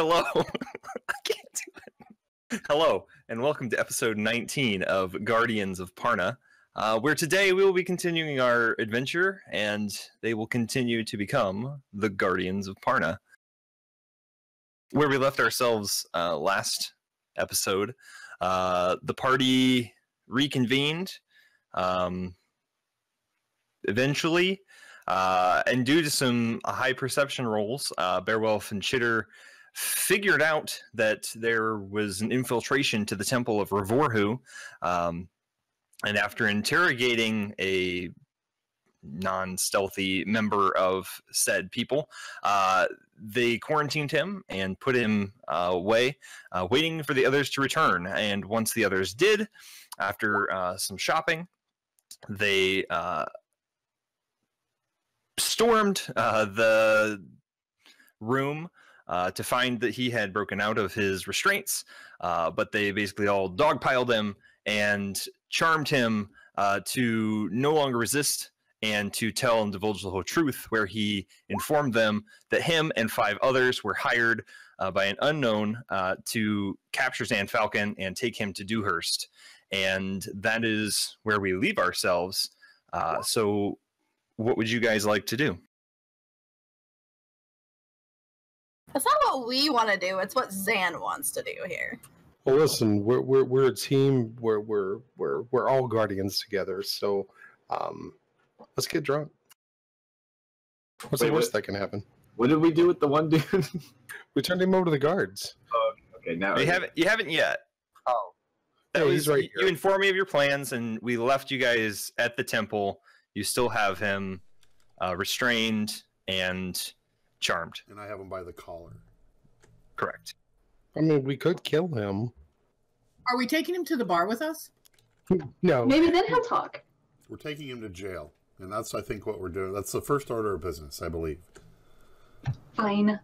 Hello. I can't do it. Hello, and welcome to episode 19 of Guardians of Parna, uh, where today we will be continuing our adventure, and they will continue to become the Guardians of Parna. Where we left ourselves uh, last episode, uh, the party reconvened. Um, eventually, uh, and due to some high perception rolls, uh, Beowulf and Chitter figured out that there was an infiltration to the temple of Ravorhu. Um, and after interrogating a non stealthy member of said people, uh, they quarantined him and put him uh, away, uh, waiting for the others to return. And once the others did, after uh, some shopping, they uh, stormed uh, the room uh, to find that he had broken out of his restraints, uh, but they basically all dogpiled him and charmed him uh, to no longer resist and to tell and divulge the whole truth, where he informed them that him and five others were hired uh, by an unknown uh, to capture Zan Falcon and take him to Dewhurst. And that is where we leave ourselves. Uh, so, what would you guys like to do? That's not what we want to do. It's what Zan wants to do here. Well, listen, we're we're we're a team. We're we're we're we're all guardians together. So, um, let's get drunk. What's Wait, the worst what- that can happen? What did we do with the one dude? We turned him over to the guards. okay, now You haven't. You haven't yet. Oh, That Yeah, he's right You here. informed me of your plans, and we left you guys at the temple. You still have him uh, restrained and charmed. and I have him by the collar. Correct. I mean, we could kill him. Are we taking him to the bar with us? No, Maybe then he'll talk. We're taking him to jail, and that's I think what we're doing. That's the first order of business, I believe. Fine.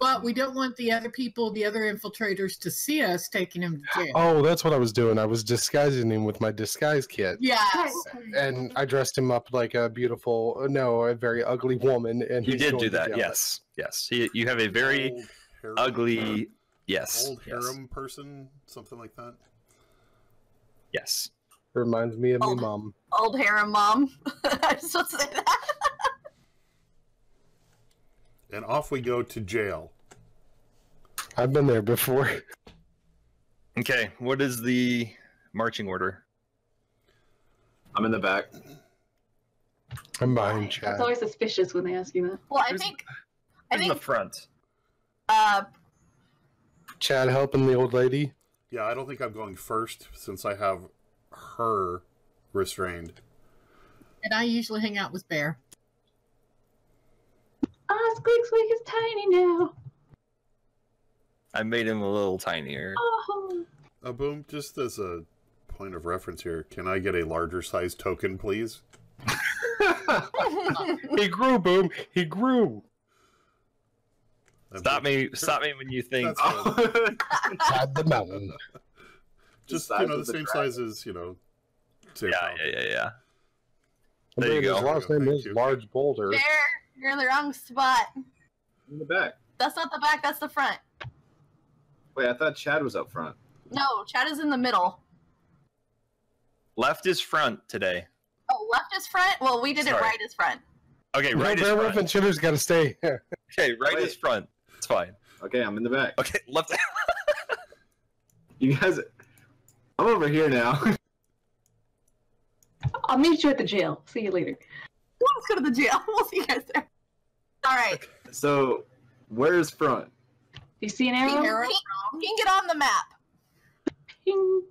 But we don't want the other people, the other infiltrators, to see us taking him to jail. Oh, that's what I was doing. I was disguising him with my disguise kit, Yes. and I dressed him up like a beautiful, no, a very ugly woman. And You did do that. Yes. Yes. You, you have a very Old harem- ugly. Uh, yes. old Yes. harem person, something like that. Yes. Reminds me of Oh. me mom. Old harem mom. I just want to say that. And off we go to jail. I've been there before. Okay. What is the marching order? I'm in the back. I'm behind Chad. It's always suspicious when they ask you that. Well, I Who's- think, I Who's in the front? uh, Chad helping the old lady. Yeah, I don't think I'm going first since I have her restrained. And I usually hang out with Bear. Ah, Squeak Squeak is tiny now. I made him a little tinier. Oh. Uh, boom, just as a point of reference here, can I get a larger size token, please? He grew, boom. He grew. That's Stop it. me! Stop me when you think. That's the mountain. Just size you know, the the same dragon. size as you know. Sam Yeah, yeah, yeah, yeah. I There you go. His last name is you. Large Boulder. Bear, you're in the wrong spot. in the back. That's not the back. That's the front. Wait, I thought Chad was up front. No, Chad is in the middle. Left is front today. Oh, left is front. Well, we did it right is front. Okay, No, right is Bear Wolf and front. Chitter's got to stay here. Okay, right is front. It's fine. Okay, I'm in the back. Okay, left. You guys, I'm over here now. I'll meet you at the jail. See you later. Let's go to the jail. We'll see you guys there. All right. so, where's front? You see an Ping, arrow? ping, ping it on the map. Ping.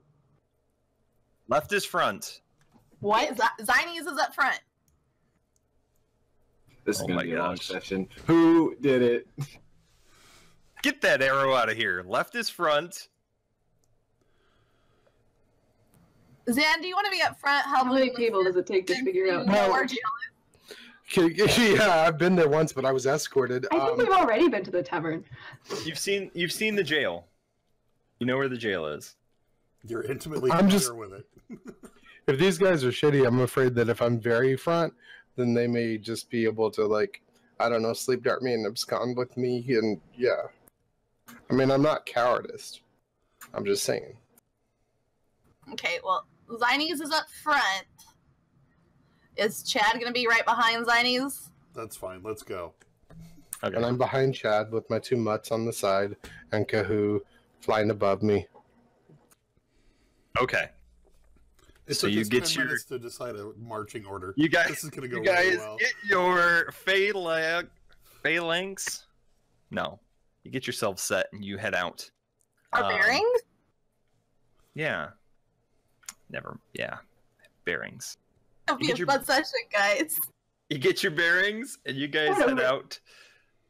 left is front. What? Z- Zinies is up front. This is Oh gonna my be a long session. Who did it? Get that arrow out of here. Left is front. Zan, do you want to be up front? How many people does it take to figure out? No, No. our jail. Okay, yeah, I've been there once, but I was escorted. I think Um, we've already been to the tavern. You've seen you've seen the jail. You know where the jail is. You're intimately I'm familiar just- with it. if these guys are shitty, I'm afraid that if I'm very front, then they may just be able to like, I don't know, sleep dart me and abscond with me, and yeah. I mean, I'm not cowardice. I'm just saying. Okay, well, Zinies is up front. Is Chad gonna be right behind Zinies? That's fine. Let's go. Okay. And I'm behind Chad with my two mutts on the side and Kahoo flying above me. Okay. It So you us get your- minutes to decide a marching order. You guys, This is gonna go you really guys well. get your phalanx, phalanx. No, you get yourself set and you head out. Our Um, bearings? Yeah. Never. Yeah. Bearings. It'll be get a your- fun session, guys. You get your bearings and you guys head out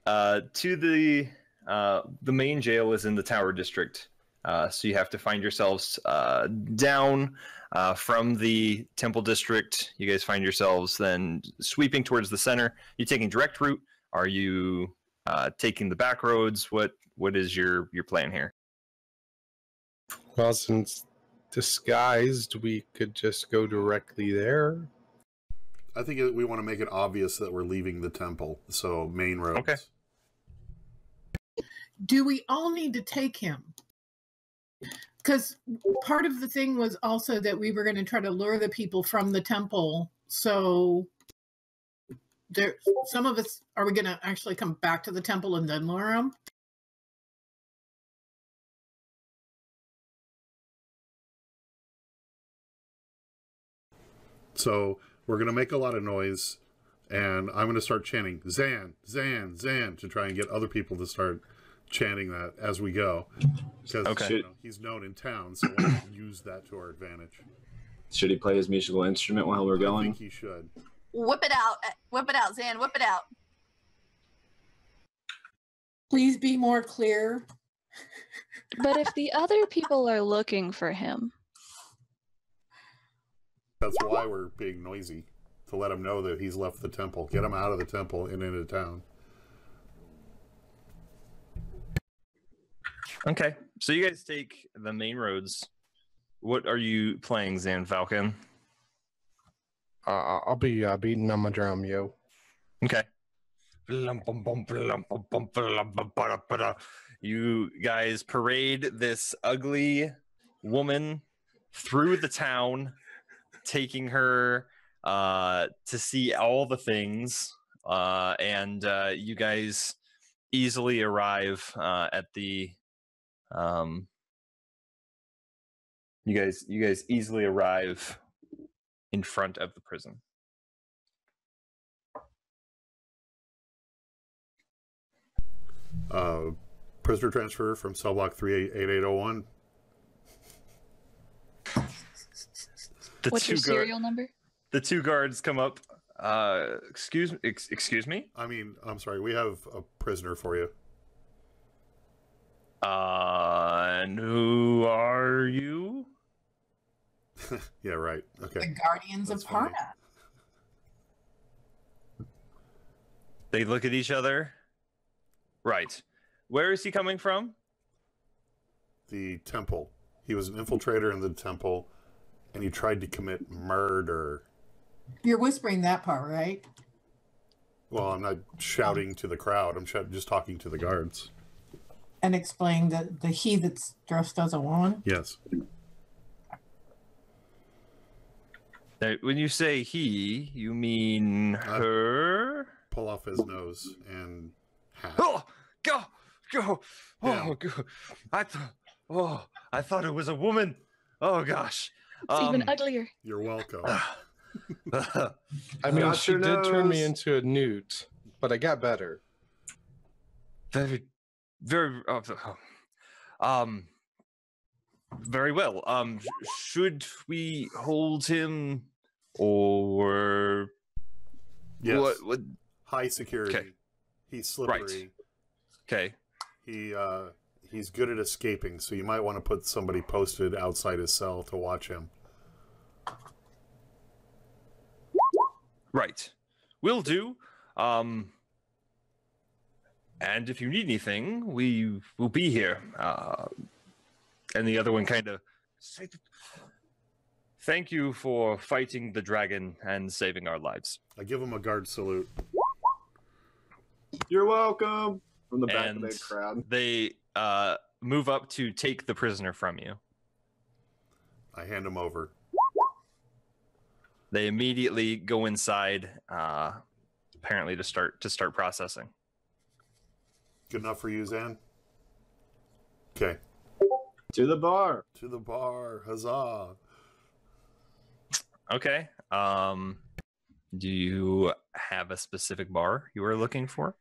uh, to the uh, the main jail is in the Tower District. Uh, so you have to find yourselves uh, down uh, from the Temple District. You guys find yourselves then sweeping towards the center. You taking direct route? Are you uh, taking the back roads? What what is your your plan here? Well, since disguised, we could just go directly there. I think we want to make it obvious that we're leaving the temple. So main roads. Okay. Do we all need to take him? Because part of the thing was also that we were going to try to lure the people from the temple. So there, some of us are we going to actually come back to the temple and then lure them? So we're gonna make a lot of noise, and I'm gonna start chanting Zan, Zan, Zan to try and get other people to start chanting that as we go. Because Okay. you know, he's known in town, so why not use that to our advantage? Should he play his musical instrument while we're going? I think he should. Whip it out. eh, Whip it out, Zan. Whip it out. Please be more clear. But if the other people are looking for him, That's why we're being noisy to let him know that he's left the temple. Get him out of the temple and into town. Okay, so you guys take the main roads. What are you playing, Zan Falcon? Uh, I'll be uh, beating on my drum, yo. Okay. You guys parade this ugly woman through the town, taking her uh, to see all the things, uh, and uh, you guys easily arrive uh, at the. Um, you guys, you guys easily arrive in front of the prison. Uh, prisoner transfer from cell block 388801. The what's your two guard- serial number? the two guards come up. Uh, excuse ex- excuse me. I mean, I'm sorry, we have a prisoner for you. Uh, and who are you? yeah, right. Okay. The Guardians That's of funny. Parna. They look at each other. Right. Where is he coming from? The temple. He was an infiltrator in the temple, and he tried to commit murder. You're whispering that part, right? Well, I'm not shouting to the crowd. I'm sh- just talking to the guards. And explain that the he that's dressed as a woman. Yes. Now, when you say he, you mean her? Pull off his nose and hat. Oh, go, go. Oh, Yeah. go. I thought. Oh, I thought it was a woman. Oh gosh. It's even Um, uglier. You're welcome. I mean, Got she your did turn me into a newt, but I got better. very very uh, um very well um should we hold him or yes. what, what High security. Okay. He's slippery. okay He uh, he's good at escaping, so you might want to put somebody posted outside his cell to watch him. right will do um and if you need anything we will be here uh and the other one kind of thank you for fighting the dragon and saving our lives I give him a guard salute. You're welcome. From the back of the crowd. they uh, move up to take the prisoner from you. I hand him over. They immediately go inside, uh, apparently to start to start processing. Good enough for you, Zan? Okay. To the bar. To the bar. Huzzah. Okay. Um, do you have a specific bar you are looking for?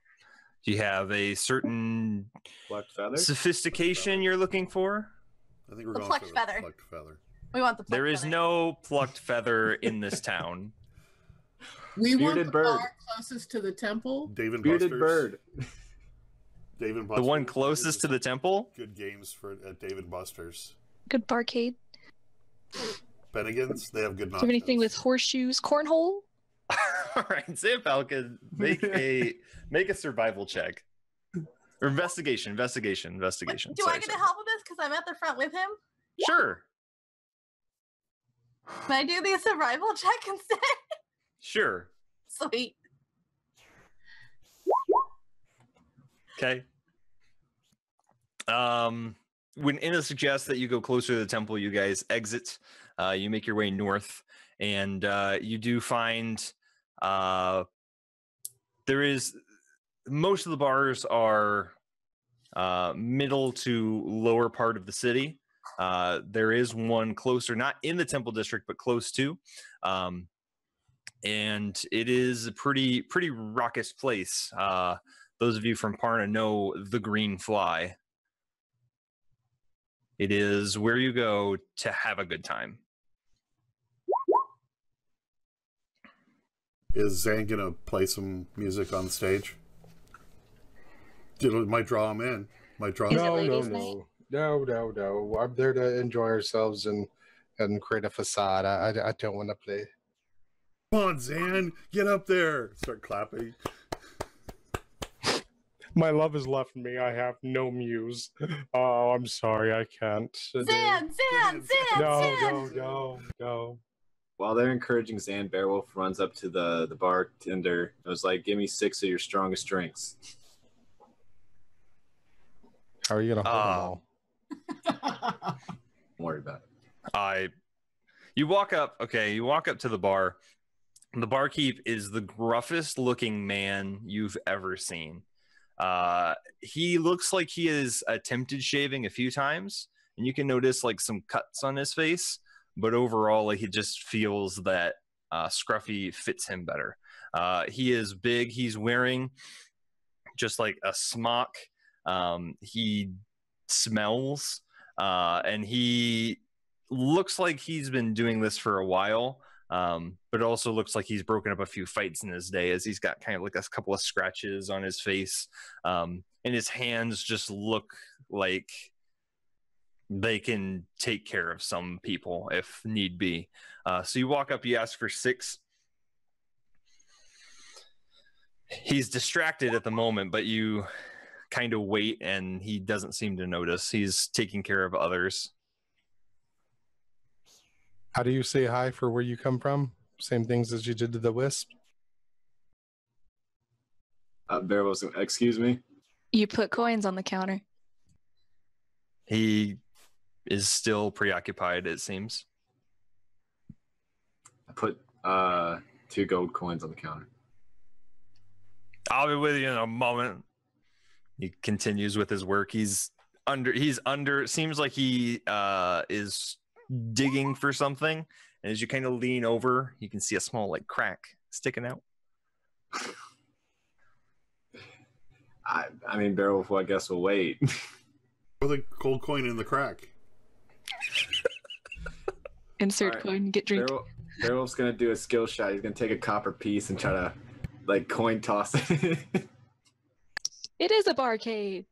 Do you have a certain Plucked feather. sophistication you're looking for? I think we're The going plucked for feather. the plucked feather. We want the. There plucked is feather. no plucked feather in this town. We want the bird. bar closest to the temple. Dave and Bearded Buster's. bird. Dave and The one closest to the temple? Good games for at Dave and Buster's. Good barcade. Bennigan's, they have good Do you have anything with horseshoes? Cornhole? All right, Zan Falcon, make a make a survival check. Or investigation, investigation, investigation. Do Sorry, I get to help with this because I'm at the front with him? Sure, Can I do the survival check instead? sure. Sweet. Okay. Um, when Inna suggests that you go closer to the temple, you guys exit. Uh, you make your way north, and uh, you do find uh, there is most of the bars are uh, middle to lower part of the city. Uh, there is one closer, not in the temple district, but close to. Um, and it is a pretty pretty raucous place. Uh, those of you from Parna know the Green Fly. It is where you go to have a good time. Is Zan gonna play some music on stage? It might draw him in. Might draw Is him no, no, no, no, no, no. I'm there to enjoy ourselves and and create a facade. I, I, I don't want to play. Come on, Zan, get up there. Start clapping. My love has left me. I have no muse. Oh, I'm sorry. I can't. Zan, Zan, Zan, No, Zan. no, no, no. While they're encouraging Zan, Beowulf runs up to the, the bartender and was like, Give me six of your strongest drinks. How are you gonna hold them Uh, all? Don't worry about it. I you walk up, okay, you walk up to the bar. The barkeep is the gruffest looking man you've ever seen. Uh he looks like he has attempted shaving a few times, and you can notice like some cuts on his face, but overall he just feels that uh scruffy fits him better. Uh he is big, he's wearing just like a smock. Um he smells uh and he looks like he's been doing this for a while, um, but it also looks like he's broken up a few fights in his day as he's got kind of like a couple of scratches on his face. Um, and his hands just look like they can take care of some people if need be. Uh, so you walk up, you ask for six. He's distracted at the moment, but you kind of wait and he doesn't seem to notice. He's taking care of others. How do you say hi for where you come from? Same things as you did to the wisp. Uh, Beowulf's like, Excuse me? You put coins on the counter. He is still preoccupied, it seems. I put uh, two gold coins on the counter. I'll be with you in a moment. He continues with his work. He's under he's under seems like he uh is digging for something. And as you kind of lean over, you can see a small like crack sticking out. I, I mean, Beowulf, well, I guess we'll wait. Throw the gold coin in the crack. Insert Alright. coin, get drink. Beowulf, Beowulf's gonna do a skill shot. He's gonna take a copper piece and try to, like, coin toss it. It is a barcade.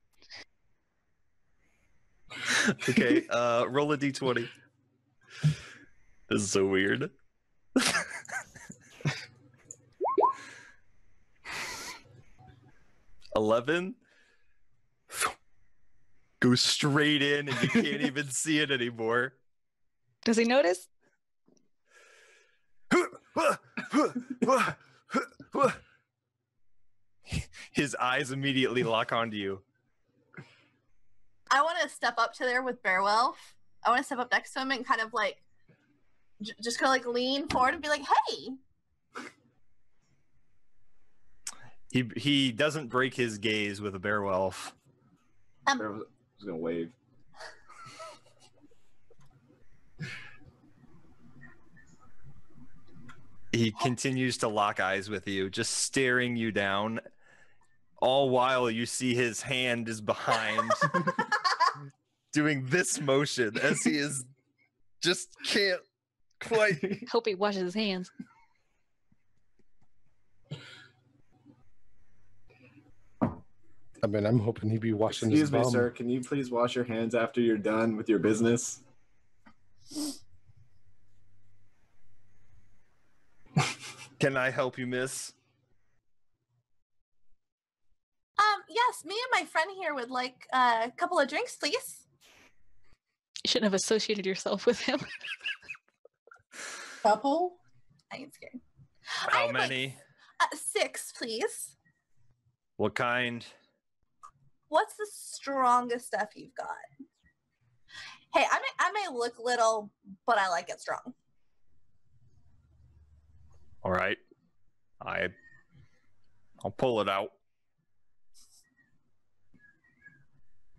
Okay, uh roll a d20. This is so weird. Eleven. Go straight in and you can't even see it anymore. Does he notice? His eyes immediately lock onto you. I want to step up to there with Bearwolf. I want to step up next to him and kind of like, j- just kind of like lean forward and be like, "Hey, He he doesn't break his gaze with a bear wolf. um, I was gonna wave. He continues to lock eyes with you, just staring you down. All while you see his hand is behind, doing this motion as he is just can't quite. Hope he washes his hands. I mean, I'm hoping he'd be washing Excuse his me, bum. sir. Can you please wash your hands after you're done with your business? Can I help you, miss? um, yes, me and my friend here would like uh, a couple of drinks, please." You shouldn't have associated yourself with him. Couple? I ain't scared. How I'd like, many? uh, six, please. What kind? What's the strongest stuff you've got? Hey, I may I may look little, but I like it strong. All right. I I'll pull it out.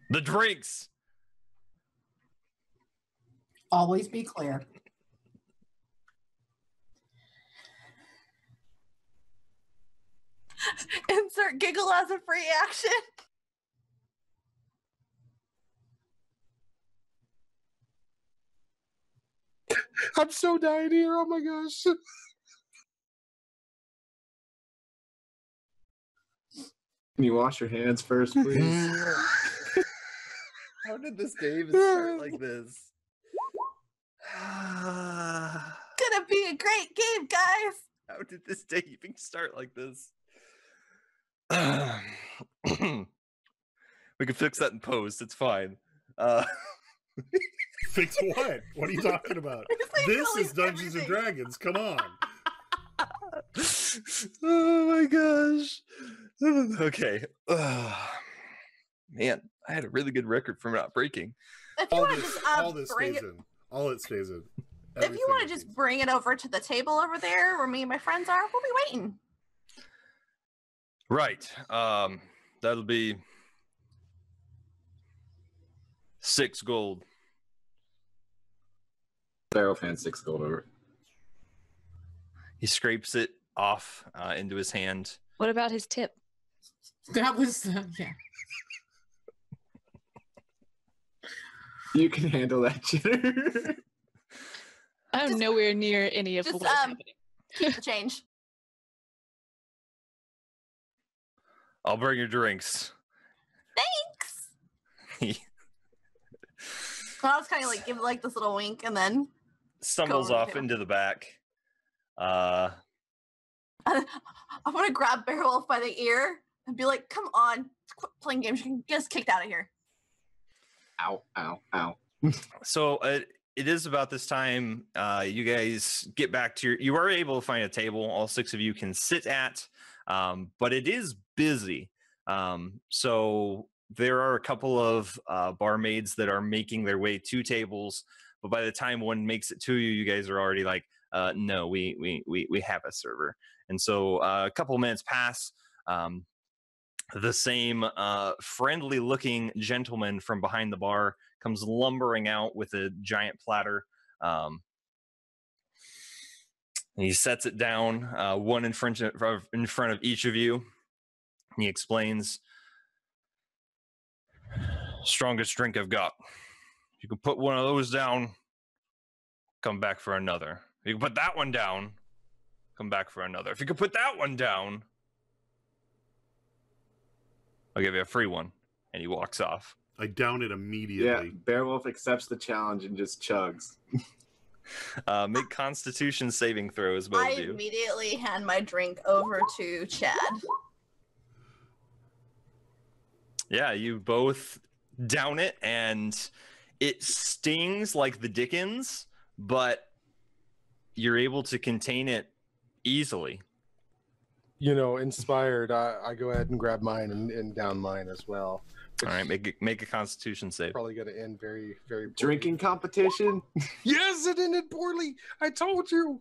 The drinks. Always be clear. Insert giggle as a free action. I'm so dying here. Oh my gosh. Can you wash your hands first, please? How did this game start like this? Gonna be a great game, guys. How did this day even start like this? we can fix that in post. It's fine. Uh, Fix what? What are you talking about? Like this is Dungeons and. Dragons. Come on. oh my gosh. Okay. Ugh. man, I had a really good record for not breaking. If you All want to this, just uh, all this bring stays it, in. All it stays in. if you want to just piece. bring it over to the table over there where me and my friends are, we'll be waiting. Right. Um, that'll be six gold. Barrel fan six gold over. He scrapes it off uh, into his hand. What about his tip? That was, uh, yeah. You can handle that Chitter. I'm Just- nowhere near any of just, what's um, happening. Keep the change. I'll bring your drinks. Thanks. He And I'll just kind of like give like this little wink and then stumbles off him. into the back. Uh, I'm gonna grab Beowulf by the ear and be like, "Come on, quit playing games. You can get us kicked out of here." ow, ow, ow. so uh, it is about this time uh, you guys get back to your you are able to find a table all six of you can sit at um, but it is busy um, so there are a couple of uh, barmaids that are making their way to tables but by the time one makes it to you you guys are already like uh, no we, we we we have a server and so uh, a couple minutes pass um, the same uh, friendly looking gentleman from behind the bar comes lumbering out with a giant platter. Um, he sets it down, uh, one in front of- in front of each of you. He explains, "Strongest drink I've got. You can put one of those down. Come back for another. You can put that one down. Come back for another. If you can put that one down, I'll give you a free one." And he walks off. I down it immediately. Yeah, immediately. Beowulf accepts the challenge and just chugs. Uh, make Constitution saving throws, both I of you. immediately hand my drink over to Chad. Yeah, you both down it, and it stings like the Dickens, but you're able to contain it easily. you know, inspired, I, I go ahead and grab mine and, and down mine as well. All right, make it, make a Constitution save. Probably going to end very, very poorly. Drinking competition. Yes, it ended poorly. I told you.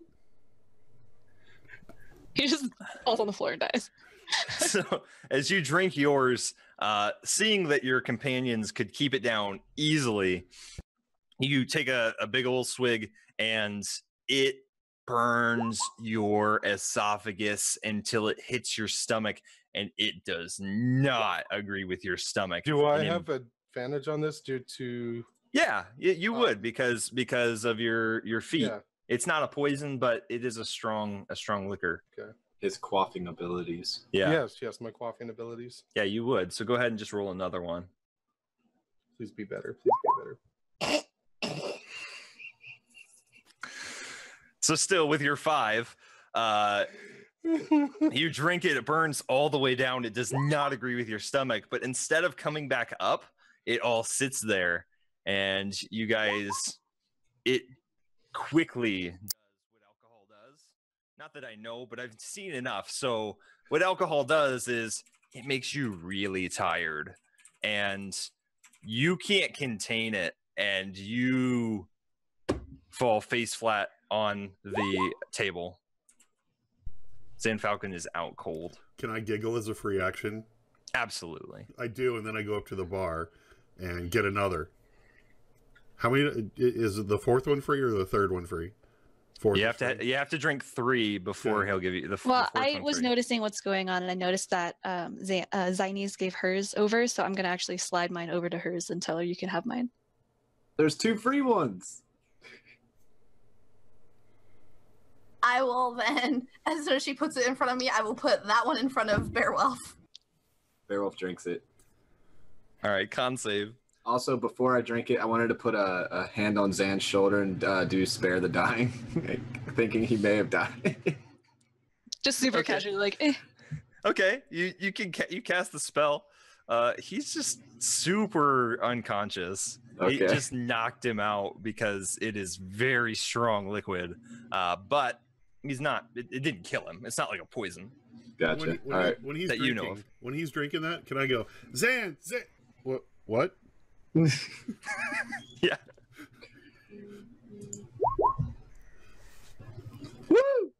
He just falls on the floor and dies. so as you drink yours, uh, seeing that your companions could keep it down easily, you take a, a big old swig and it burns your esophagus until it hits your stomach and it does not agree with your stomach. Do I in- have advantage on this due to? Yeah, you Uh, would because because of your your feet. Yeah. It's not a poison, but it is a strong a strong liquor. His quaffing abilities. Yeah. Yes, yes, my quaffing abilities. Yeah, you would. So go ahead and just roll another one. Please be better. Please be better. So still with your five, uh, you drink it, it burns all the way down. It does not agree with your stomach, but instead of coming back up, it all sits there, and you guys, it quickly does what alcohol does. Not that I know, but I've seen enough. So what alcohol does is it makes you really tired, and you can't contain it, and you fall face flat on the table. Zan Falcon is out cold. Can I giggle as a free action? Absolutely. I do, and then I go up to the bar and get another. How many is the fourth one free or the third one free? Fourth. You is have to free? you have to drink three before Okay. he'll give you the. f- the Well, I was free. noticing what's going on, and I noticed that um, Z- uh, Zines gave hers over, so I'm gonna actually slide mine over to hers and tell her you can have mine. There's two free ones. I will then, as soon as she puts it in front of me, I will put that one in front of Bearwolf. Beowulf drinks it. All right, con save. Also, before I drink it, I wanted to put a, a hand on Zan's shoulder and uh, do spare the dying, thinking he may have died. Just super Okay. casually, like, eh. Okay, you you can ca- you cast the spell. Uh, he's just super unconscious. It Okay. just knocked him out because it is very strong liquid. Uh, but he's not. It, it didn't kill him. It's not like a poison. Gotcha. When, he- when, All he- right. when he's That you drinking, know of. when he's drinking that, can I go Zan? Zan? What? What? Yeah. Woo!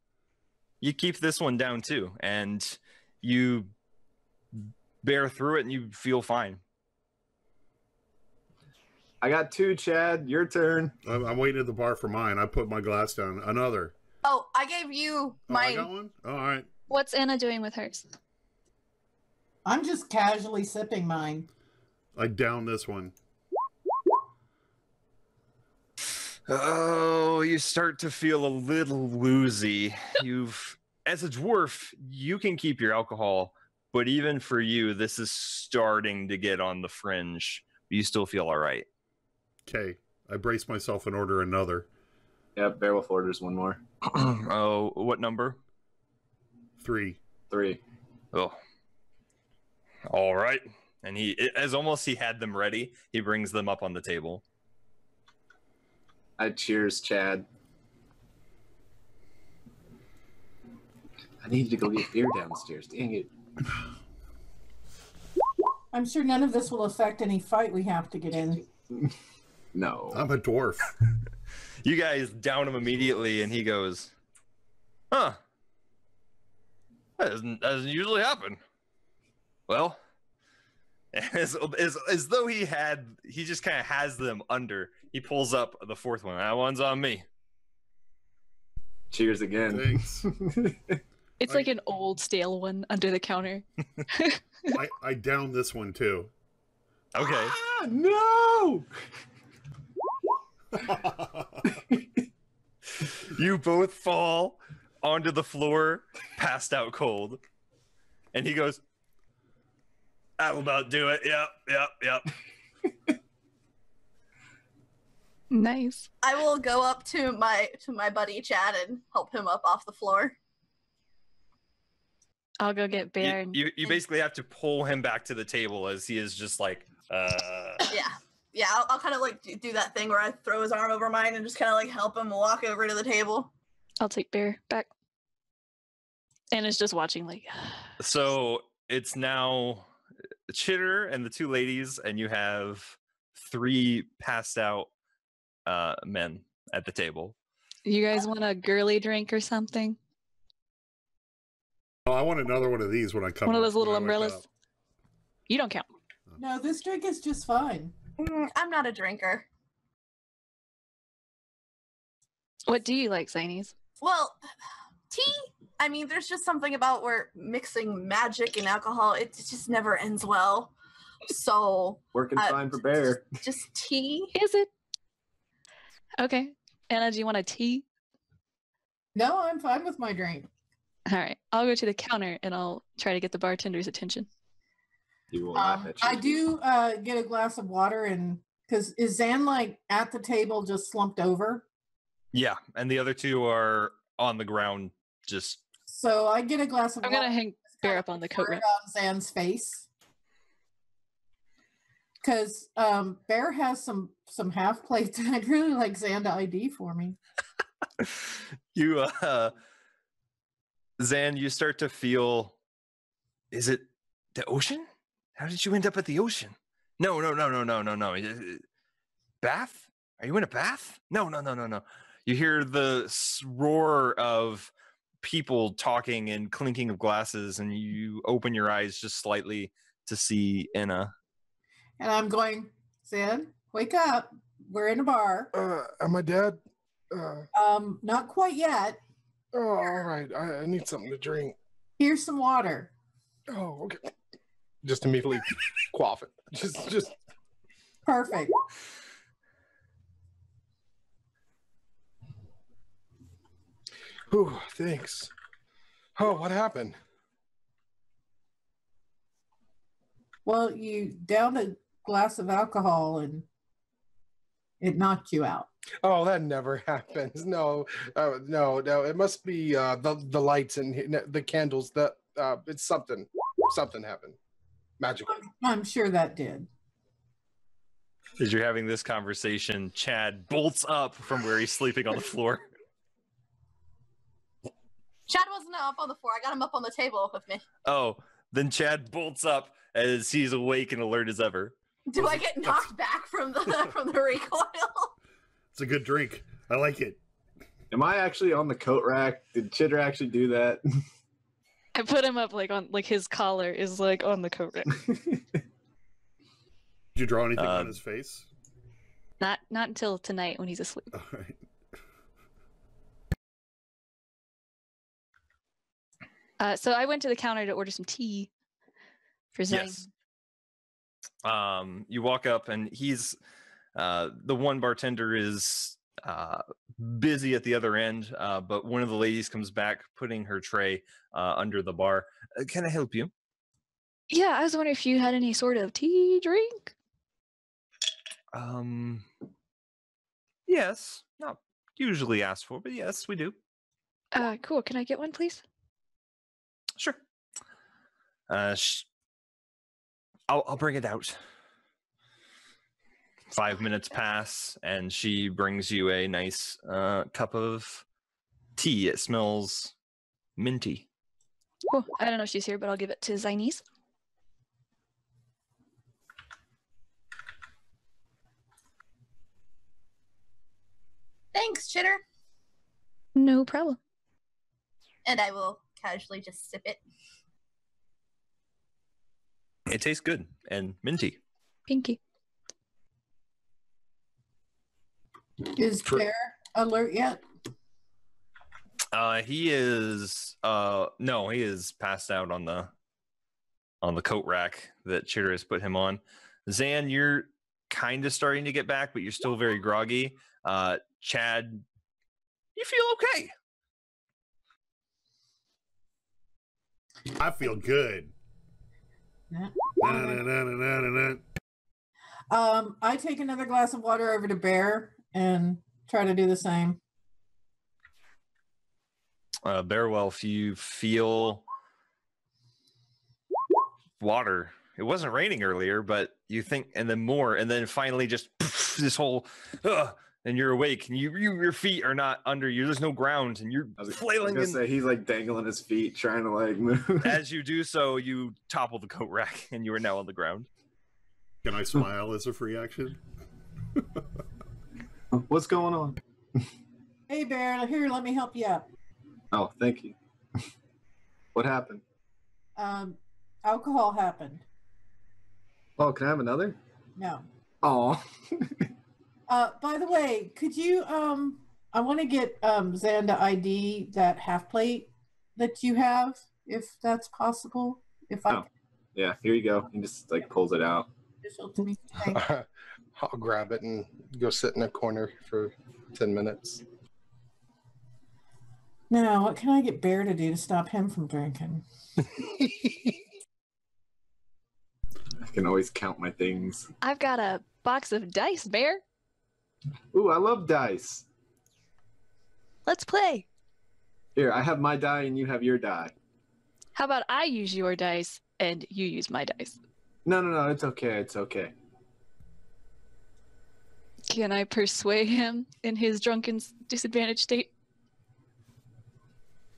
you keep this one down too, and you bear through it, and you feel fine. I got two, Chad. Your turn. I'm, I'm waiting at the bar for mine. I put my glass down. Another. Oh, I gave you Oh, I mine. got one. Oh, all right. What's Anna doing with hers? I'm just casually sipping mine. I down this one. Oh, you start to feel a little woozy. You've, as a dwarf, you can keep your alcohol, but even for you, this is starting to get on the fringe. But You still feel all right. Okay. I brace myself and order another. Yep. Beowulf orders one more. oh, what number? Three. Three. Oh, all right. And he, as almost he had them ready, he brings them up on the table. I cheers, Chad. I needed to go get beer downstairs. Dang it. I'm sure none of this will affect any fight we have to get in. No. I'm a dwarf. You guys down him immediately, and he goes, "Huh? That doesn't, that doesn't usually happen." Well, as, as, as though he had, he just kind of has them under. He pulls up the fourth one. That one's on me. Cheers again. Thanks. It's I- like an old stale one under the counter. I, I down this one too. Okay. Ah, no! you both fall onto the floor, passed out cold. And he goes, That'll about do it. Yep, yep, yep. Nice. I will go up to my to my buddy Chad and help him up off the floor. I'll go get Bear. You, you, you basically have to pull him back to the table as he is just like, uh, Yeah. Yeah, I'll, I'll kind of like do, do that thing where I throw his arm over mine and just kind of like help him walk over to the table. I'll take Bear back. Anna's just watching, like, So it's now Chitter and the two ladies, and you have three passed out uh, men at the table. you guys want a girly drink or something? Oh, I want another one of these when I come. One of those little when I wake umbrellas? You don't count. No, this drink is just fine. Mm, I'm not a drinker. What do you like, Zinies? Well, tea. I mean, there's just something about where mixing magic and alcohol, it just never ends well. So, Working Uh, fine for Bear. just tea. Is it? Okay. Anna, do you want a tea? No, I'm fine with my drink. All right. I'll go to the counter and I'll try to get the bartender's attention. He will laugh Um. I do uh, get a glass of water and because is Zan like at the table just slumped over? Yeah, and the other two are on the ground, just So I get a glass of I'm water. going to hang Bear up on the coat it rack. on Zan's face. Because um, Bear has some some half plates, and I'd really like Zan to ID for me. you uh Zan, you start to feel is it the ocean? How did you end up at the ocean? No, no, no, no, no, no, no. Uh, Bath? Are you in a bath? No, no, no, no, no. You hear the roar of people talking and clinking of glasses, and you open your eyes just slightly to see Inna. And I'm going, Zan, wake up. We're in a bar. Uh, am I dead? Uh, Um, not quite yet. oh, all right. I, I need something to drink. Here's some water. Oh, okay. Just immediately quaff it. Just, just. Perfect. Whew, thanks. Oh, what happened? Well, you downed a glass of alcohol and it knocked you out. Oh, that never happens. No, uh, no, no. It must be uh, the the lights and the candles. That uh, it's something. Something happened. Magical. I'm sure that did. As you're having this conversation, Chad bolts up from where he's sleeping on the floor. Chad wasn't up on the floor. I got him up on the table with me. Oh, then Chad bolts up as he's awake and alert as ever. Do I get knocked back from the from the recoil? It's a good drink. I like it. Am I actually on the coat rack? Did Chitter actually do that? I put him up like on like his collar is like on the coat rack. Did you draw anything Uh, on his face? Not not until tonight when he's asleep. All right. Uh, so I went to the counter to order some tea for Zane. Yes. Um, you walk up and he's uh, the one bartender is uh, busy at the other end, uh, but one of the ladies comes back putting her tray uh, under the bar. Uh, can I help you? Yeah, I was wondering if you had any sort of tea drink. Um, yes, not usually asked for, but yes, we do. Uh, cool. Can I get one, please? Sure. Uh, sh- I'll I'll bring it out. Five minutes pass, and she brings you a nice uh, cup of tea. It smells minty. Cool. I don't know if she's here, but I'll give it to Zinese. Thanks, Chitter. No problem. And I will casually just sip it. It tastes good and minty. Pinky. Is True. Bear alert yet? Uh, he is uh no, he is passed out on the on the coat rack that Chitter has put him on. Zan, you're kind of starting to get back, but you're still very groggy. Uh, Chad, you feel okay. I feel good. Um, I take another glass of water over to Bear and try to do the same. uh, Bearwell, if you feel water, it wasn't raining earlier, but you think, and then more, and then finally just this whole, uh, and you're awake, and you, you your feet are not under you. There's no ground, and you're I was, I was gonna in- say he's like dangling his feet, trying to like move. As you do so, you topple the coat rack, and you are now on the ground. Can I smile as a free action? What's going on? Hey, Bear, here, let me help you out. Oh, thank you. what happened? Um, alcohol happened. Oh, can I have another? No. Oh, Uh, by the way, could you um, I want to get um Xanda ID that half plate that you have, if that's possible. If I Oh. yeah. Here you go. He just like pulls it out. official to me. Thank you. I'll grab it and go sit in a corner for 10 minutes. Now, what can I get Bear to do to stop him from drinking? I can always count my things. I've got a box of dice, Bear. Ooh, I love dice. Let's play. Here, I have my die and you have your die. How about I use your dice and you use my dice? No, no, no. It's okay. It's okay. Can I persuade him in his drunken s- disadvantaged state?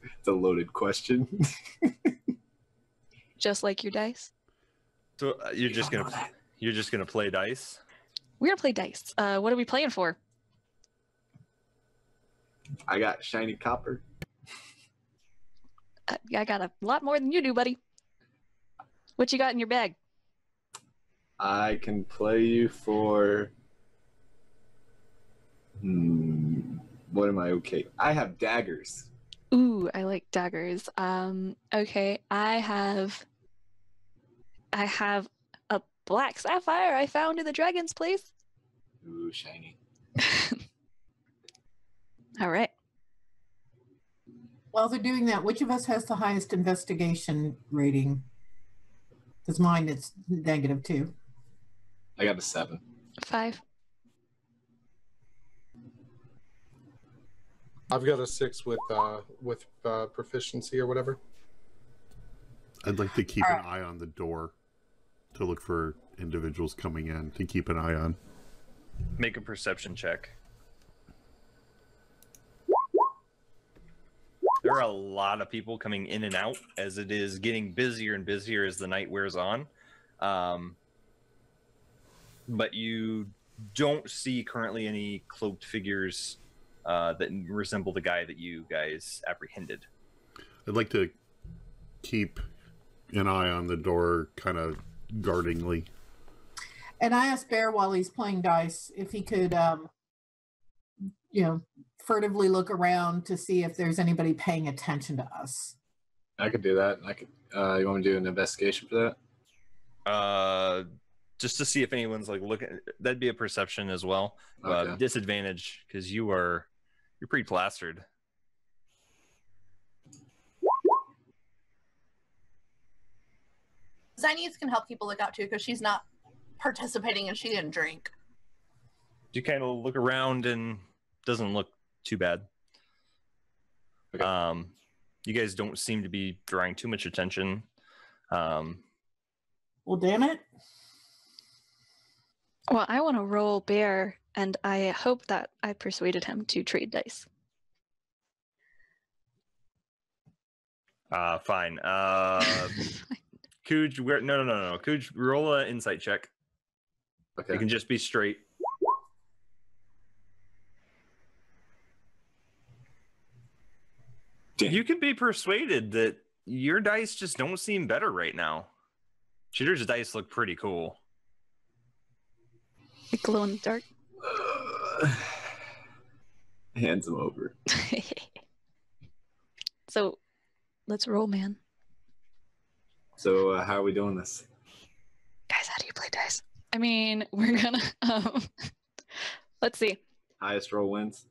It's a loaded question. Just like your dice? So uh, you're just gonna you're just gonna play dice. We're gonna play dice. Uh, what are we playing for? I got shiny copper. Uh, I got a lot more than you do, buddy. What you got in your bag? I can play you for. Hmm. What am I okay? I have daggers. Ooh, I like daggers. Um, okay, I have I have black sapphire I found in the dragon's place. Ooh, shiny. All right. While they're doing that, which of us has the highest investigation rating? Because mine is negative two. I got a seven. Five. I've got a six with uh with uh, proficiency or whatever. I'd like to keep an Alright. eye on the door to look for individuals coming in to keep an eye on. Make a perception check. There are a lot of people coming in and out as it is getting busier and busier as the night wears on. Um, but you don't see currently any cloaked figures uh, that resemble the guy that you guys apprehended. I'd like to keep an eye on the door, kind of guardingly. And I asked Bear while he's playing dice if he could, um, you know, furtively look around to see if there's anybody paying attention to us. I could do that. I could. Uh, you want me to do an investigation for that? Uh, just to see if anyone's like looking. That'd be a perception as well. Uh, disadvantage because you are you're pretty plastered. Zinnies can help people look out too because she's not participating and she didn't drink. You kind of look around and doesn't look too bad. Okay. Um, you guys don't seem to be drawing too much attention. Um, Well, damn it. Well, I want to roll bear, and I hope that I persuaded him to trade dice. uh, fine. Uh, Cooge, where? No, no, no, no. Cooge, roll an insight check. Okay. It can just be straight. Damn. You can be persuaded that your dice just don't seem better right now. Chitter's dice look pretty cool. They glow in the dark. Hands him over. so, let's roll, man. So uh, how are we doing this? Guys, how do you play dice? I mean, we're gonna. Um, let's see. Highest roll wins.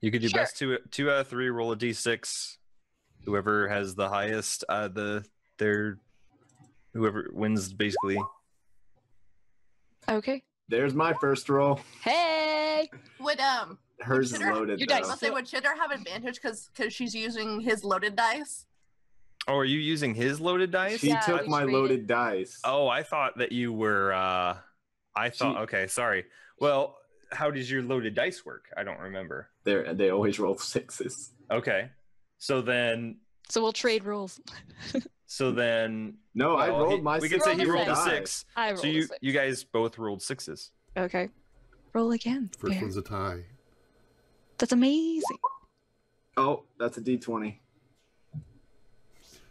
You could do Sure. best two two out of three. Roll a d6. Whoever has the highest, uh, the their whoever wins basically. Okay. There's my first roll. Hey. Would um Hers is Consider loaded. your though. dice. let's say would Chitter have advantage because because she's using his loaded dice? Oh, are you using his loaded dice? She Yeah, took my traded. loaded dice. Oh, I thought that you were. uh I thought. She- okay, sorry. Well, how does your loaded dice work? I don't remember. They they always roll sixes. Okay. So then So we'll trade rolls. so then No, I rolled he- my. we could six say he Roll the rolled a six. I roll So you six. you guys both rolled sixes. Okay. Roll again. First Bear. one's a tie. That's amazing. Oh, that's a D twenty.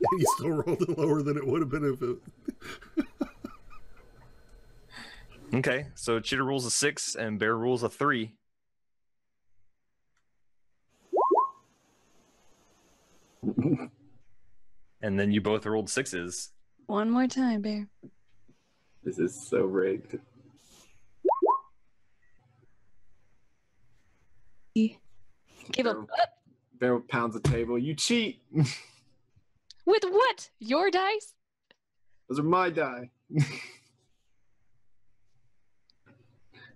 He still rolled it lower than it would have been if it. Okay. So Chitter rules a six and Bear rules a three. And then you both rolled sixes. One more time, Bear. This is so rigged. Give up. Bear, Bear pounds the table. You cheat. With what? Your dice? Those are my die. he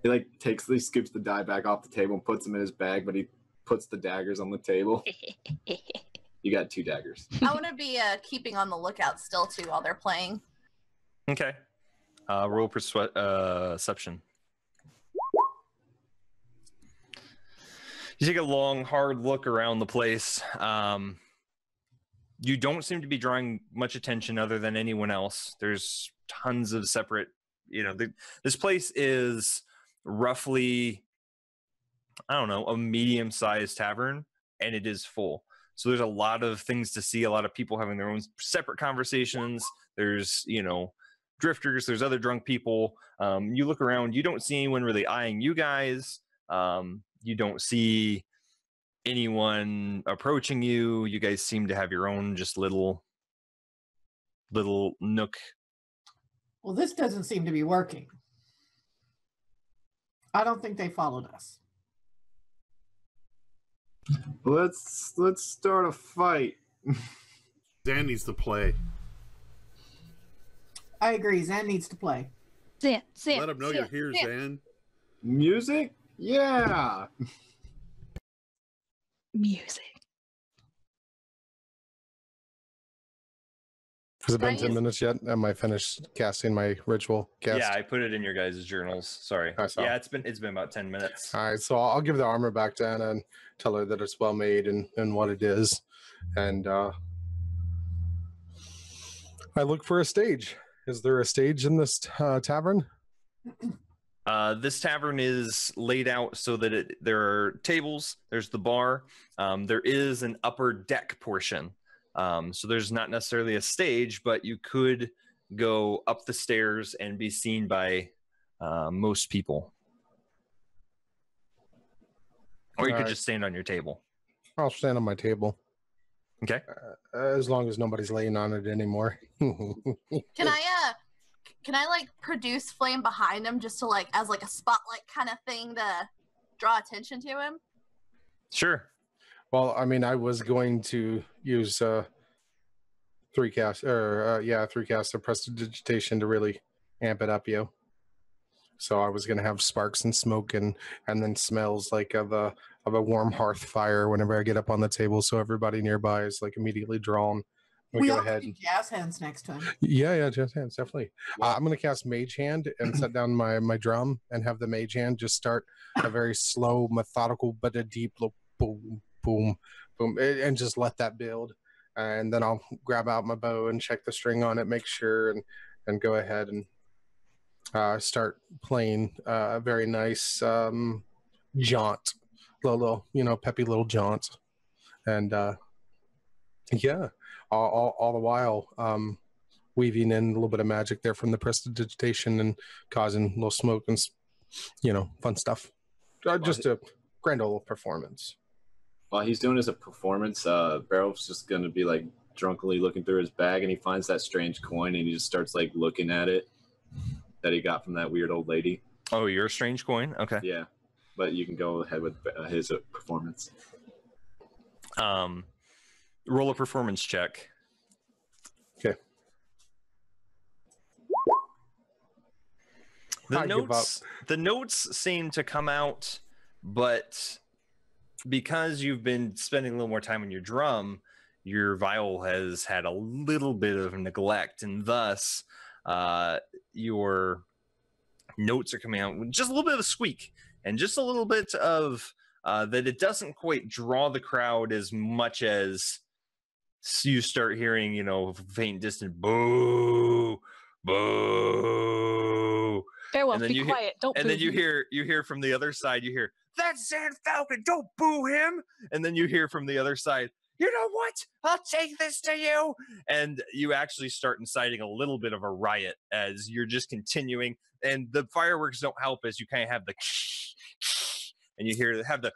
like takes, he scoops the die back off the table and puts them in his bag, but he puts the daggers on the table. You got two daggers. I want to be uh, keeping on the lookout still too while they're playing. Okay. Uh, roll persue- uh, perception. You take a long, hard look around the place. Um, you don't seem to be drawing much attention other than anyone else. There's tons of separate, you know, the, this place is roughly, I don't know, a medium sized tavern, and it is full. So there's a lot of things to see, a lot of people having their own separate conversations. There's, you know, drifters, there's other drunk people. Um, you look around, you don't see anyone really eyeing you guys. Um, you don't see anyone approaching you. You guys seem to have your own just little little nook. Well, this doesn't seem to be working. I don't think they followed us. Let's let's start a fight. Dan needs to play. I agree. Zan needs to play. Zan, Zan. Let him know Zan, you're here, Zan. Zan. Music? Yeah. Music. Has it been 10 minutes yet? Am I finished casting my ritual cast? Yeah, I put it in your guys' journals. Sorry. I saw. Yeah, it's been it's been about ten minutes. All right, so I'll give the armor back to Anna and tell her that it's well made and, and what it is. And uh, I look for a stage. Is there a stage in this uh, tavern? Uh, this tavern is laid out so that it, there are tables. There's the bar. Um, there is an upper deck portion. Um, so there's not necessarily a stage, but you could go up the stairs and be seen by uh, most people. Or you could Alright. just stand on your table. I'll stand on my table Okay. uh, as long as nobody's laying on it anymore. Can I uh can I like produce flame behind him just to like as like a spotlight kind of thing to draw attention to him? Sure. Well, I mean, I was going to use uh, three cast or uh, yeah, three cast of prestidigitation to really amp it up, yo. So I was gonna have sparks and smoke and and then smells like of a of a warm hearth fire whenever I get up on the table, so everybody nearby is like immediately drawn. We, We go ahead. do jazz hands next time. Yeah, yeah, jazz hands, definitely. Uh, I'm gonna cast Mage Hand and set down my my drum and have the Mage Hand just start a very slow, methodical but a deep lo- boom, boom, boom, and just let that build. And then I'll grab out my bow and check the string on it, make sure, and and go ahead and uh, start playing uh, a very nice um, jaunt, little, little, you know, peppy little jaunt, and uh, yeah, all, all, all the while um, weaving in a little bit of magic there from the prestidigitation and causing a little smoke and you know fun stuff. Uh, just a grand old performance. While he's doing his a performance, uh, Barrel's just gonna be like drunkenly looking through his bag, and he finds that strange coin, and he just starts like looking at it that he got from that weird old lady. Oh, you're a strange coin. Okay. Yeah, but you can go ahead with uh, his uh, performance. Um, roll a performance check. Okay. The I notes the notes seem to come out, but because you've been spending a little more time on your drum, your viol has had a little bit of neglect, and thus uh, your notes are coming out with just a little bit of a squeak and just a little bit of uh, that it doesn't quite draw the crowd as much as you start hearing, you know, faint, distant boo, boo, Farewell, be you hear- quiet. Don't and then you him." hear you hear from the other side, you hear that's Zan Falcon, don't boo him, and then you hear from the other side. You know what? I'll take this to you. And you actually start inciting a little bit of a riot as you're just continuing. And the fireworks don't help as you kind of have the and you hear have the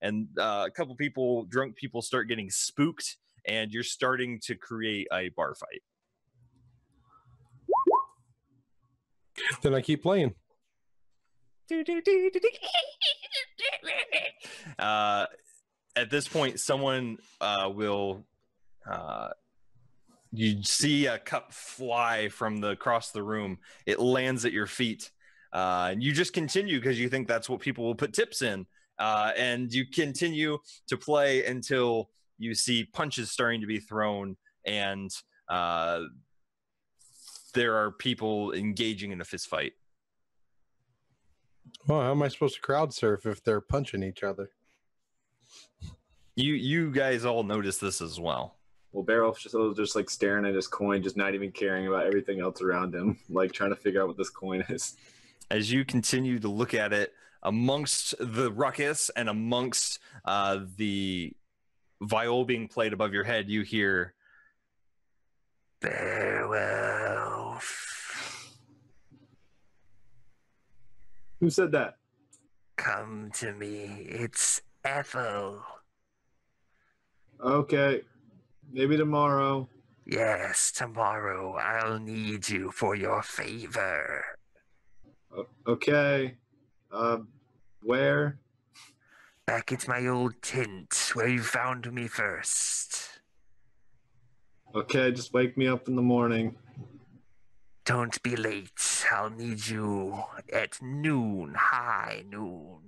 and uh, a couple people drunk people start getting spooked and you're starting to create a bar fight. Then I keep playing. uh, at this point someone uh, will uh, you see a cup fly from the across the room. It lands at your feet uh, and you just continue because you think that's what people will put tips in. Uh, and you continue to play until you see punches starting to be thrown and uh, there are people engaging in a fist fight Well, how am I supposed to crowd surf if they're punching each other? you you guys all notice this as well Well, Barrel's just just like staring at his coin, just not even caring about everything else around him, like trying to figure out what this coin is. as you continue to look at it amongst the ruckus and amongst uh, the viol being played above your head, you hear Beowulf, Who said that? come to me. It's Ethel. Okay, maybe tomorrow. Yes, tomorrow I'll need you for your favor. Okay. Um, where? Back at my old tent where you found me first. Okay, just wake me up in the morning. Don't be late. I'll need you at noon, high noon.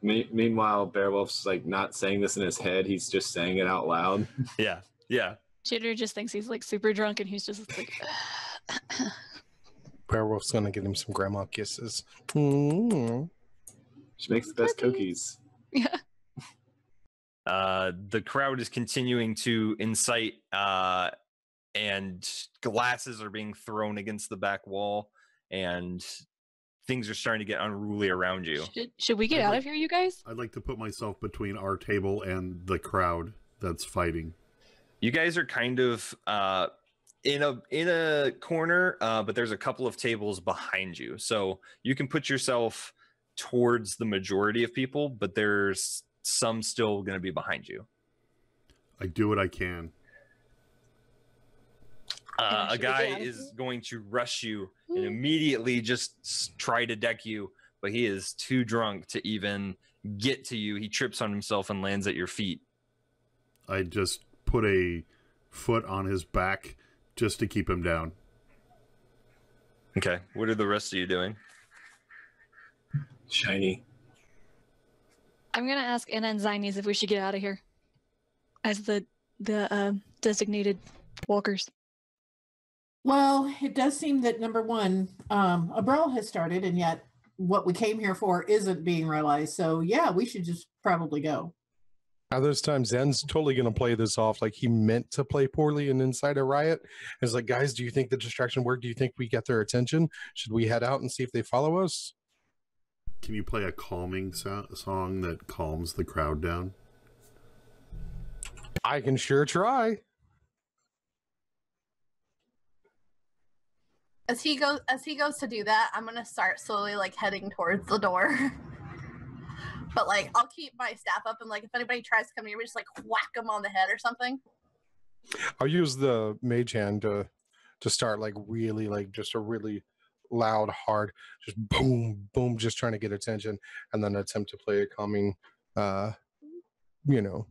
Me- meanwhile, Beowulf's like not saying this in his head; he's just saying it out loud. Yeah, yeah. Chitter just thinks he's like super drunk and he's just like, Werewolf's gonna give him some grandma kisses. Mm. She makes the best cookies. Yeah. Uh, the crowd is continuing to incite, uh, and glasses are being thrown against the back wall, and things are starting to get unruly around you. Should, should we get I'd out like- of here, you guys? I'd like to put myself between our table and the crowd that's fighting. You guys are kind of uh, in a in a corner, uh, but there's a couple of tables behind you, so you can put yourself towards the majority of people, but there's some still going to be behind you. I do what I can. Uh, a should we get guy is going to rush you and Hmm. immediately just try to deck you, but he is too drunk to even get to you. He trips on himself and lands at your feet. I just put a foot on his back just to keep him down. Okay, what are the rest of you doing? Shiny. I'm gonna ask Anna and Zines if we should get out of here, as the the uh, designated walkers. Well, it does seem that number one, um, a brawl has started, and yet what we came here for isn't being realized. So yeah, we should just probably go. Now this time Zen's totally gonna play this off like he meant to play poorly and inside a riot. It's like, guys, do you think the distraction worked? Do you think we get their attention? Should we head out and see if they follow us? Can you play a calming so- song that calms the crowd down? I can sure try. As he goes as he goes to do that, I'm gonna start slowly like heading towards the door. but like I'll keep my staff up and like if anybody tries to come near me, just like whack them on the head or something. I'll use the mage hand to to start like really like just a really loud, hard, just boom, boom, just trying to get attention, and then attempt to play a calming uh you know.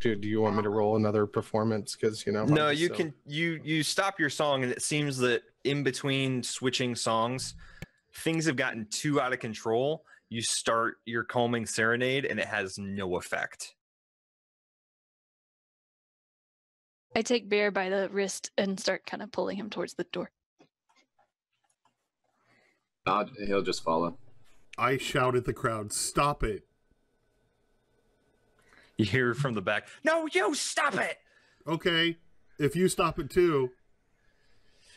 Do, do you want me to roll another performance? Because you know. I'm No, you so- can you you stop your song and it seems that in between switching songs, things have gotten too out of control. You start your calming serenade and it has no effect. I take Bear by the wrist and start kind of pulling him towards the door. Nah, he'll just follow. I shout at the crowd, "Stop it!" You hear from the back, "No, you stop it! Okay, if you stop it too.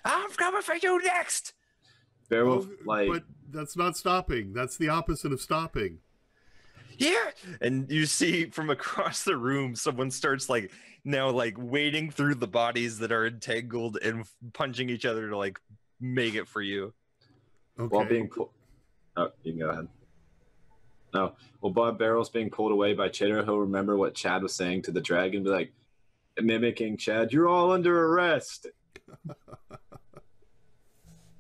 I'm coming for you next." Beowulf, Oh, like, but that's not stopping. That's the opposite of stopping. Here, and you see from across the room, someone starts like now like wading through the bodies that are entangled and f- punching each other to like make it for you. Okay. while being pulled. Oh, you can go ahead. No, well, Bob Barrel's being pulled away by Chitter. He'll remember what Chad was saying to the dragon, be like, mimicking Chad, you're all under arrest.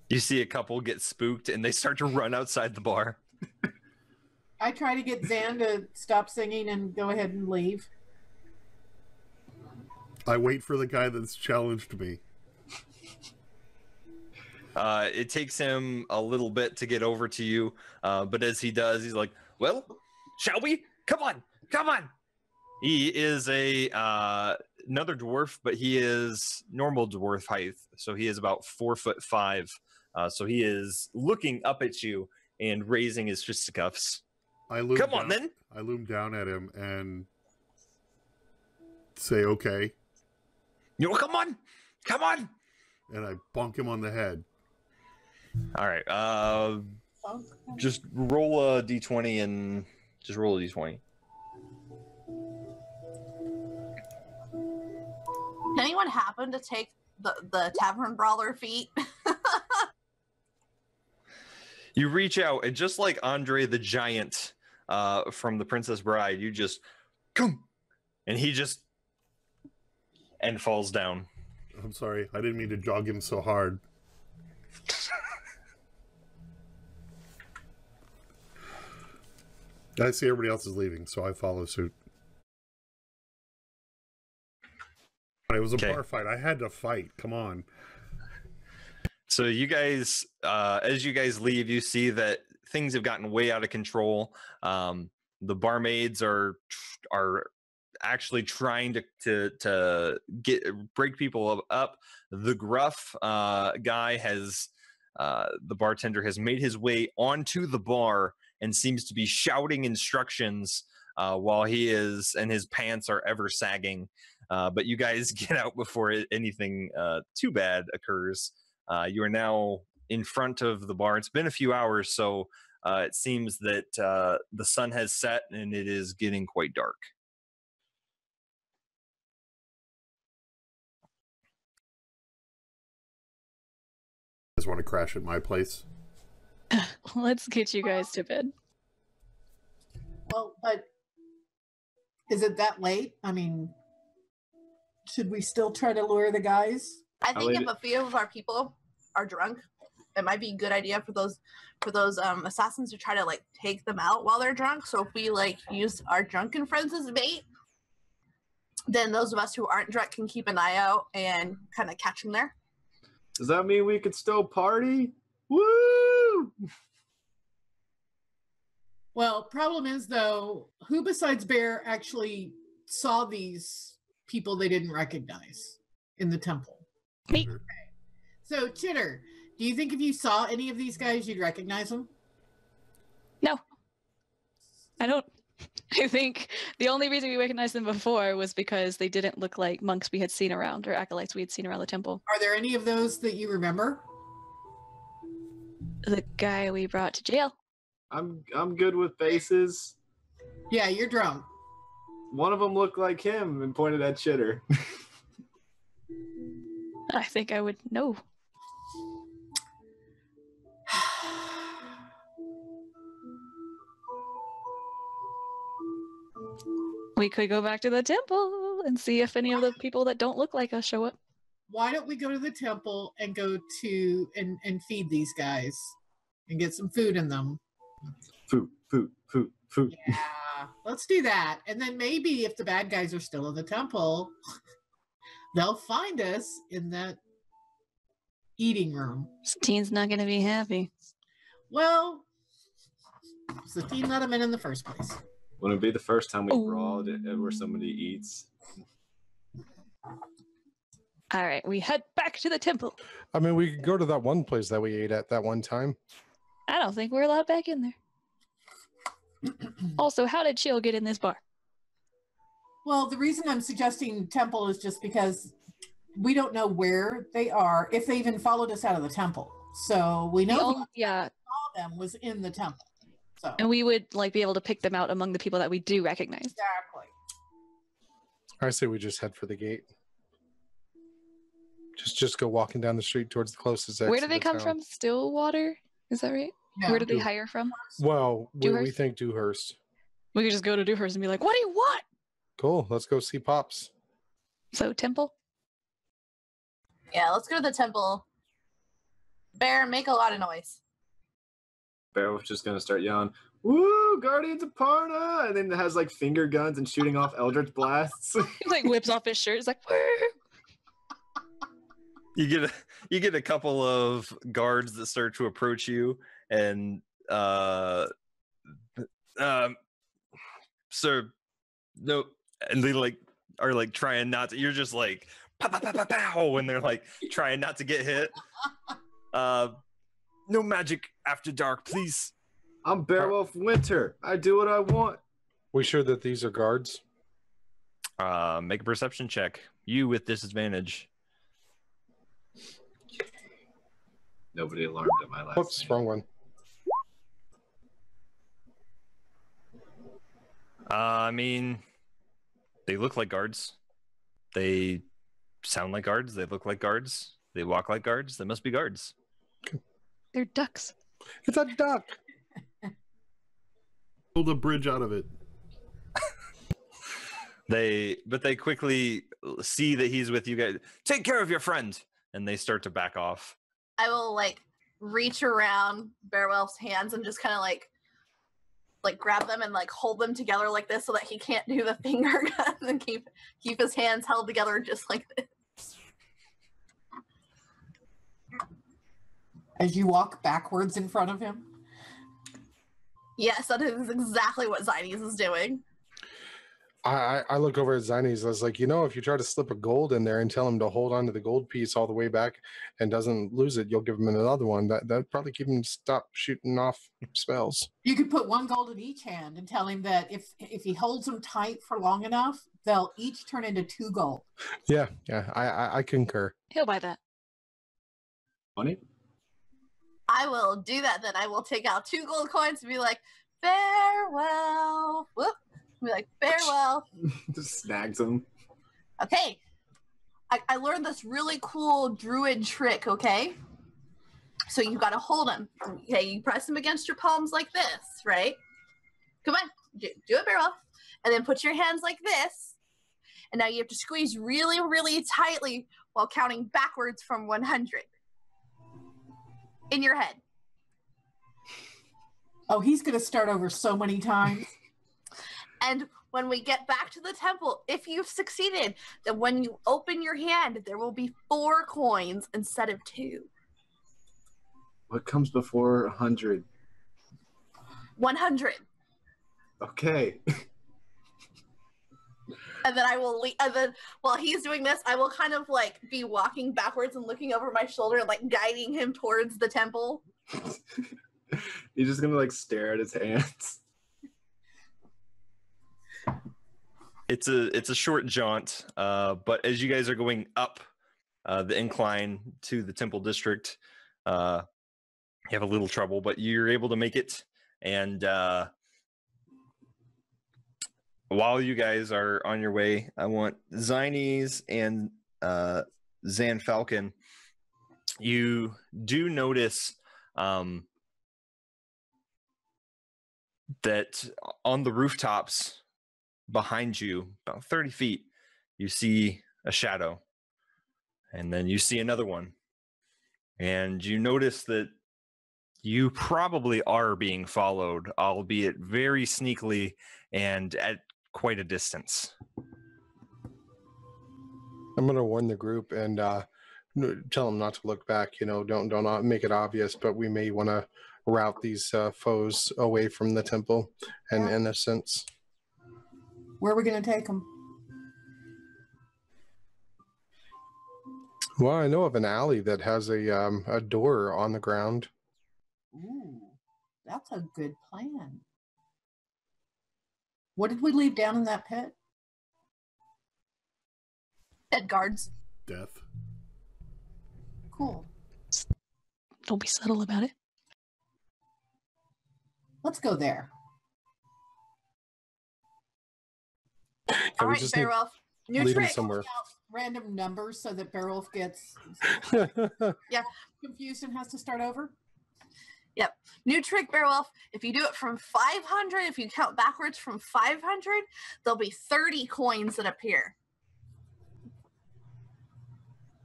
You see a couple get spooked and they start to run outside the bar. I try to get Zan to stop singing and go ahead and leave. I wait for the guy that's challenged me. Uh, it takes him a little bit to get over to you, uh, but as he does, he's like, "Well, shall we? Come on, come on." He is a uh, another dwarf, but he is normal dwarf height, so he is about four foot five. Uh, so he is looking up at you and raising his fisticuffs. I loom Come on, then. I loom down at him and say, "Okay," You come on, come on. and I bonk him on the head. All right. Uh, just roll a d20 and just roll a d20. Can anyone happen to take the, the tavern brawler feat? You reach out, and just like Andre the Giant uh, from The Princess Bride, you just come, and he just and falls down. I'm sorry, I didn't mean to jog him so hard. I see everybody else is leaving, so I follow suit. It was a Okay. bar fight. I had to fight. Come on. So you guys, uh, as you guys leave, you see that things have gotten way out of control. Um, the barmaids are are actually trying to to to get break people up. The gruff uh, guy has uh, the bartender has made his way onto the bar and seems to be shouting instructions uh, while he is and his pants are ever sagging. Uh, but you guys get out before anything uh, too bad occurs. Uh, you are now in front of the bar. It's been a few hours, so uh, it seems that uh, the sun has set and it is getting quite dark. Just want to crash at my place. Let's get you guys to bed. Well, but is it that late? I mean, should we still try to lure the guys? I think if a few of our people are drunk, it might be a good idea for those for those um, assassins to try to like take them out while they're drunk. So if we like use our drunken friends as bait, then those of us who aren't drunk can keep an eye out and kind of catch them there. Does that mean we could still party? Woo! Well, problem is though, who besides Bear actually saw these people they didn't recognize in the temple? Me. Sure. So, Chitter, do you think if you saw any of these guys, you'd recognize them? No, I don't. I think the only reason we recognized them before was because they didn't look like monks we had seen around or acolytes we had seen around the temple. Are there any of those that you remember? The guy we brought to jail. I'm I'm good with faces. Yeah, you're drunk. One of them looked like him and pointed at Chitter. I think I would know. We could go back to the temple and see if any of the people that don't look like us show up. Why don't we go to the temple and go to and and feed these guys and get some food in them? Food, food, food, food. Yeah, let's do that. And then maybe if the bad guys are still in the temple, they'll find us in that eating room. Steen's not going to be happy. Well, Satine let him in in the first place. Wouldn't it be the first time we Ooh. brawled where somebody eats? All right, we head back to the temple. I mean, we could go to that one place that we ate at that one time. I don't think we're allowed back in there. Also, how did Chill get in this bar? Well, the reason I'm suggesting temple is just because we don't know where they are, if they even followed us out of the temple. So we The know only- yeah, one of them was in the temple. So and we would like be able to pick them out among the people that we do recognize. exactly. I say we just head for the gate. Just just go walking down the street towards the closest exit. Where do they of come town. from? Stillwater? Is that right? Yeah. Where do they hire from? Well, we, we think Dewhurst. We could just go to Dewhurst and be like, "What do you want?" Cool. Let's go see Pops. So temple. Yeah, let's go to the temple. Bear, make a lot of noise. Beowulf's just gonna start yelling, "Woo, Guardians of Parna!" and then it has like finger guns and shooting off Eldritch blasts. He like whips off his shirt. It's like, "Woo." You get a you get a couple of guards that start to approach you, and uh, um, sir, no, and they like are like trying not to. You're just like pow pow pow pow pow, and they're like trying not to get hit. Uh, no magic after dark, please. I'm Beowulf Winter. I do what I want. We sure that these are guards? Uh, make a perception check. You with disadvantage. Nobody alarmed at my last. Whoops, name. wrong one. Uh, I mean, they look like guards. They sound like guards. They look like guards. They walk like guards. They must be guards. They're ducks. It's a duck. Build a bridge out of it. They, but they quickly see that he's with you guys. Take care of your friend, and they start to back off. I will like reach around Bearwolf's hands and just kind of like like grab them and like hold them together like this so that he can't do the finger gun and keep keep his hands held together just like this. As you walk backwards in front of him. Yes, that is exactly what Zines is doing. I, I, I look over at Zines. I was like, you know, if you try to slip a gold in there and tell him to hold on to the gold piece all the way back and doesn't lose it, you'll give him another one. That that'd probably keep him stop shooting off spells. You could put one gold in each hand and tell him that if if he holds them tight for long enough, they'll each turn into two gold. Yeah, yeah, I I, I concur. He'll buy that. Money? I will do that then. I will take out two gold coins and be like, farewell. Whoop. Be like, farewell. just snags him. Okay. I, I learned this really cool druid trick, okay? So you gotta hold him. Okay, you press him against your palms like this, right? Come on, do, do it very well. And then put your hands like this. And now you have to squeeze really, really tightly while counting backwards from 100 in your head. Oh, he's gonna start over so many times. And when we get back to the temple, if you've succeeded, then when you open your hand, there will be four coins instead of two. What comes before 100? 100. Okay. And then I will, le- and then while he's doing this, I will kind of like be walking backwards and looking over my shoulder, like guiding him towards the temple. He's just gonna like stare at his hands. It's a it's a short jaunt, uh, but as you guys are going up uh, the incline to the temple district, uh, you have a little trouble, but you're able to make it. And uh, while you guys are on your way, I want Zines and uh, Zan Falcon. You do notice um, that on the rooftops behind you, about 30 feet, you see a shadow. And then you see another one. And you notice that you probably are being followed, albeit very sneakily and at quite a distance. I'm gonna warn the group and uh, tell them not to look back. You know, don't don't uh, make it obvious, but we may want to route these uh, foes away from the temple and innocence. Where are we gonna take them? Well, I know of an alley that has a um, a door on the ground. Ooh. that's a good plan. What did we leave down in that pit? Dead guards. Death. Cool. Don't be subtle about it. Let's go there. Yeah, All we right, just need Beowulf. New lead 'em trick. somewhere. Out Random numbers so that Beowulf gets confused and has to start over. Yep. New trick, Beowulf. If you do it from 500, if you count backwards from 500, there'll be 30 coins that appear.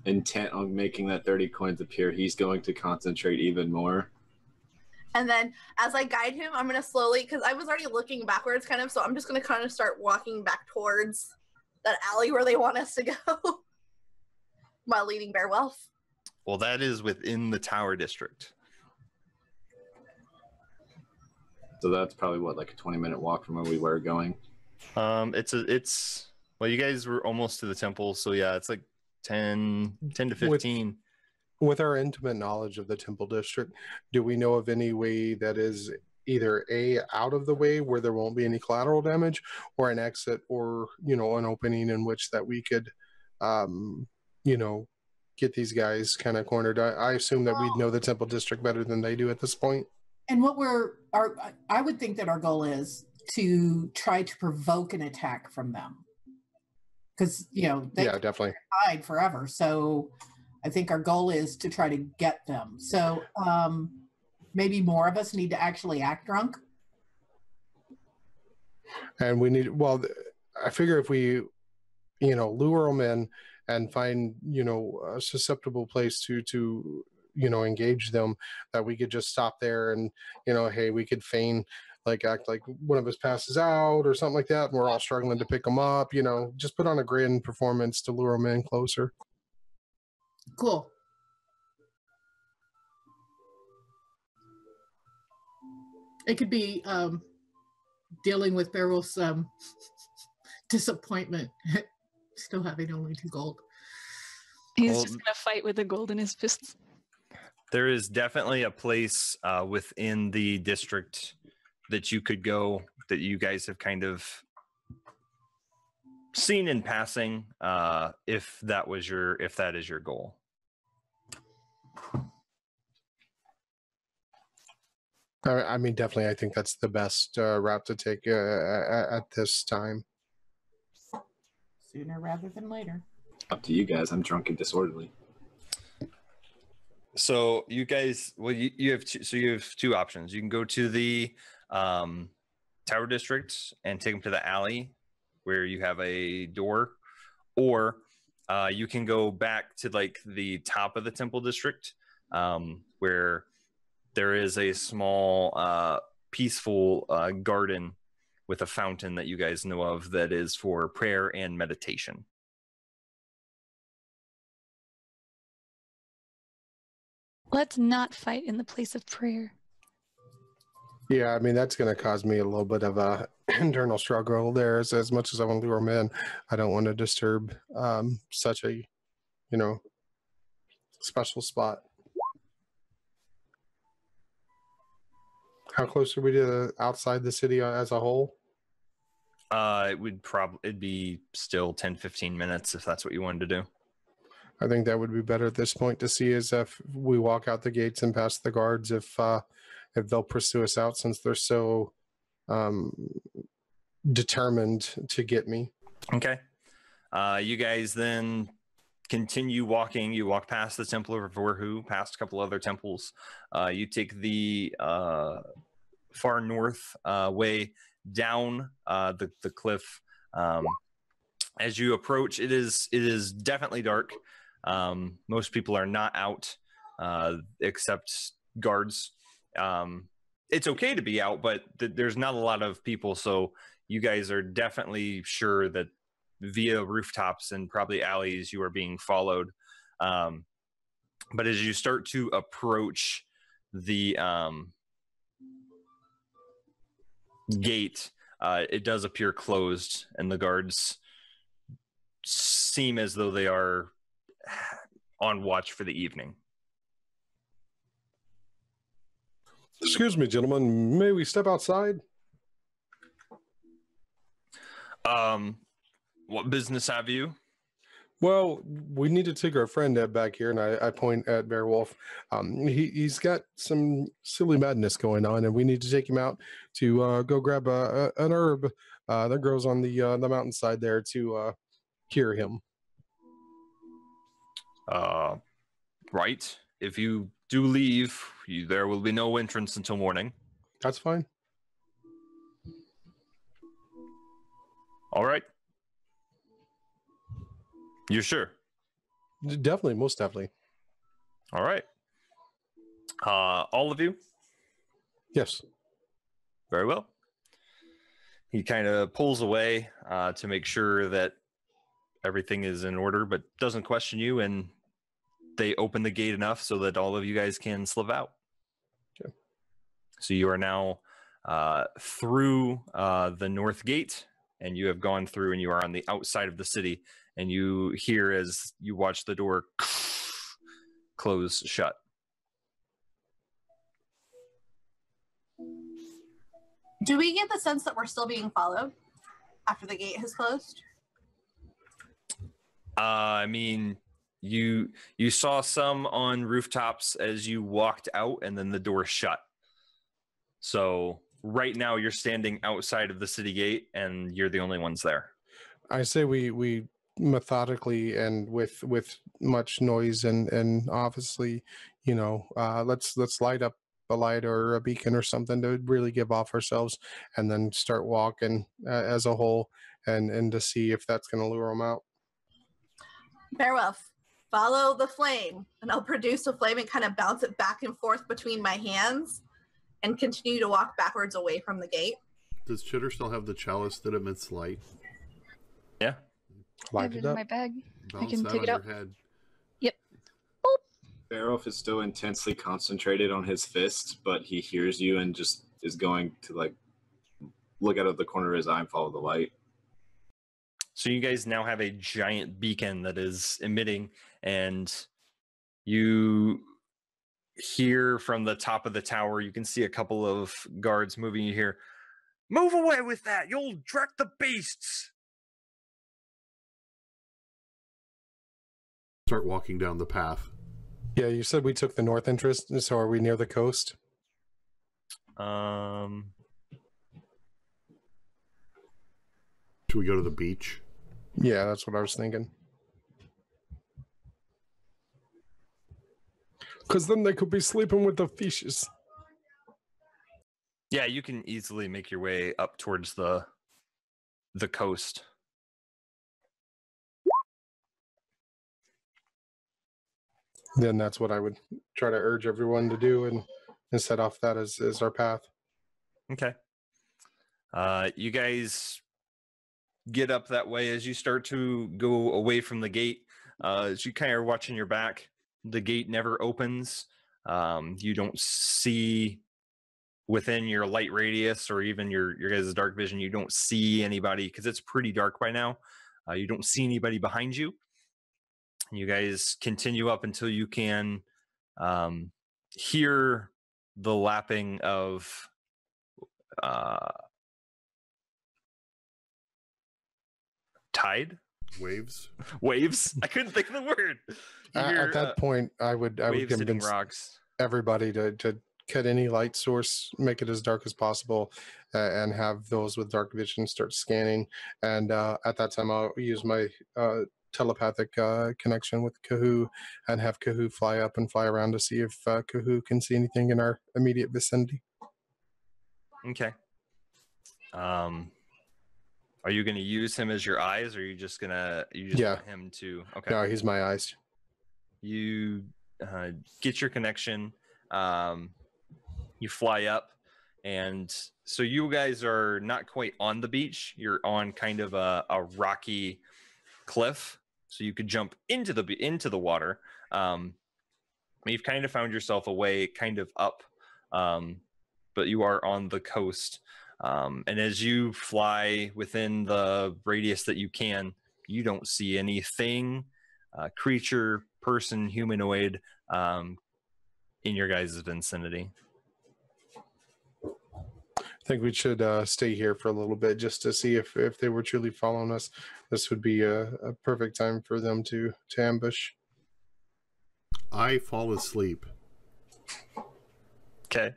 Intent on making that 30 coins appear, he's going to concentrate even more. And then as I guide him, I'm going to slowly, because I was already looking backwards kind of, so I'm just going to kind of start walking back towards that alley where they want us to go while leading Beowulf. Well, that is within the Tower District. So that's probably what, like a 20 minute walk from where we were going. Um, it's a, it's well, you guys were almost to the temple, so yeah, it's like 10, 10 to With- fifteen. With our intimate knowledge of the Temple District, do we know of any way that is either a out of the way where there won't be any collateral damage, or an exit, or you know an opening in which that we could, um, you know, get these guys kind of cornered? I, I assume that we know the Temple District better than they do at this point. And what we're our I- I would think that our goal is to try to provoke an attack from them. Because you know they yeah, definitely. hide forever. So I think our goal is to try to get them. So um maybe more of us need to actually act drunk. and we need well i figure if we you know lure them in and find you know a susceptible place to to you know engage them that we could just stop there and you know hey we could feign like act like one of us passes out or something like that and we're all struggling to pick them up you know just put on a grand performance to lure them in closer Cool. It could be um dealing with Beryl's um disappointment still having only two gold. He's Well, just gonna fight with the gold in his fists. There is definitely a place uh, within the district that you could go that you guys have kind of seen in passing. Uh, if that was your, if that is your goal. I, I mean definitely i think that's the best uh, route to take uh, at, at this time Sooner rather than later. Up to you guys. I'm drunk and disorderly. So you guys, well, you, you have two, so you have two options. You can go to the um, Tower District and take them to the alley where you have a door, or uh, you can go back to like the top of the Temple District um, where there is a small, uh, peaceful uh, garden with a fountain that you guys know of that is for prayer and meditation. Let's not fight in the place of prayer. Yeah, I mean that's going to cause me a little bit of a internal struggle there. As, as much as I want to lure them in, I don't want to disturb um, such a, you know, special spot. How close are we to the, outside the city as a whole? Uh, it would probably it'd be still 10, 15 minutes if that's what you wanted to do. I think that would be better at this point to see is if we walk out the gates and past the guards, if uh, if they'll pursue us out since they're so um, determined to get me. Okay. Uh, you guys then continue walking. You walk past the Temple of Vorhu, past a couple other temples. Uh, you take the uh, far north uh, way down uh, the the cliff. Um, as you approach, it is it is definitely dark. Um, most people are not out, uh, except guards. Um, it's okay to be out, but th- there's not a lot of people, so you guys are definitely sure that via rooftops and probably alleys you are being followed. Um, but as you start to approach the um, gate, uh, it does appear closed, and the guards seem as though they are on watch for the evening. Excuse me, gentlemen. May we step outside? Um, what business have you? Well, we need to take our friend Ed back here, and I, I point at Beowulf. Um, he, he's got some silly madness going on, and we need to take him out to uh, go grab a, a, an herb uh, that grows on the uh, the mountainside there to uh, cure him. Uh, right. If you do leave, you, there will be no entrance until morning. That's fine. All right. You're sure? Definitely, most definitely. All right. Uh, all of you? Yes. Very well. He kind of pulls away uh, to make sure that everything is in order, but doesn't question you. And they open the gate enough so that all of you guys can slip out. Okay. So you are now uh, through uh, the north gate, and you have gone through, and you are on the outside of the city. And you hear as you watch the door close shut. Do we get the sense that we're still being followed after the gate has closed? Uh, I mean, you you saw some on rooftops as you walked out, and then the door shut. So right now, you're standing outside of the city gate, and you're the only ones there. I say we we methodically and with with much noise and and obviously, you know, uh, let's let's light up a light or a beacon or something to really give off ourselves, and then start walking uh, as a whole, and and to see if that's going to lure them out. Beowulf, follow the flame, and I'll produce a flame and kind of bounce it back and forth between my hands, and continue to walk backwards away from the gate. Does Chitter still have the chalice that emits light? Yeah. I have it it in up. my bag. Bounce can take it out. Yep. head. Beowulf is still intensely concentrated on his fist, but he hears you and just is going to like look out of the corner of his eye and follow the light. So you guys now have a giant beacon that is emitting, and you hear from the top of the tower. You can see a couple of guards moving. You hear, "Move away with that! You'll direct the beasts." Start walking down the path. Yeah, you said we took the north interest, so are we near the coast? Um, Should we go to the beach? Yeah, that's what I was thinking. Because then they could be sleeping with the fishes. yeah, you can easily make your way up towards the the coast. Then that's what I would try to urge everyone to do and, and set off that as, as our path. Okay. Uh, you guys get up that way as you start to go away from the gate. Uh, as you kind of are watching your back, the gate never opens. Um, you don't see within your light radius or even your your guys' dark vision. You don't see anybody because it's pretty dark by now. Uh, you don't see anybody behind you. You guys continue up until you can um, hear the lapping of uh tide Waves. waves i couldn't think of the word You At that uh, point, I would I would convince rocks everybody to, to cut any light source, make it as dark as possible, uh, and have those with dark vision start scanning. And uh, at that time, I'll use my uh, telepathic uh, connection with Kahoo and have Kahoo fly up and fly around to see if uh, Kahoo can see anything in our immediate vicinity. okay um are you going to use him as your eyes or are you just gonna you just Yeah. want him to okay No, he's my eyes. you uh, get your connection um, you fly up and so you guys are not quite on the beach you're on kind of a, a rocky cliff so you could jump into the into the water um, you've kind of found yourself away kind of up um, but you are on the coast um, and as you fly within the radius that you can you don't see anything uh, creature, person, humanoid um, in your guys' vicinity. I think we should uh, stay here for a little bit just to see if if they were truly following us. This would be a, a perfect time for them to to ambush. I fall asleep. Okay.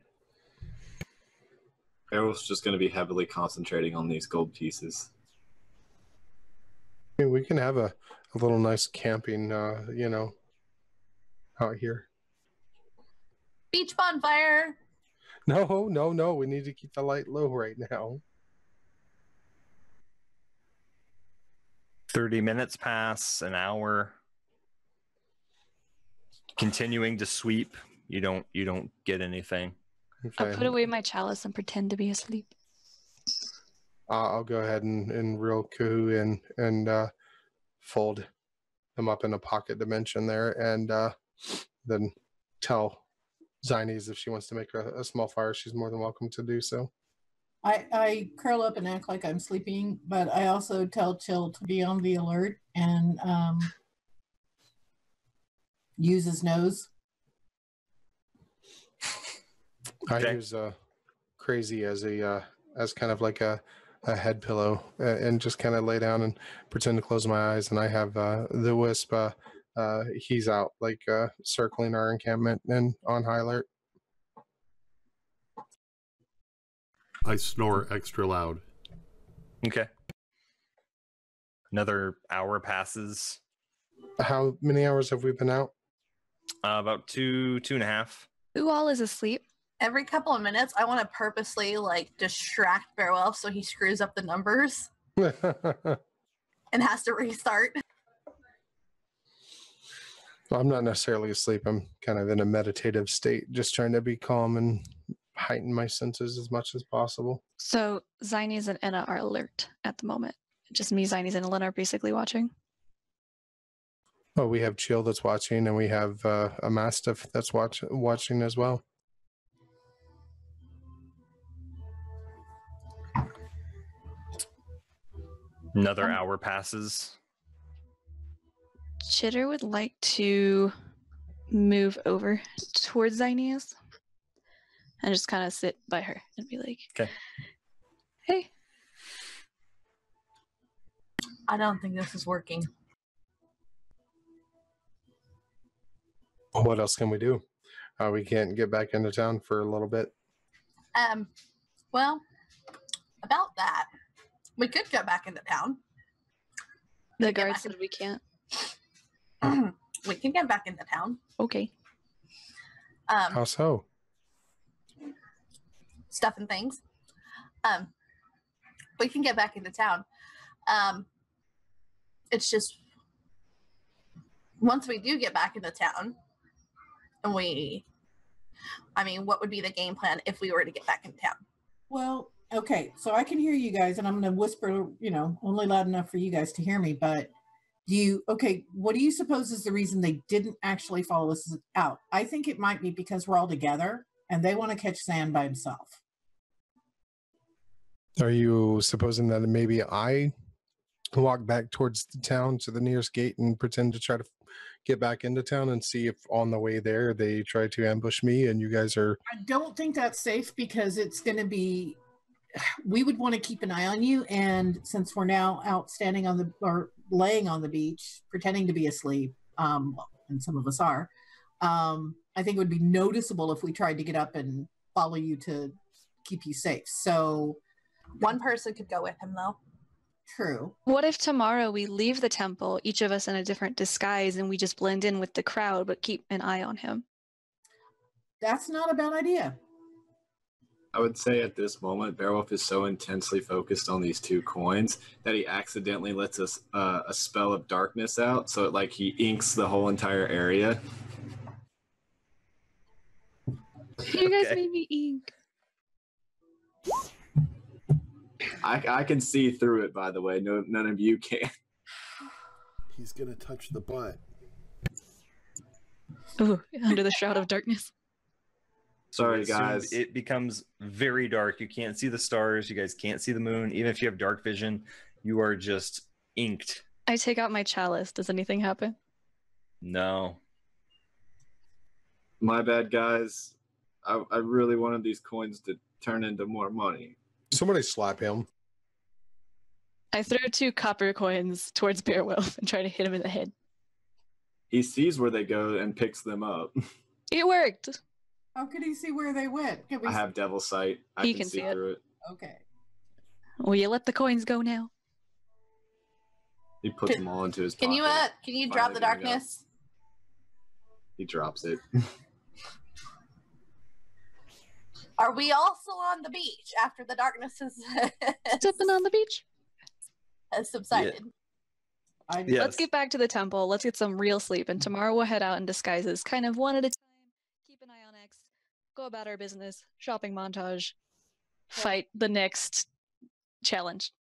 Beowulf's just going to be heavily concentrating on these gold pieces. I mean, we can have a, a little nice camping, uh, you know, out here. Beach bonfire. No, no, no. We need to keep the light low right now. 30 minutes pass, an hour. Continuing to sweep, you don't you don't get anything. I'll put away my chalice and pretend to be asleep. Uh, I'll go ahead and, and reel Kuhu and and uh, fold them up in a pocket dimension there, and uh, then tell Zines if she wants to make a, a small fire, she's more than welcome to do so. I, I curl up and act like I'm sleeping, but I also tell Chill to be on the alert and um, use his nose. I use uh, crazy as a uh, as kind of like a, a head pillow uh, and just kind of lay down and pretend to close my eyes. And I have uh, the wisp. Uh, uh, he's out like uh, circling our encampment and on high alert. I snore extra loud. Okay. Another hour passes. How many hours have we been out? Uh, about two, two and a half. Who all is asleep? Every couple of minutes, I want to purposely like distract Beowulf so he screws up the numbers and has to restart. I'm not necessarily asleep. I'm kind of in a meditative state, just trying to be calm and heighten my senses as much as possible. So Zines and Enna are alert at the moment. Just me, Zines, and Elena are basically watching. Oh, we have Chill that's watching, and we have uh, a Mastiff that's watch- watching as well. Another Um, hour passes. Chitter would like to move over towards Zines and just kind of sit by her and be like, Okay. Hey, I don't think this is working. What else can we do? Uh, we can't get back into town for a little bit. Um, well, about that, we could go back into town. the guard said we can't. we can get back into town. Okay. Um, How so? stuff and things. Um, we can get back into town. Um, it's just once we do get back into town, and we, I mean, what would be the game plan if we were to get back into town? Well, okay, so I can hear you guys, and I'm going to whisper, you know, only loud enough for you guys to hear me. But do you, okay, what do you suppose is the reason they didn't actually follow us out? I think it might be because we're all together and they want to catch Zan by himself. Are you supposing that maybe I walk back towards the town to the nearest gate and pretend to try to get back into town and see if on the way there they try to ambush me and you guys are I don't think that's safe because it's going to be. We would want to keep an eye on you, and since we're now out standing on the or laying on the beach, pretending to be asleep, um, and some of us are, um, I think it would be noticeable if we tried to get up and follow you to keep you safe. So One person could go with him, though. true. What if tomorrow we leave the temple, each of us in a different disguise, and we just blend in with the crowd but keep an eye on him? That's not a bad idea. I would say at this moment, Beowulf is so intensely focused on these two coins that he accidentally lets us uh, a spell of darkness out, so it like he inks the whole entire area. You guys Okay. made me ink. I, I can see through it, by the way. No, none of you can. He's gonna touch the butt. Ooh, under the shroud of darkness. Sorry, Soon guys. It becomes very dark. You can't see the stars. You guys can't see the moon. Even if you have dark vision, you are just inked. I take out my chalice. Does anything happen? No. My bad, guys. I, I really wanted these coins to turn into more money. Somebody slap him. I throw two copper coins towards Beowulf and try to hit him in the head. He sees where they go and picks them up. It worked. How could he see where they went? Can we I have devil sight. I He can, can see, see it. through it. Okay. Will you let the coins go now? He puts Can- them all into his Can pocket. you uh can you drop the Finally giving up. darkness? He drops it. Are we also on the beach after the darkness has, Stepping on the beach. has subsided? I Yeah. Let's get back to the temple. Let's get some real sleep. And tomorrow we'll head out in disguises, kind of one at a time. Keep an eye on X. Go about our business. Shopping montage. Fight the next challenge.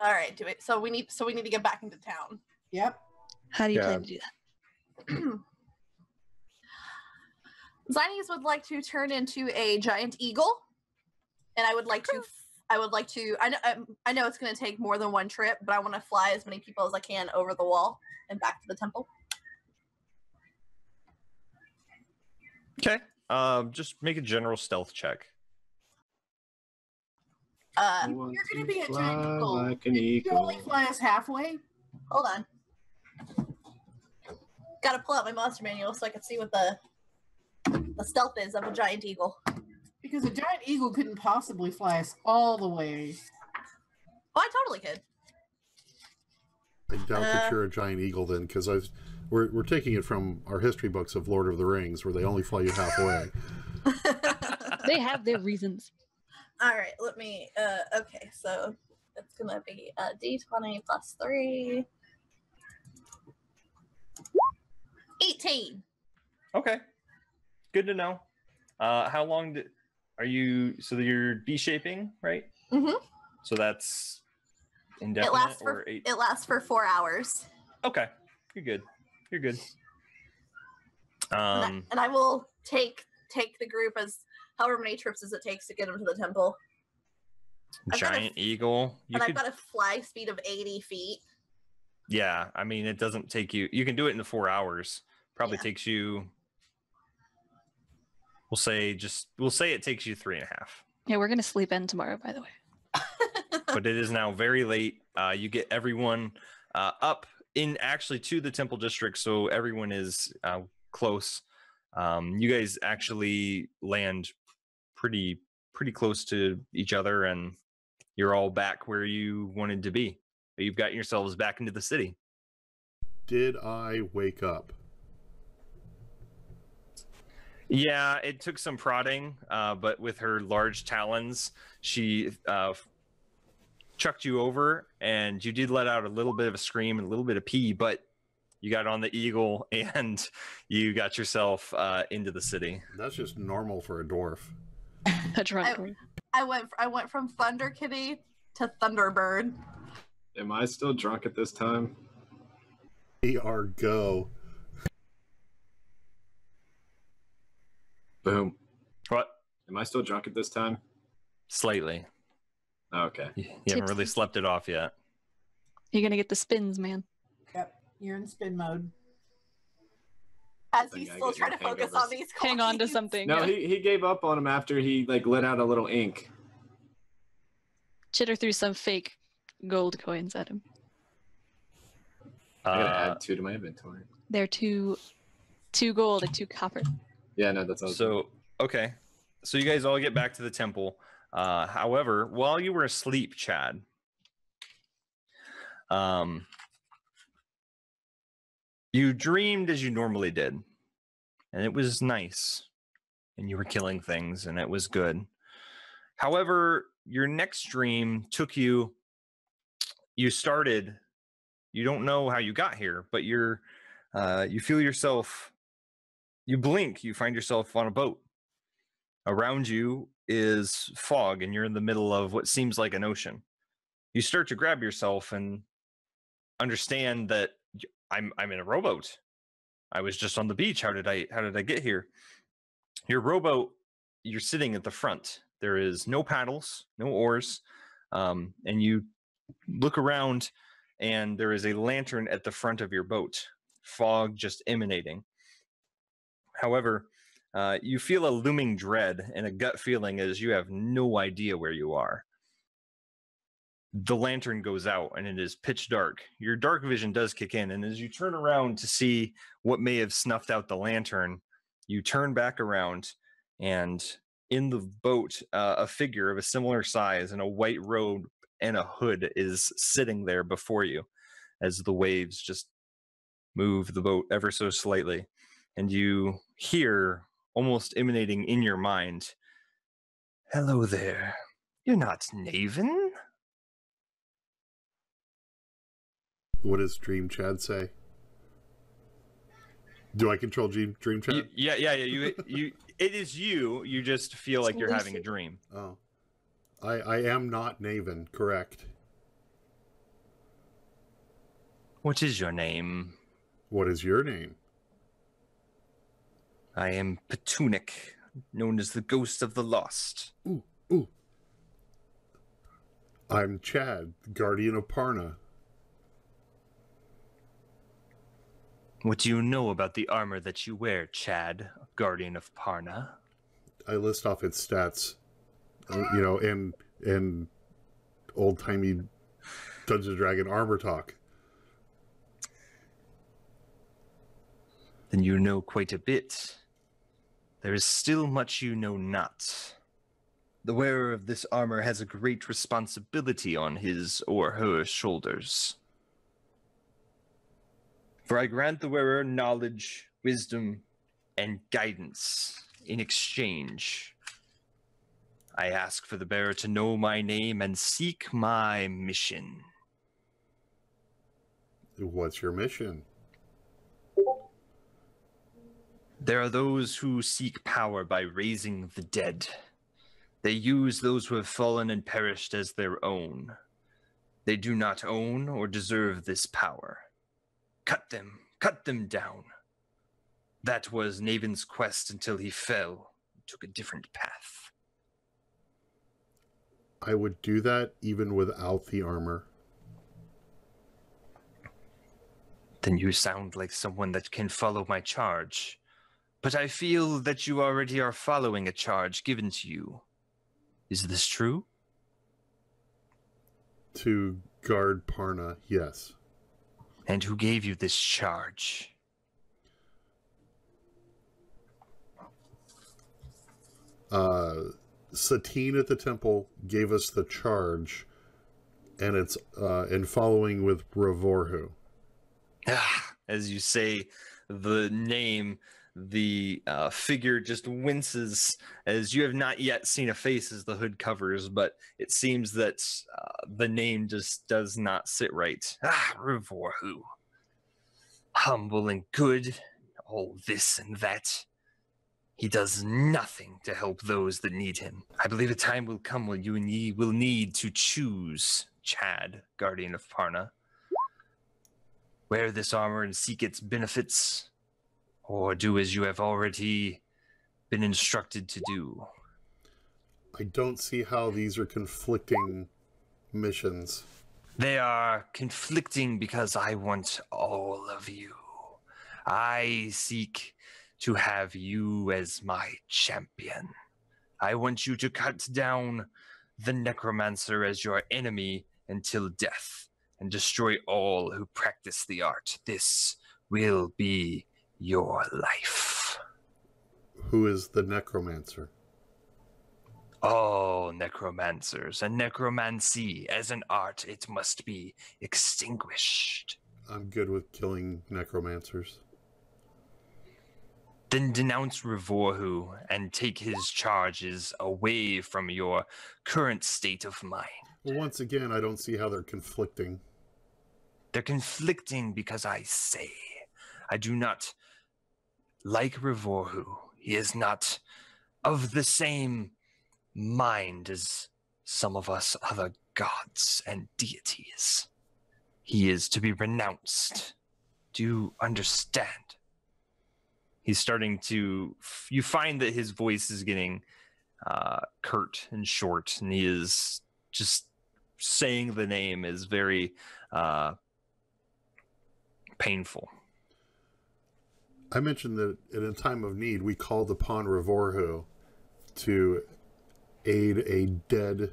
All right, do it. So we need so we need to get back into town. Yep. How do you Yeah. plan to do that? Zinies would like to turn into a giant eagle, and I would like to. I would like to. I know. um, I know it's going to take more than one trip, but I want to fly as many people as I can over the wall and back to the temple. Okay. Um, just make a general stealth check. Uh, you're gonna be a giant eagle. like an You only eagle. fly us halfway. hold on. Got to pull out my monster manual so I can see what the the stealth is of a giant eagle. Because a giant eagle couldn't possibly fly us all the way. Oh, I totally could. I doubt that Uh. you're a giant eagle then, because I've we're we're taking it from our history books of Lord of the Rings, where they only fly you halfway. They have their reasons. All right, let me. Uh, okay, so it's gonna be a d20 plus three. 18. Okay. Good to know. Uh, how long did, are you? So you're D shaping, right? Mm hmm. So that's indefinite It indefinite lasts or for eight. it lasts for four hours, Okay, you're good. You're good. and, I, Um, and I will take take the group as however many trips as it takes to get them to the temple. I've got a- giant eagle. You and could, I've got a fly speed of 80 feet. yeah. I mean, it doesn't take you. You can do it in the four hours. Probably Yeah. takes you. We'll say just. We'll say it takes you three and a half. Yeah, we're gonna sleep in tomorrow, by the way. but it is now very late. Uh, you get everyone uh, up in actually to the temple district, so everyone is uh, close. Um, you guys actually land pretty pretty close to each other, and you're all back where you wanted to be. You've got yourselves back into the city. Did I wake up? Yeah, it took some prodding, uh, but with her large talons, she uh, chucked you over, and you did let out a little bit of a scream and a little bit of pee, but you got on the eagle and you got yourself uh, into the city. That's just normal for a dwarf. A drunk. I- I went I went from Thunder Kitty to Thunderbird. Am I still drunk at this time? We are go. Boom. What? Am I still drunk at this time? Slightly. Okay. You, you haven't really slept it off yet. You're gonna get the spins, man. Yep. You're in spin mode. As think he's still trying to focus on these. Hang on to something. No, yeah. he, he gave up on him after he like let out a little ink. Chitter threw some fake gold coins at him. I gotta Uh, add two to my inventory. They're two, two gold and two copper. Yeah, no, that's all. So okay, so you guys all get back to the temple. Uh, however, while you were asleep, Chad, um, you dreamed as you normally did, and it was nice, and you were killing things, and it was good. However, your next dream took you. You started. You don't know how you got here, but you're. Uh, you feel yourself you blink, you find yourself on a boat. Around you is fog, and you're in the middle of what seems like an ocean. You start to grab yourself and understand that i'm I'm in a rowboat. I was just on the beach. How did I how did I get here? Your rowboat, you're sitting at the front. There is no paddles, no oars, um, and you look around, and there is a lantern at the front of your boat. Fog just emanating. However, uh, you feel a looming dread and a gut feeling as you have no idea where you are. The lantern goes out and it is pitch dark. Your dark vision does kick in, and as you turn around to see what may have snuffed out the lantern, you turn back around and in the boat, uh, a figure of a similar size in a white robe and a hood is sitting there before you as the waves just move the boat ever so slightly. And you hear, almost emanating in your mind, Hello there. You're not Naven? What does Dream Chad say? Do I control Dream Dream Chad? You- yeah, yeah, yeah. You, you, it is you. You just feel like you're having a dream. Oh, I I am not Naven. Correct. What is your name? What is your name? I am Petunic, known as the Ghost of the Lost. Ooh, ooh. I'm Chad, Guardian of Parna. What do you know about the armor that you wear, Chad, Guardian of Parna? I list off its stats, uh, you know, and in old timey Dungeons and Dragon armor talk. Then you know quite a bit. There is still much you know not. The wearer of this armor has a great responsibility on his or her shoulders. For I grant the wearer knowledge, wisdom, and guidance in exchange. I ask for the bearer to know my name and seek my mission. What's your mission? There are those who seek power by raising the dead. They use those who have fallen and perished as their own. They do not own or deserve this power. Cut them, cut them down. That was Naven's quest until he fell, and took a different path. I would do that even without the armor. Then you sound like someone that can follow my charge. But I feel that you already are following a charge given to you. Is this true? To guard Parna, yes. And who gave you this charge? Uh, Satine at the temple gave us the charge, and it's uh, in following with Revorhu. Ah, As you say the name, the uh, figure just winces as you have not yet seen a face as the hood covers, but it seems that uh, the name just does not sit right. Ah, Revorhu. Humble and good, all this and that. He does nothing to help those that need him. I believe a time will come when you and ye will need to choose Chad, Guardian of Parna. Wear this armor and seek its benefits, or do as you have already been instructed to do. I don't see how these are conflicting missions. They are conflicting because I want all of you. I seek to have you as my champion. I want you to cut down the necromancer as your enemy until death and destroy all who practice the art. This will be your life. Who is the necromancer? All necromancers and necromancy as an art, it must be extinguished. I'm good with killing necromancers. Then denounce Revorhu and take his charges away from your current state of mind. Well, once again, I don't see how they're conflicting. They're conflicting because I say. I do not like Revorhu. He is not of the same mind as some of us other gods and deities. He is to be renounced. Do you understand? He's starting to. You find that his voice is getting uh, curt and short, and he is just saying the name is very uh, painful. I mentioned that in a time of need, we called upon Revorhu to aid a dead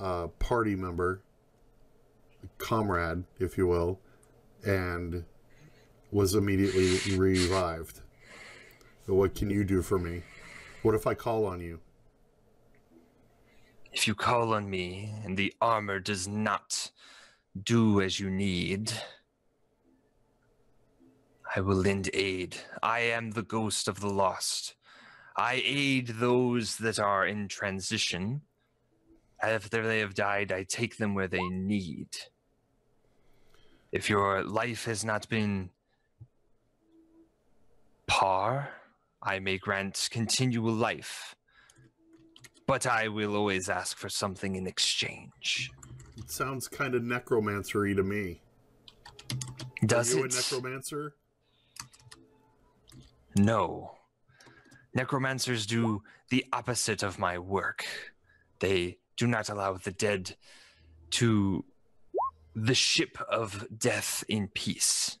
uh, party member, comrade, if you will, and was immediately revived. What can you do for me? What if I call on you? If you call on me and the armor does not do as you need, I will lend aid. I am the ghost of the lost. I aid those that are in transition. After they have died, I take them where they need. If your life has not been par, I may grant continual life. But I will always ask for something in exchange. It sounds kind of necromancery to me. Does Are you it? a necromancer? No. Necromancers do the opposite of my work. They do not allow the dead to the ship of death in peace.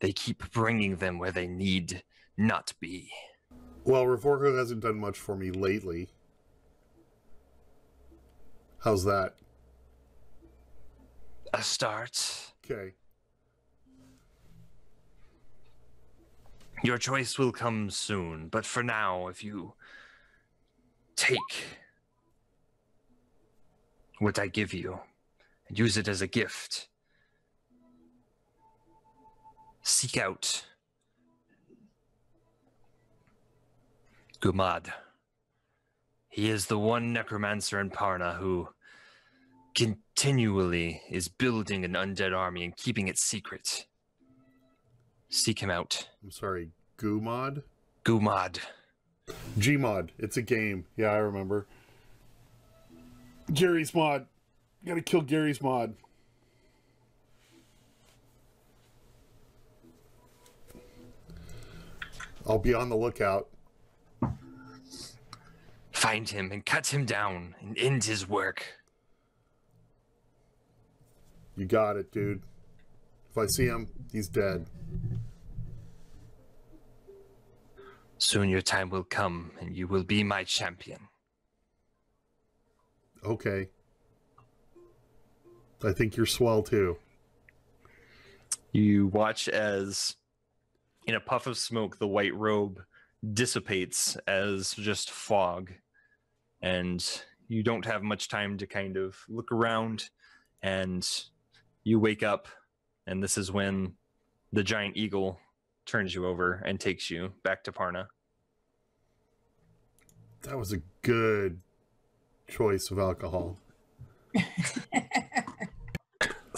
They keep bringing them where they need not be. Well, Revorhu hasn't done much for me lately. How's that? A start. Okay. Your choice will come soon, but for now, if you take what I give you and use it as a gift, seek out Gumad. He is the one necromancer in Parna who continually is building an undead army and keeping it secret. Seek him out. I'm sorry. Gumod? Gumad. Gmod. It's a game. Yeah, I remember. Garry's Mod. gotta kill Garry's Mod. I'll be on the lookout. Find him and cut him down and end his work. You got it, dude. If I see him, he's dead. Soon your time will come and you will be my champion. Okay. I think you're swell too. You watch as, in a puff of smoke, the white robe dissipates as just fog. And you don't have much time to kind of look around. And you wake up, and this is when the giant eagle turns you over and takes you back to Parna. That was a good choice of alcohol.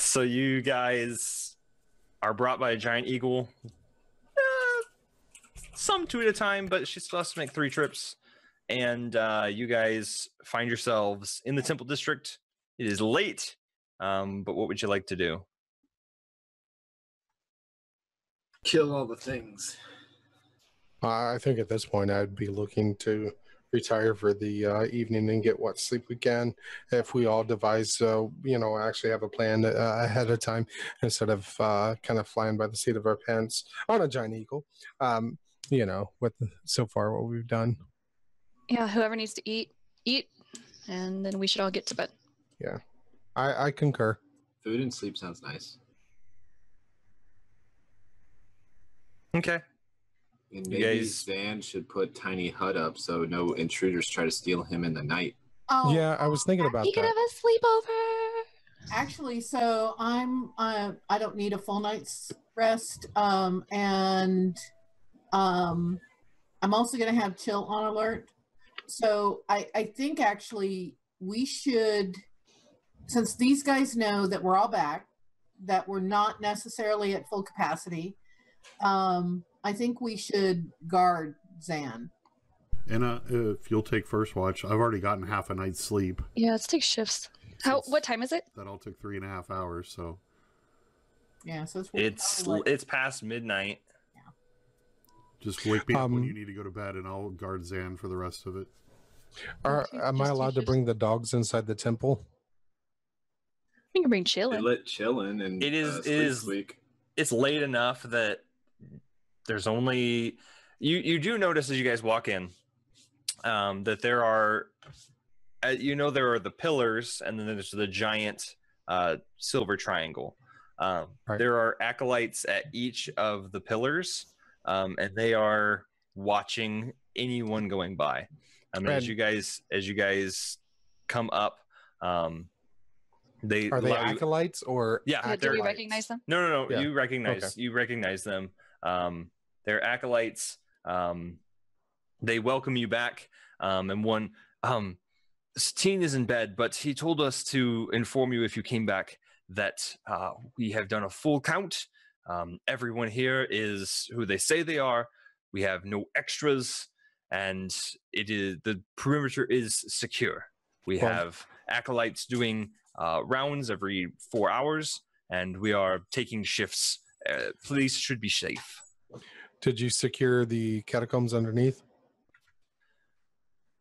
So you guys are brought by a giant eagle. Uh, some two at a time, but she still has to make three trips. And uh, you guys find yourselves in the temple district. It is late, um, but what would you like to do? Kill all the things. I think at this point I'd be looking to retire for the uh, evening and get what sleep we can. If we all devise, uh, you know, actually have a plan uh, ahead of time instead of uh, kind of flying by the seat of our pants on a giant eagle. Um, you know, with so far what we've done. Yeah, whoever needs to eat, eat, and then we should all get to bed. Yeah, I, I concur. Food and sleep sounds nice. Okay. And maybe guys- Zan should put tiny hut up so no intruders try to steal him in the night. Oh, Yeah, I was thinking about that. can that. have a sleepover. actually, so I'm uh, I don't need a full night's rest, um, and um, I'm also gonna have chill on alert. So I I think actually we should, since these guys know that we're all back, that we're not necessarily at full capacity. Um, I think we should guard Zan. And uh, if you'll take first watch, I've already gotten half a night's sleep. Yeah, let's take shifts. How? What time is it? That all took three and a half hours. So Yeah, so it's It's like- it's past midnight. just wake me up when Um, you need to go to bed, and I'll guard Zan for the rest of it. Are, am I allowed to bring the dogs inside the temple? We can bring They chillin'. let chillin and It is- uh, it sleep is- squeak. It's late enough that there's only you. You do notice as you guys walk in um, that there are, uh, you know, there are the pillars, and then there's the giant uh, silver triangle. Um, Right. There are acolytes at each of the pillars, um, and they are watching anyone going by. I mean, as you guys as you guys come up, um, they Are they acolytes or Yeah, Yeah, do we they're- recognize them? no, no, no. Yeah. You recognize you recognize them. Um, they're acolytes. Um, they welcome you back. Um, and one, um, Steen is in bed, but he told us to inform you if you came back that uh, we have done a full count. Um, everyone here is who they say they are. We have no extras, and it is the perimeter is secure. We Well- have acolytes doing uh, rounds every four hours and we are taking shifts. Uh, police should be safe. did you secure the catacombs underneath?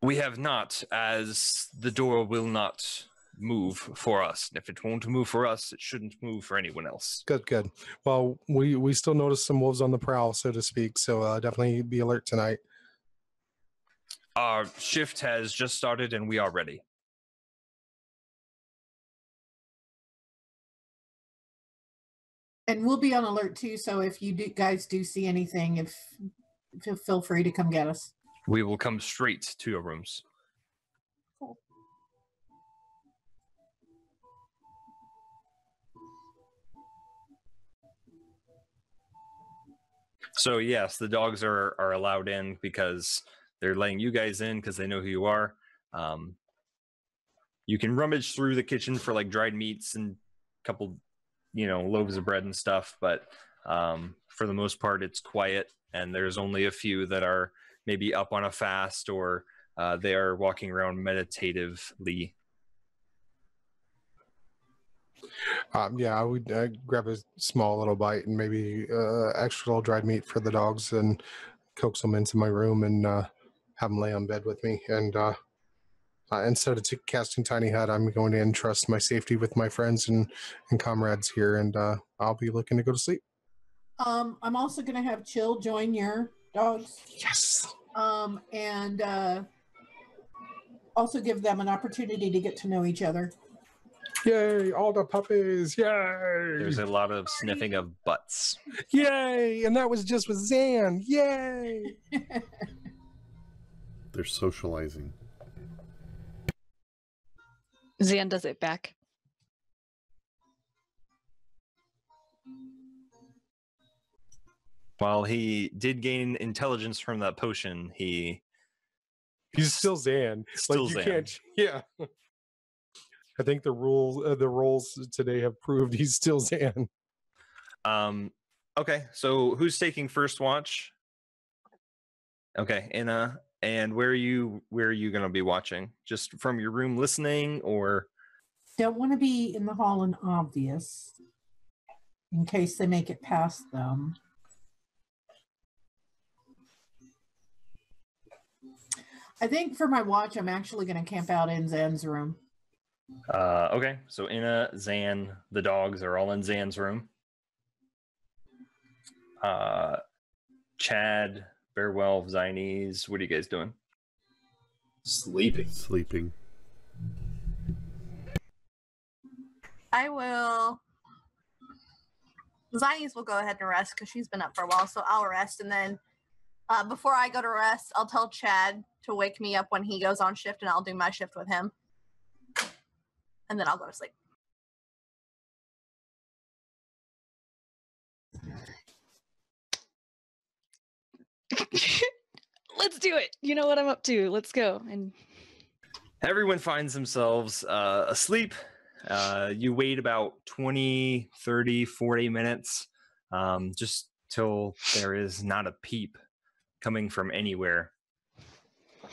We have not, as the door will not move for us. If it won't move for us, it shouldn't move for anyone else. Good, good. Well, we we still notice some wolves on the prowl, so to speak. So uh, definitely be alert tonight. Our shift has just started and we are ready. And we'll be on alert too. So if you do, guys do see anything, if feel, feel free to come get us. We will come straight to your rooms. So yes, the dogs are are allowed in because they're letting you guys in because they know who you are. Um, you can rummage through the kitchen for like dried meats and a couple, you know, loaves of bread and stuff, but um, for the most part, it's quiet, and there's only a few that are maybe up on a fast or uh, they are walking around meditatively. Um, yeah, I would uh, grab a small little bite and maybe uh, extra little dried meat for the dogs and coax them into my room and uh, have them lay on bed with me. And uh, instead of t- casting Tiny Hut, I'm going to entrust my safety with my friends and, and comrades here, and uh, I'll be looking to go to sleep. Um, I'm also going to have Chill join your dogs. Yes. Um, and uh, also give them an opportunity to get to know each other. Yay, all the puppies. Yay. There's a lot of sniffing of butts. Yay. And that was just with Zan. Yay. They're socializing. Zan does it back. While he did gain intelligence from that potion, he He's still Zan. still like you Zan. can't. Yeah. I think the rules, uh, the roles today have proved he's still Zan. Um, okay, so who's taking first watch? Okay, Anna, and where are you? Where are you going to be watching? Just from your room, listening, or Don't want to be in the hall and obvious in case they make it past them. I think for my watch, I'm actually going to camp out in Zan's room. uh, okay. So Anna, Zan, the dogs are all in Zan's room. Uh, Chad, Bearwell, Zinese, what are you guys doing? Sleeping. Sleeping. I will. Zines will go ahead and rest because she's been up for a while, so I'll rest. And then uh, before I go to rest, I'll tell Chad to wake me up when he goes on shift, and I'll do my shift with him. And then I'll go to sleep. Let's do it. You know what I'm up to. Let's go. And everyone finds themselves uh, asleep uh, you wait about 20 30 40 minutes um, just till there is not a peep coming from anywhere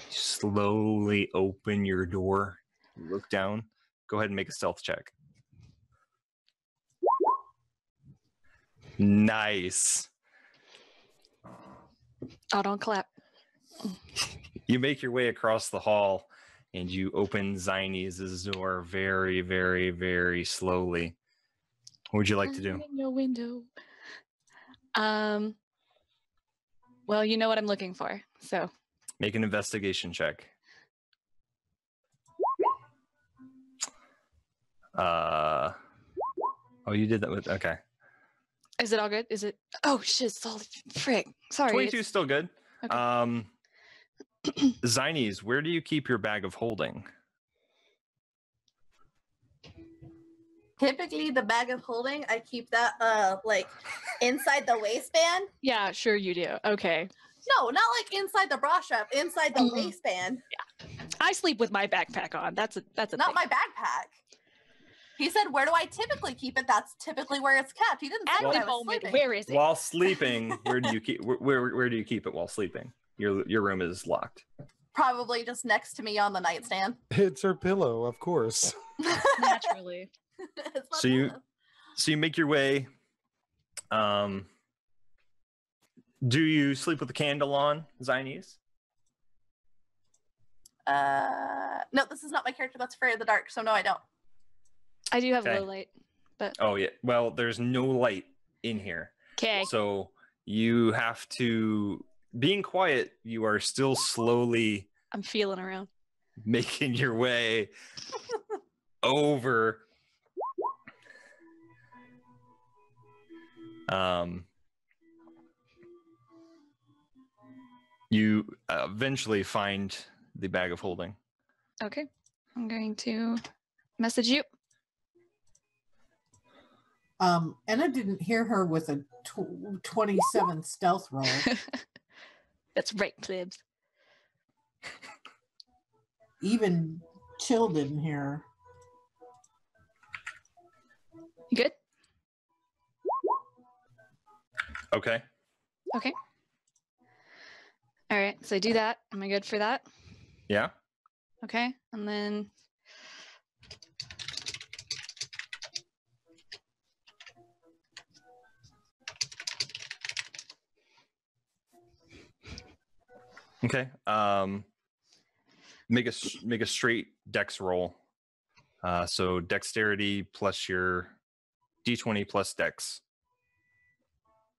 slowly open your door look down go ahead and make a stealth check nice oh, don't clap. you make your way across the hall and you open Zine's door very, very, very slowly. What would you like to do? No window. Um, Well, you know what I'm looking for. So Make an investigation check. Uh oh, you did that with okay. Is it all good? Is it? Oh shit! Solid frick. Sorry. 22 is still good. Okay. Um Zinies, where do you keep your bag of holding? Typically, the bag of holding, I keep that uh like inside the waistband. Yeah, sure you do. Okay. No, not like inside the bra strap, inside the Mhm. waistband, I sleep with my backpack on. That's a that's a not thing. my backpack. He said, "Where do I typically keep it?" That's typically where it's kept. He didn't say At the moment, sleeping. where is it? While sleeping, where do you keep where, where where do you keep it while sleeping? Your your room is locked. Probably just next to me on the nightstand. It's her pillow, of course. Naturally. So you- pillow. So you make your way um do you sleep with the candle on, Zinies? Uh, no, this is not my character. That's afraid of the dark. So no, I don't. I do have Okay. low light. But oh yeah. Well, there's no light in here. Okay. So you have to being quiet, you are still slowly I'm feeling around. making your way over um you uh, eventually find the bag of holding Okay. I'm going to message you. Um, Anna didn't hear her with a tw- 27 stealth roll. That's right, plebs. Even Chill didn't hear her. You good? okay Okay. All right. So I do that. Am I good for that? yeah Okay. And then okay um make a s- make a straight dex roll uh so dexterity plus your d20 plus dex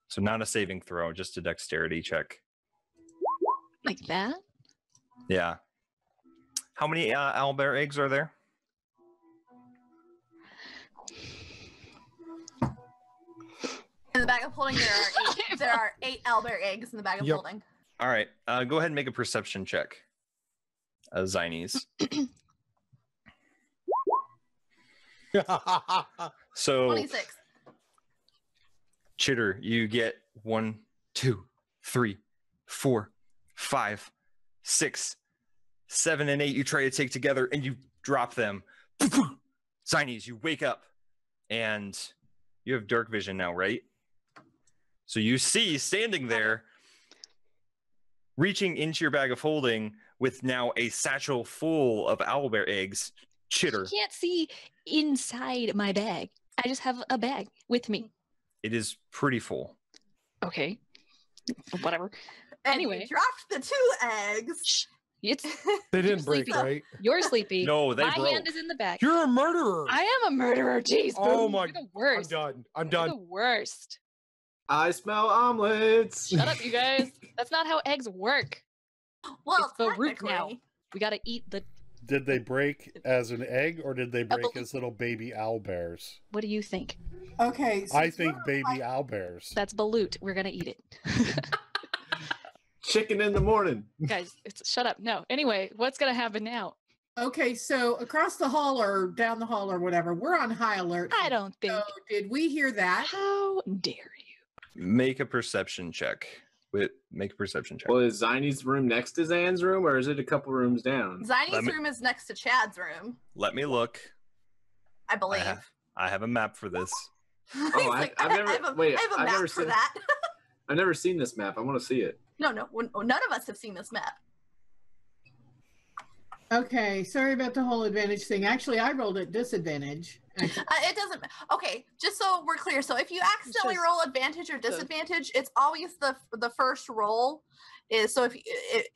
so not a saving throw just a dexterity check like that. Yeah. How many uh, owlbear eggs are there? In the bag of holding, there are eight. there are eight owlbear eggs in the bag of Yep. holding. All right. Uh, go ahead and make a perception check. Uh, Zinies. So, Twenty-six. Chitter, you get one, two, three, four, five, six, seven, and eight. You try to take together and you drop them. Zinies, you wake up and you have dark vision now, right? So you see standing there, reaching into your bag of holding with now a satchel full of owlbear eggs. Chitter, You can't see inside my bag. I just have a bag with me. it is pretty full. Okay. Whatever. And Anyway. dropped the two eggs. It's they didn't break, sleepy. right? you're sleepy. No, they my broke. hand is in the bag. You're a murderer. I am a murderer. Jeez. Oh Boom. my- You're the I'm done. I'm You're done. the worst. I smell omelets. Shut up, you guys. That's not how eggs work. Well, It's the root now. We gotta eat the. Did they break as an egg or did they break believe- as little baby owl bears? What do you think? Okay. so I think baby like- owl bears. That's balut. We're gonna eat it. Chicken in the morning. guys, it's shut up. No. Anyway, what's gonna happen now? Okay, so across the hall or down the hall or whatever, we're on high alert. I don't think. So did we hear that? How dare you? Make a perception check. With make a perception check. Well, is Ziny's room next to Zan's room, or is it a couple rooms down? Let Ziny's me- room is next to Chad's room, Let me look. I believe. have- I have a map for this. He's Oh, I- like, I've never- I have a, wait, I have a I've map never for seen- that. I've never seen this map. I want to see it. no, no, when- none of us have seen this map. Okay, sorry about the whole advantage thing. Actually, I rolled at disadvantage. Uh, it doesn't. Okay, just so we're clear. So if you accidentally just roll advantage or the- disadvantage, it's always the the first roll, is so if you,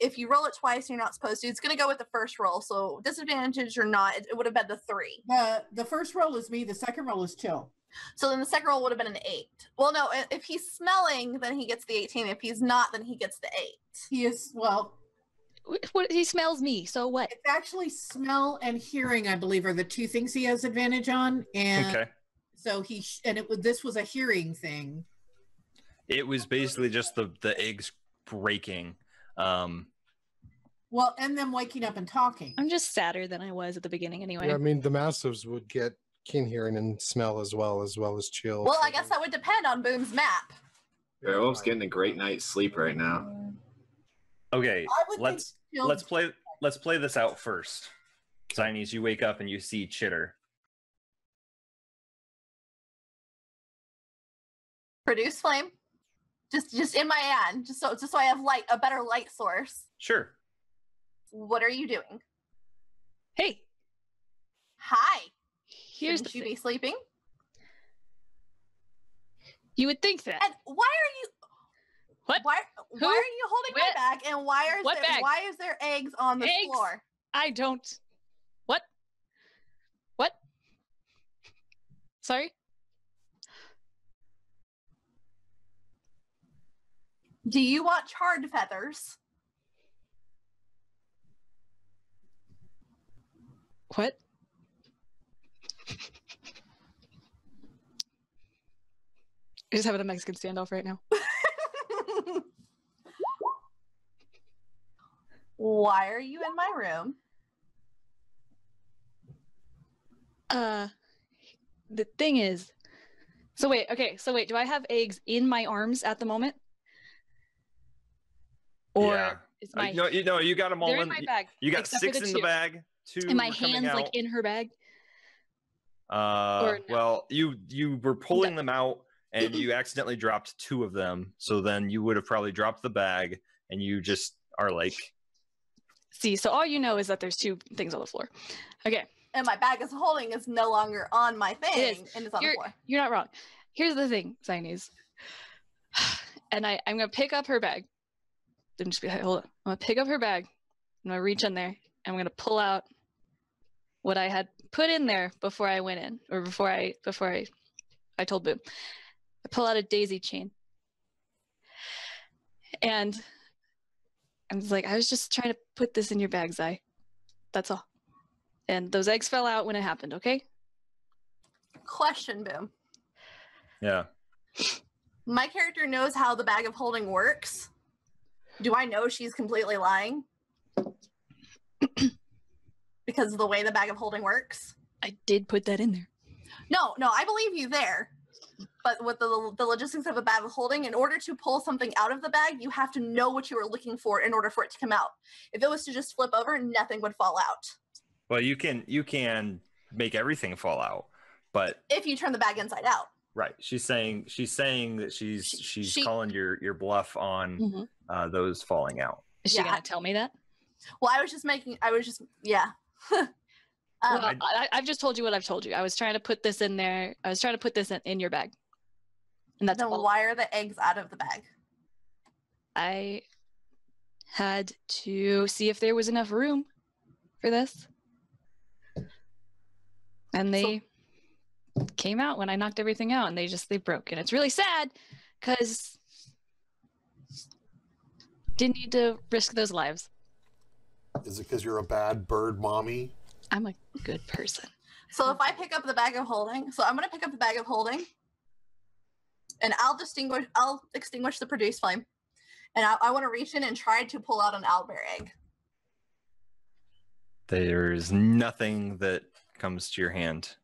if you roll it twice, you're not supposed to. It's going to go with the first roll. So disadvantage or not, it, it would have been the three. The the first roll is me. The second roll is chill. So then the second roll would have been an eight. Well, no, if he's smelling, then he gets the 18. If he's not, then he gets the eight. He is well. Wh- What he smells me, so what? It's actually smell and hearing, I believe, are the two things he has advantage on, and Okay. so he sh- and it was this was a hearing thing. It was basically just the the eggs breaking. Um, Well, and them waking up and talking. I'm just sadder than I was at the beginning anyway. Yeah, I mean the mastiffs would get keen hearing and smell as well as well as chill. Well, I guess that would depend on Boom's map. Werewolf's getting a great night's sleep right now. Okay, I would think let's let's play let's play this out first. Zinies, you wake up and you see Chitter. Produce flame. Just just in my hand, just so just so I have light, a better light source. Sure. What are you doing? Hey, Hi. here's the Shouldn't you thing. be sleeping? You would think that. And why are you What? why why are you holding Where? my bag and why are What there bag? why is there eggs on the Eggs? floor? I don't. What? What? Sorry? Do you want charred feathers? What? You're just having a Mexican standoff right now. why are you in my room? Uh, the thing is, so wait, okay, so wait, do I have eggs in my arms at the moment? Or Yeah. is Uh, my no, you know you got them all in. in my bag? You got six the in the bag. Two. And my were coming hands like in her bag? Uh, no? well, you you were pulling them out, and you accidentally dropped two of them. So then you would have probably dropped the bag, and you just are like, See, so all you know is that there's two things on the floor. Okay, And my bag is holding is no longer on my thing is. and it's on you're the floor. you're not wrong. Here's the thing, Zinies. And I, I'm gonna pick up her bag. Then just be like, hold on. I'm gonna pick up her bag. I'm gonna reach in there. And I'm gonna pull out what I had put in there before I went in, or before I before I I told Boom. I pull out a daisy chain. And I was like, I was just trying to put this in your bag, Zai. That's all. And those eggs fell out when it happened, okay? Question, Boom. yeah. My character knows how the bag of holding works. Do I know she's completely lying? because of the way the bag of holding works? I did put that in there. No, no, I believe you there. But with the, the logistics of a bag of holding, in order to pull something out of the bag, you have to know what you were looking for in order for it to come out. If it was to just flip over, nothing would fall out. Well, you can you can make everything fall out, but If you turn the bag inside out. right. She's saying she's saying that she's She- she's she- calling your your bluff on Mhm. uh, those falling out. Is she Yeah, gonna tell me that? Well, I was just making, I was just, yeah. um, well, I- I, I've just told you what I've told you. I was trying to put this in there. I was trying to put this in, in your bag, and that's then all. why are the eggs out of the bag? I had to see if there was enough room for this, and they came out when I knocked everything out, and they just they broke, and it's really sad because didn't need to risk those lives. Is it because you're a bad bird mommy? I'm a good person. So if I pick up the bag of holding, so I'm gonna pick up the bag of holding, and I'll distinguish, I'll extinguish the produce flame, and I, I want to reach in and try to pull out an owlbear egg. There's nothing that comes to your hand.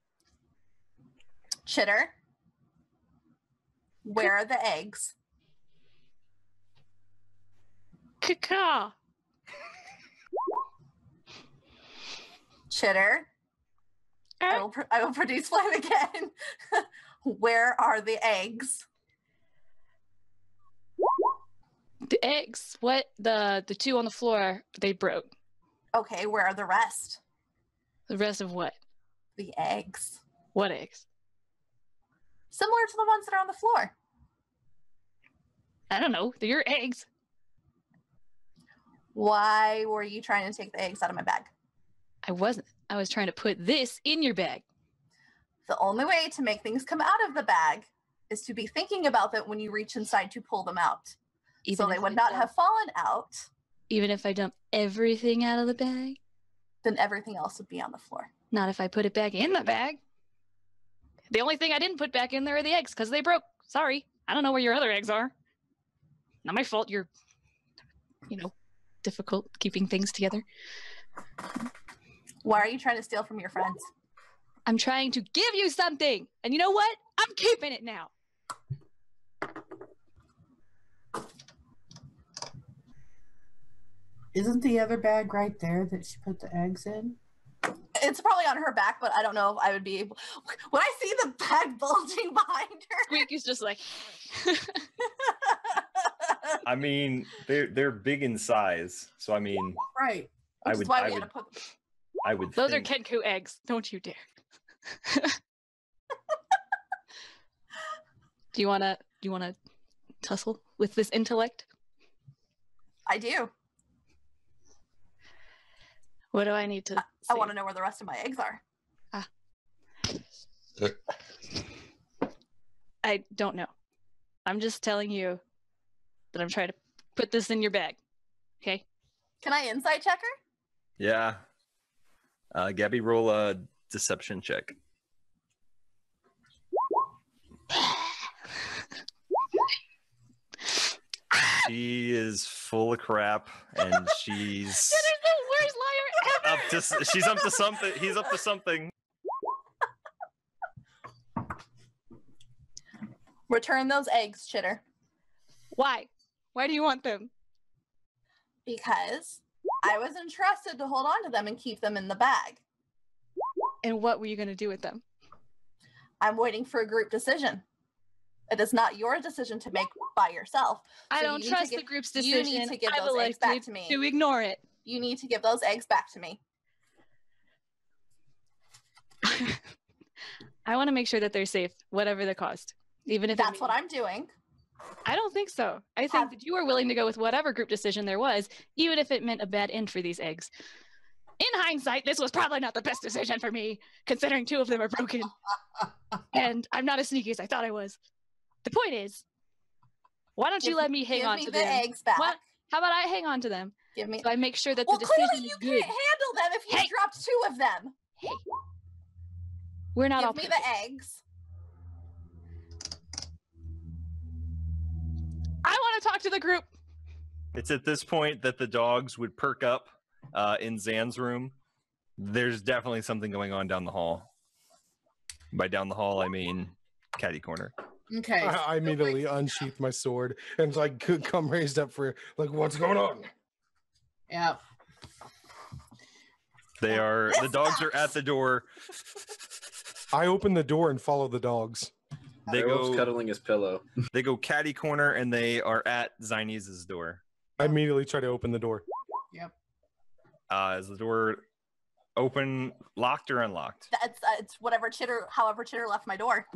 Chitter, where are the eggs? Caca. Chitter, I eh. will, pr- I will produce flame again. where are the eggs? The eggs. What the the two on the floor? They broke. Okay, where are the rest? The rest of what? The eggs, What eggs? similar to the ones that are on the floor. I don't know. They're your eggs. Why were you trying to take the eggs out of my bag? I wasn't. I was trying to put this in your bag. The only way to make things come out of the bag is to be thinking about them when you reach inside to pull them out. Even so they would I not dump- have fallen out, Even if I dump everything out of the bag. then everything else would be on the floor. Not if I put it back in the bag. The only thing I didn't put back in there are the eggs because they broke. Sorry. I don't know where your other eggs are. Not my fault. You're, you know, difficult keeping things together. Why are you trying to steal from your friends? I'm trying to give you something. And you know what? I'm keeping it now. Isn't the other bag right there that she put the eggs in? It's probably on her back, but I don't know if I would be able. When I see the bag bulging behind her, Squeak is just like, I mean, they're they're big in size, so I mean, Right. I which is would why I we would had to put. I would. those are Kenku eggs. Don't you dare. do you wanna do you wanna tussle with this intellect? I do. What do I need to I want to know where the rest of my eggs are. Ah. I don't know. I'm just telling you that I'm trying to put this in your bag. Okay? Can I insight check her? Yeah. Uh, Gabby, roll a deception check. She is full of crap, and she's Jenner's the worst liar up ever. to she's up to something. He's up to something. Return those eggs, Chitter, Why? Why do you want them? because I was entrusted to hold on to them and keep them in the bag. And what were you going to do with them? I'm waiting for a group decision. It is not your decision to make by yourself. I So don't you trust the group's you decision. need to give I've those eggs back to me. to ignore it. You need to give those eggs back to me. I want to make sure that they're safe, whatever the cost. Even if That's what I'm doing. I don't think so. I think that you were willing to go with whatever group decision there was, even if it meant a bad end for these eggs. In hindsight, this was probably not the best decision for me, considering two of them are broken. and I'm not as sneaky as I thought I was. The point is, why don't you let me hang on me to the them? eggs back. What? How about I hang on to them Give me. so I make sure that Well, the clearly decision you is good? can't handle them if you Hey. dropped two of them. Hey, we're not all Give me perfect. the eggs. I want to talk to the group. It's at this point that the dogs would perk up uh, in Zan's room. There's definitely something going on down the hall. By down the hall, I mean caddy corner. Okay. I, I immediately unsheath my sword and like c- come raised up for like what's going on. Yeah. They are the dogs are at the door. I open the door and follow the dogs. They Werewolf's go cuddling his pillow. they go caddy corner and they are at Zinez's door. I immediately try to open the door. Uh, is the door open, locked, or unlocked? That's uh, it's whatever Chitter, however Chitter left my door.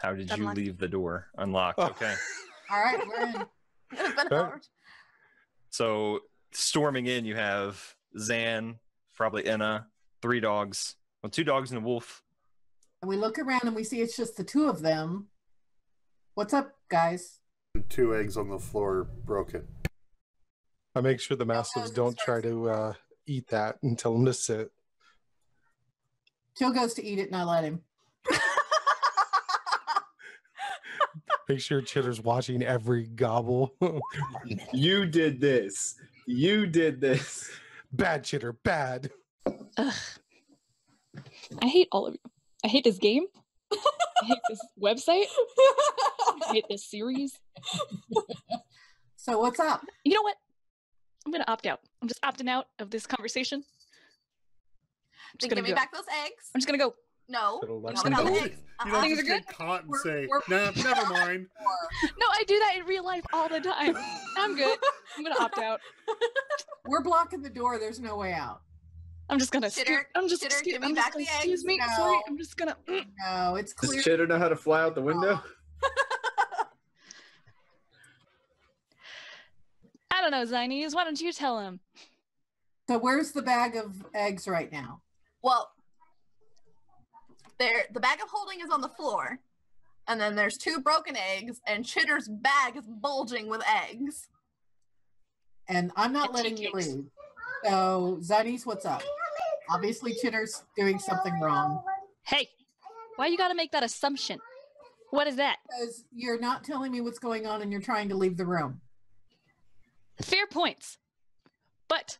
How did you Unlocked. leave the door? Unlocked. Oh. Okay. All right, we're in. It's been Huh? hours. So storming in, you have Zan, probably Enna, three dogs, well, two dogs and a wolf. And we look around and we see it's just the two of them. What's up, guys? Two eggs on the floor broken. I make sure the mastiffs don't try to uh, eat that and tell them to sit. Chill goes to eat it and I let him. Make sure Chitter's watching every gobble. You did this. You did this. bad Chitter, bad. Ugh. I hate all of you. I hate this game. I hate this website. I hate this series. so what's up? You know what? I'm gonna opt out. I'm just opting out of this conversation. I'm just Then gonna give me go. back those eggs. I'm just gonna go. No, Little you Lex don't have and the eggs. You Uh-uh. don't Things just are get caught and We're- say, we're- nah, never mind. No, I do that in real life all the time. I'm good. I'm gonna opt out. We're blocking the door. There's no way out. I'm just gonna. Chitter, scoot- I'm just. Chitter, scoot- give me I'm just back gonna- the Excuse eggs. me. No. Sorry. I'm just gonna. mm. No, it's clear. Does clear. Chitter know how to fly out the window? I don't know, Zinies. Why don't you tell him? So where's the bag of eggs right now? Well, there the bag of holding is on the floor, and then there's two broken eggs, and Chitter's bag is bulging with eggs. And I'm not And letting you leave. So Zanies, what's up? Obviously Chitter's doing something wrong. Hey, why you gotta make that assumption? What is that? Because you're not telling me what's going on and you're trying to leave the room. Fair points. But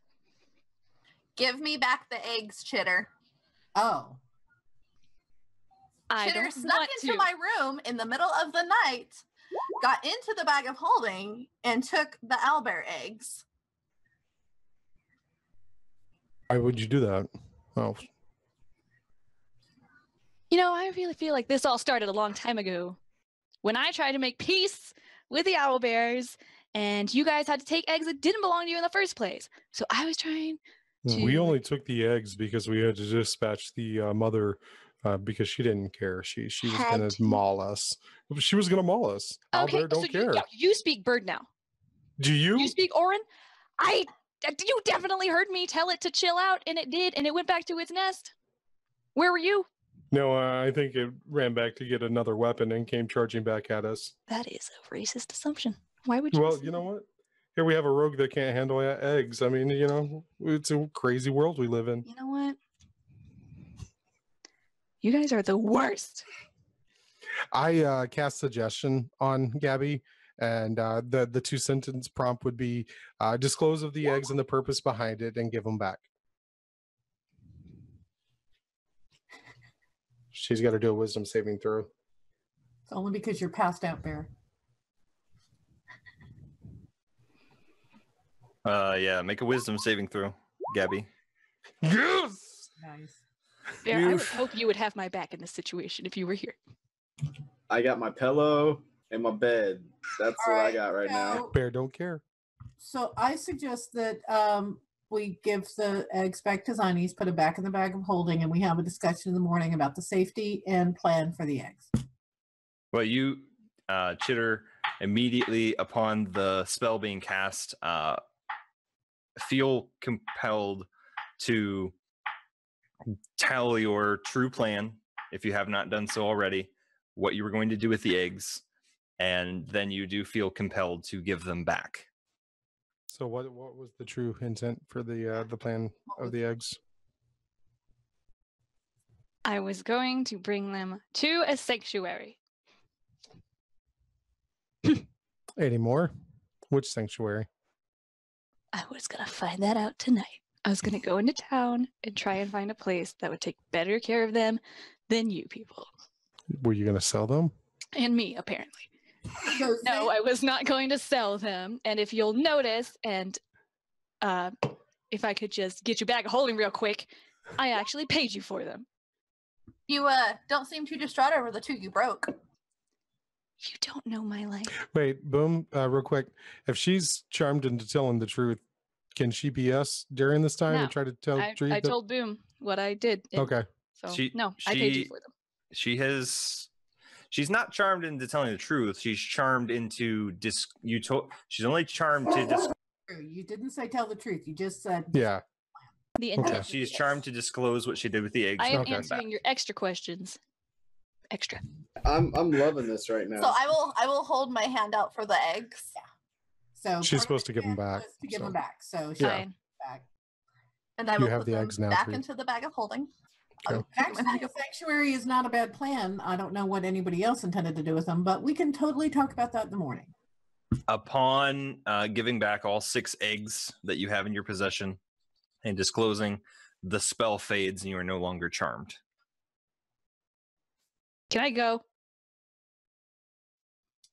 Give me back the eggs, Chitter. Oh. I Chitter don't snuck into to. my room in the middle of the night, got into the bag of holding, and took the owlbear eggs. Why would you do that? Oh, You know, I really feel like this all started a long time ago when I tried to make peace with the owl bears and you guys had to take eggs that didn't belong to you in the first place. So I was trying we only took the eggs because we had to dispatch the uh, mother uh, because she didn't care. She she was gonna maul us. She was gonna maul us. Okay, Albert don't so care. You, you speak bird now. Do you? You speak Auran? I you definitely heard me tell it to chill out and it did and it went back to its nest. Where were you? No, uh, I think it ran back to get another weapon and came charging back at us. That is a racist assumption. Why would you Well, you know that? what? Here we have a rogue that can't handle e- eggs. I mean, you know, it's a crazy world we live in. You know what? You guys are the worst. I uh, cast suggestion on Gabby, and uh, the the two sentence prompt would be uh, disclose of the eggs and the purpose behind it, and give them back. She's got to do a wisdom saving throw. It's only because you're passed out, Bear. Uh, yeah, make a wisdom saving throw, Gabby. Yes. Nice. Bear, I would hope you would have my back in this situation if you were here. I got my pillow and my bed. That's what I got right now. so- Bear don't care. So I suggest that um, we give the eggs back to Zinies, put it back in the bag of holding, and we have a discussion in the morning about the safety and plan for the eggs. Well, you, uh, Chitter, immediately upon the spell being cast, uh, feel compelled to tell your true plan, if you have not done so already, what you were going to do with the eggs, and then you do feel compelled to give them back. So what what was the true intent for the uh, the plan of the eggs? I was going to bring them to a sanctuary. Any more? Which sanctuary? I was going to find that out tonight. I was going to go into town and try and find a place that would take better care of them than you people. Were you gonna sell them? And me, apparently. So No, I was not going to sell them. And if you'll notice, and uh, if I could just get you back holding real quick, I actually paid you for them. You uh don't seem too distraught over the two you broke. You don't know my life. Wait, boom, uh, real quick. If she's charmed into telling the truth, can she BS during this time No, and try to tell I, truth? I told Boom what I did. and Okay. So She- no, I paid you for them. She has. She's not charmed into telling the truth. She's charmed into dis. You told. She's only charmed to dis. You didn't say tell the truth. You just said Yeah. The Okay. She's charmed to disclose what she did with the eggs. I am and give them back. answering your extra questions. Extra. I'm I'm loving this right now. So I will I will hold my hand out for the eggs. Yeah. So. She's supposed to give 'em plan back, To give so- them back. So she Yeah. Back. And I You will have put the them eggs now, back into the bag of holding. I Okay. will put them in my bag Actually, of- sanctuary is not a bad plan. I don't know what anybody else intended to do with them, but we can totally talk about that in the morning. Upon uh, giving back all six eggs that you have in your possession and disclosing, the spell fades and you are no longer charmed. Can I go?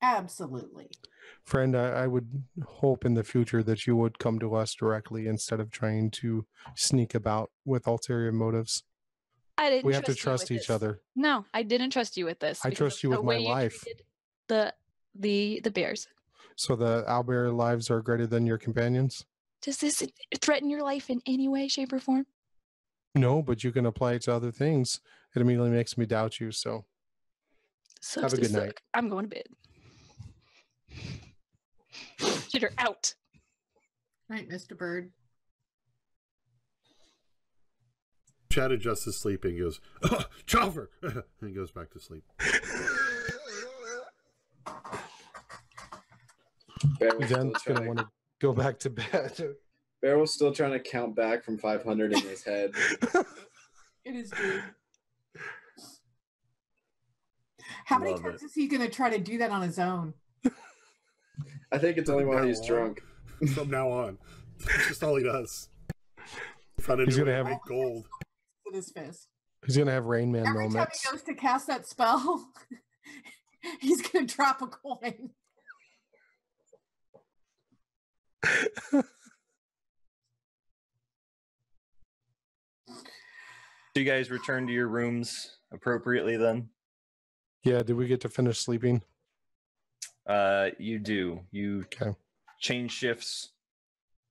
Absolutely. Friend, I, I would hope in the future that you would come to us directly instead of trying to sneak about with ulterior motives. I didn't. We have to trust each this. other. No, I didn't trust you with this. I trust of you the with my way life. treated The the the bears. So the owlbear lives are greater than your companions? Does this threaten your life in any way, shape, or form? No, but you can apply it to other things. It immediately makes me doubt you. So Sucks Have a to good night. suck. I'm going to bed. Chitter out. Night, Mr. Bird. Chad adjusts his sleeping. He goes, oh, Chopper! and goes back to sleep. Barrel's still, gonna trying, want to go back to bed. Barrel's still trying to count back from 500 in his head. It is due. How many Love times it. is he going to try to do that on his own? I think it's only while he's Now drunk. From now on. That's just all he does. He's gonna have- gold. With his fist. He's gonna have Rain Man Every time he goes to cast that spell, he's going to drop a coin. Do you guys return to your rooms appropriately then? Yeah, did we get to finish sleeping? Uh, you do. You Okay. change shifts.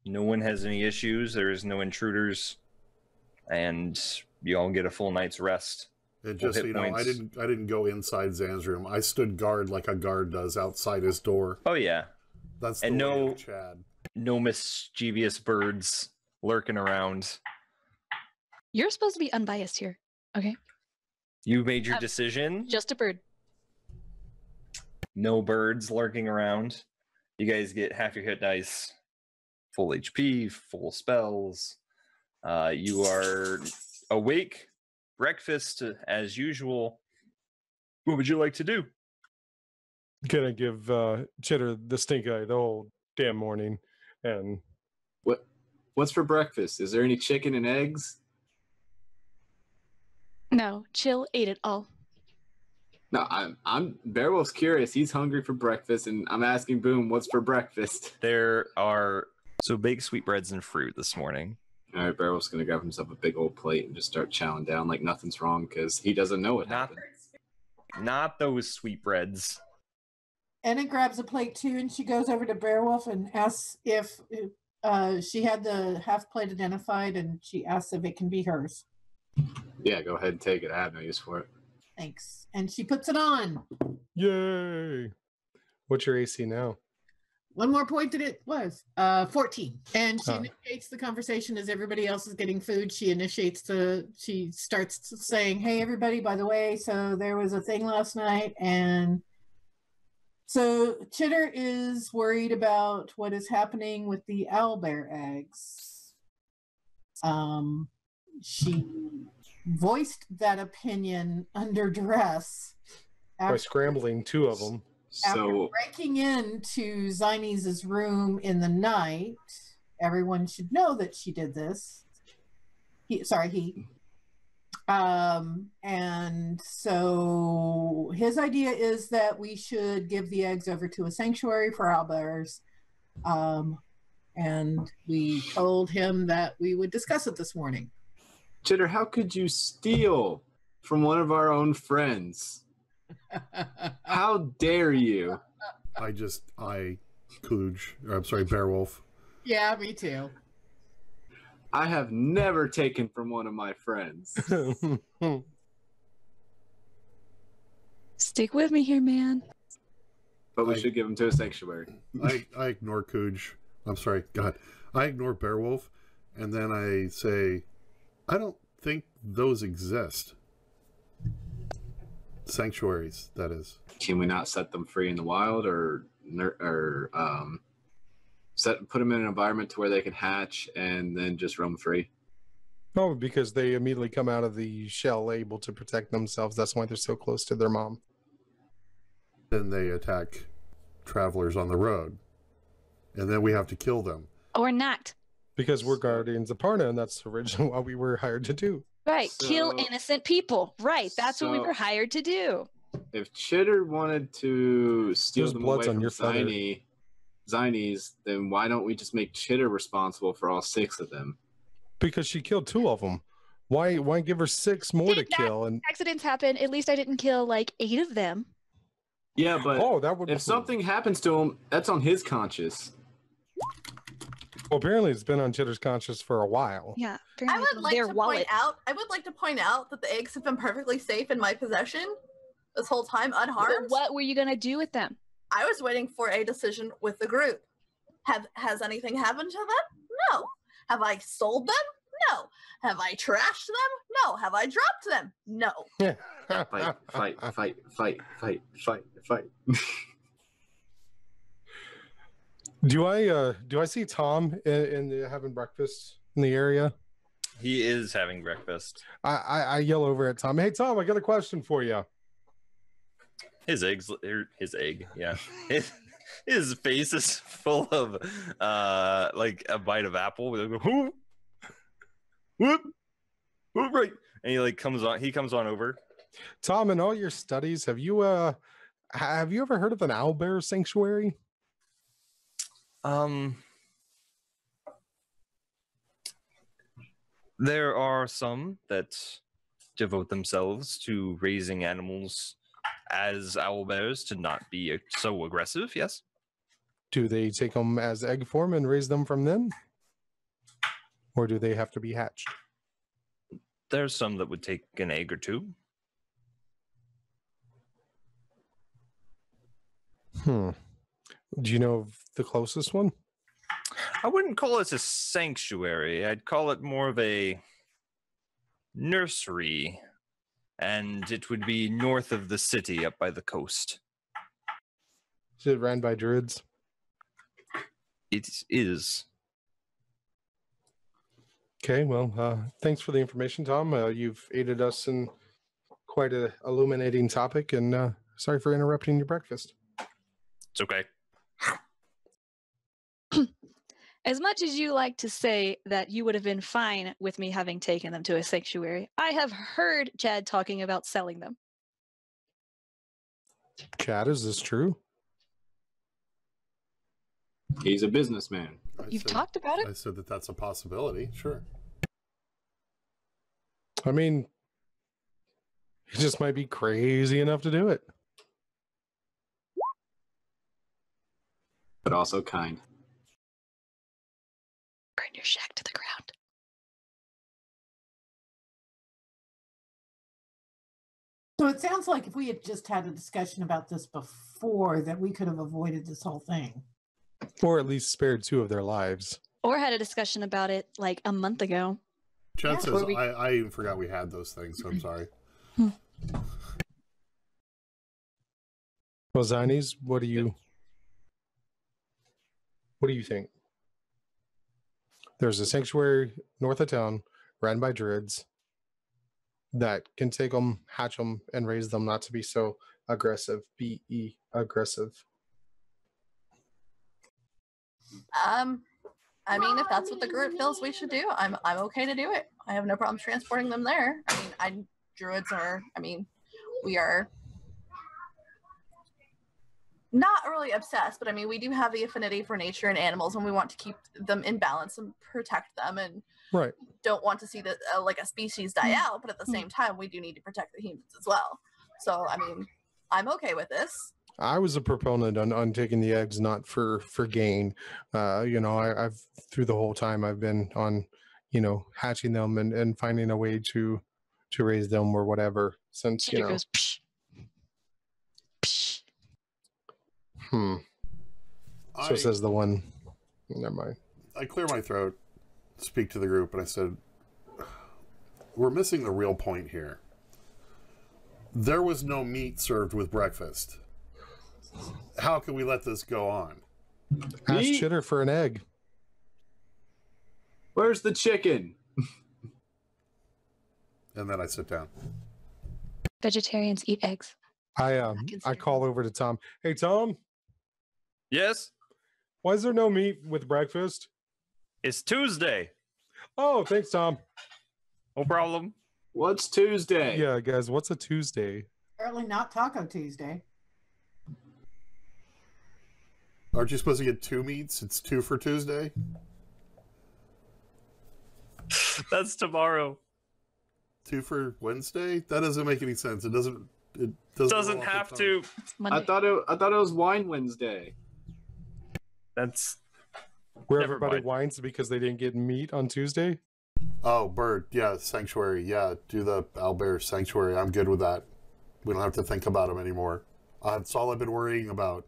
No one has any issues. There is no intruders, and you all get a full night's rest. And just so hit you know, I didn't I didn't go inside Zan's room. I stood guard like a guard does outside his door. Oh yeah, That's And way no- of Chad. no mischievous birds lurking around. You're supposed to be unbiased here. Okay. You made your Um, decision. Just a bird. No birds lurking around. You guys get half your hit dice, full HP, full spells. Uh, you are awake, breakfast as usual. What would you like to do? Gonna give uh, Chitter the stink eye the whole damn morning, and What? What's for breakfast? Is there any chicken and eggs? No, chill ate it all. No, I'm I'm Beowulf's curious. He's hungry for breakfast, and I'm asking Boom, what's for breakfast? There are so baked sweetbreads and fruit this morning. All right, Beowulf's gonna grab himself a big old plate and just start chowing down like nothing's wrong because he doesn't know what Not, happened. not those sweetbreads. Anna grabs a plate too, and she goes over to Beowulf and asks if uh, she had the half plate identified, and she asks if it can be hers. Yeah, go ahead and take it. I have no use for it. Thanks. And she puts it on. yay! What's your AC now? One more point than it was. Uh, 14. And she Oh. initiates the conversation as everybody else is getting food. She initiates the, she starts saying, Hey, everybody, by the way, so there was a thing last night. And so Chitter is worried about what is happening with the owl bear eggs. Um, she voiced that opinion under duress. By scrambling two of them. After So breaking into Zines' room in the night, everyone should know that she did this. He, sorry, he. Um, and so his idea is that we should give the eggs over to a sanctuary for owlbears. Um, and we told him that we would discuss it this morning. Chitter, how could you steal from one of our own friends? How dare you? I just I Cooge, or I'm sorry, Beowulf. yeah, me too. I have never taken from one of my friends. Stick with me here, man. But we I- should give him to a sanctuary. I, I ignore Cooge. I'm sorry, God. I ignore Beowulf, and then I say, I don't think those exist. Sanctuaries, that is. Can we not set them free in the wild, or or um, set put them in an environment to where they can hatch and then just roam free? oh, because they immediately come out of the shell able to protect themselves. That's why they're so close to their mom. Then they attack travelers on the road, and then we have to kill them. Or not. Because we're guardians of Parna, and that's originally what we were hired to do. Right. Kill innocent people. Right. That's what we were hired to do. If Chitter wanted to steal There's them bloods away on from your feather. Ziny, Zinies, then why don't we just make Chitter responsible for all six of them? Because she killed two of them. Why? Why give her six more to Did that- kill? And Accidents happen. At least I didn't kill like eight of them. Yeah, but oh, that would. if something happens to him, that's on his conscience. Well, apparently it's been on Chitter's conscience for a while. Yeah. I apparently it would like their to wallet. point out. I would like to point out that the eggs have been perfectly safe in my possession this whole time, But unharmed. what were you gonna do with them? I was waiting for a decision with the group. Have has anything happened to them? No. Have I sold them? No. Have I trashed them? No. Have I dropped them? No. Fight, fight, fight, fight, fight, fight, fight. Do I uh do I see Tom in, in the having breakfast in the area? He is having breakfast. I, I I yell over at Tom. Hey Tom, I got a question for you. His eggs, er, his egg, yeah. His, his face is full of uh like a bite of apple. Whoop, whoop, whoop, whoop, right. And he like comes on. He comes on over. Tom, in all your studies, have you uh have you ever heard of an owl bear sanctuary? Um, there are some that devote themselves to raising animals as owl bears to not be so aggressive. Yes. Do they take them as egg form and raise them from then? Or do they have to be hatched? There's some that would take an egg or two. Hmm. Do you know of the closest one? I wouldn't call it a sanctuary. I'd call it more of a nursery. And it would be north of the city up by the coast. Is it ran by druids? It is. Okay, well, uh, thanks for the information, Tom. Uh, you've aided us in quite a illuminating topic, and uh, sorry for interrupting your breakfast. It's okay. As much as you like to say that you would have been fine with me having taken them to a sanctuary, I have heard Chad talking about selling them. Chad, is this true? He's a businessman. I You've said- talked about it? I said that that's a possibility. Sure. I mean, he just might be crazy enough to do it. But also kind. Burn your shack to the ground. So it sounds like if we had just had a discussion about this before, that we could have avoided this whole thing. Or at least spared two of their lives. Or had a discussion about it like a month ago. Chad Yeah. says, we- I, I even forgot we had those things, so I'm sorry. Hmm. Well, Zinies, what do you what do you think? There's a sanctuary north of town ran by druids that can take them, hatch them, and raise them not to be so aggressive. Be aggressive. Um, I mean, if that's what the group feels we should do, I'm I'm okay to do it. I have no problem transporting them there. I mean, I druids are. I mean, we are not really obsessed, but I mean, we do have the affinity for nature and animals, and we want to keep them in balance and protect them, and Right. don't want to see that uh, like a species die out. But at the same time, we do need to protect the humans as well. So, I mean, I'm okay with this. I was a proponent on, on taking the eggs not for for gain. Uh, you know, I, I've through the whole time I've been on, you know, hatching them and, and finding a way to to raise them or whatever. Since you Chitter know, goes, psh, psh. Hmm. So I, says the one. Never mind. I clear my throat, speak to the group, and I said, We're missing the real point here. There was no meat served with breakfast. How can we let this go on? Ask Chitter for an egg. Where's the chicken? And then I sit down. Vegetarians eat eggs. I um I call over to Tom. Hey Tom, Yes, why is there no meat with breakfast? it's Tuesday. Oh, thanks, Tom. No problem. What's Tuesday? Yeah, guys, what's a Tuesday? Apparently not Taco Tuesday. Aren't you supposed to get two meats? It's two for Tuesday? That's tomorrow. Two for Wednesday? That doesn't make any sense. It doesn't. It doesn't, Doesn't roll off the have to. I thought it. I thought it was Wine Wednesday. That's Where Never everybody mind. whines because they didn't get meat on Tuesday? Oh, bird. Yeah, sanctuary. Yeah, do the owlbear sanctuary. I'm good with that. We don't have to think about them anymore. Uh, that's all I've been worrying about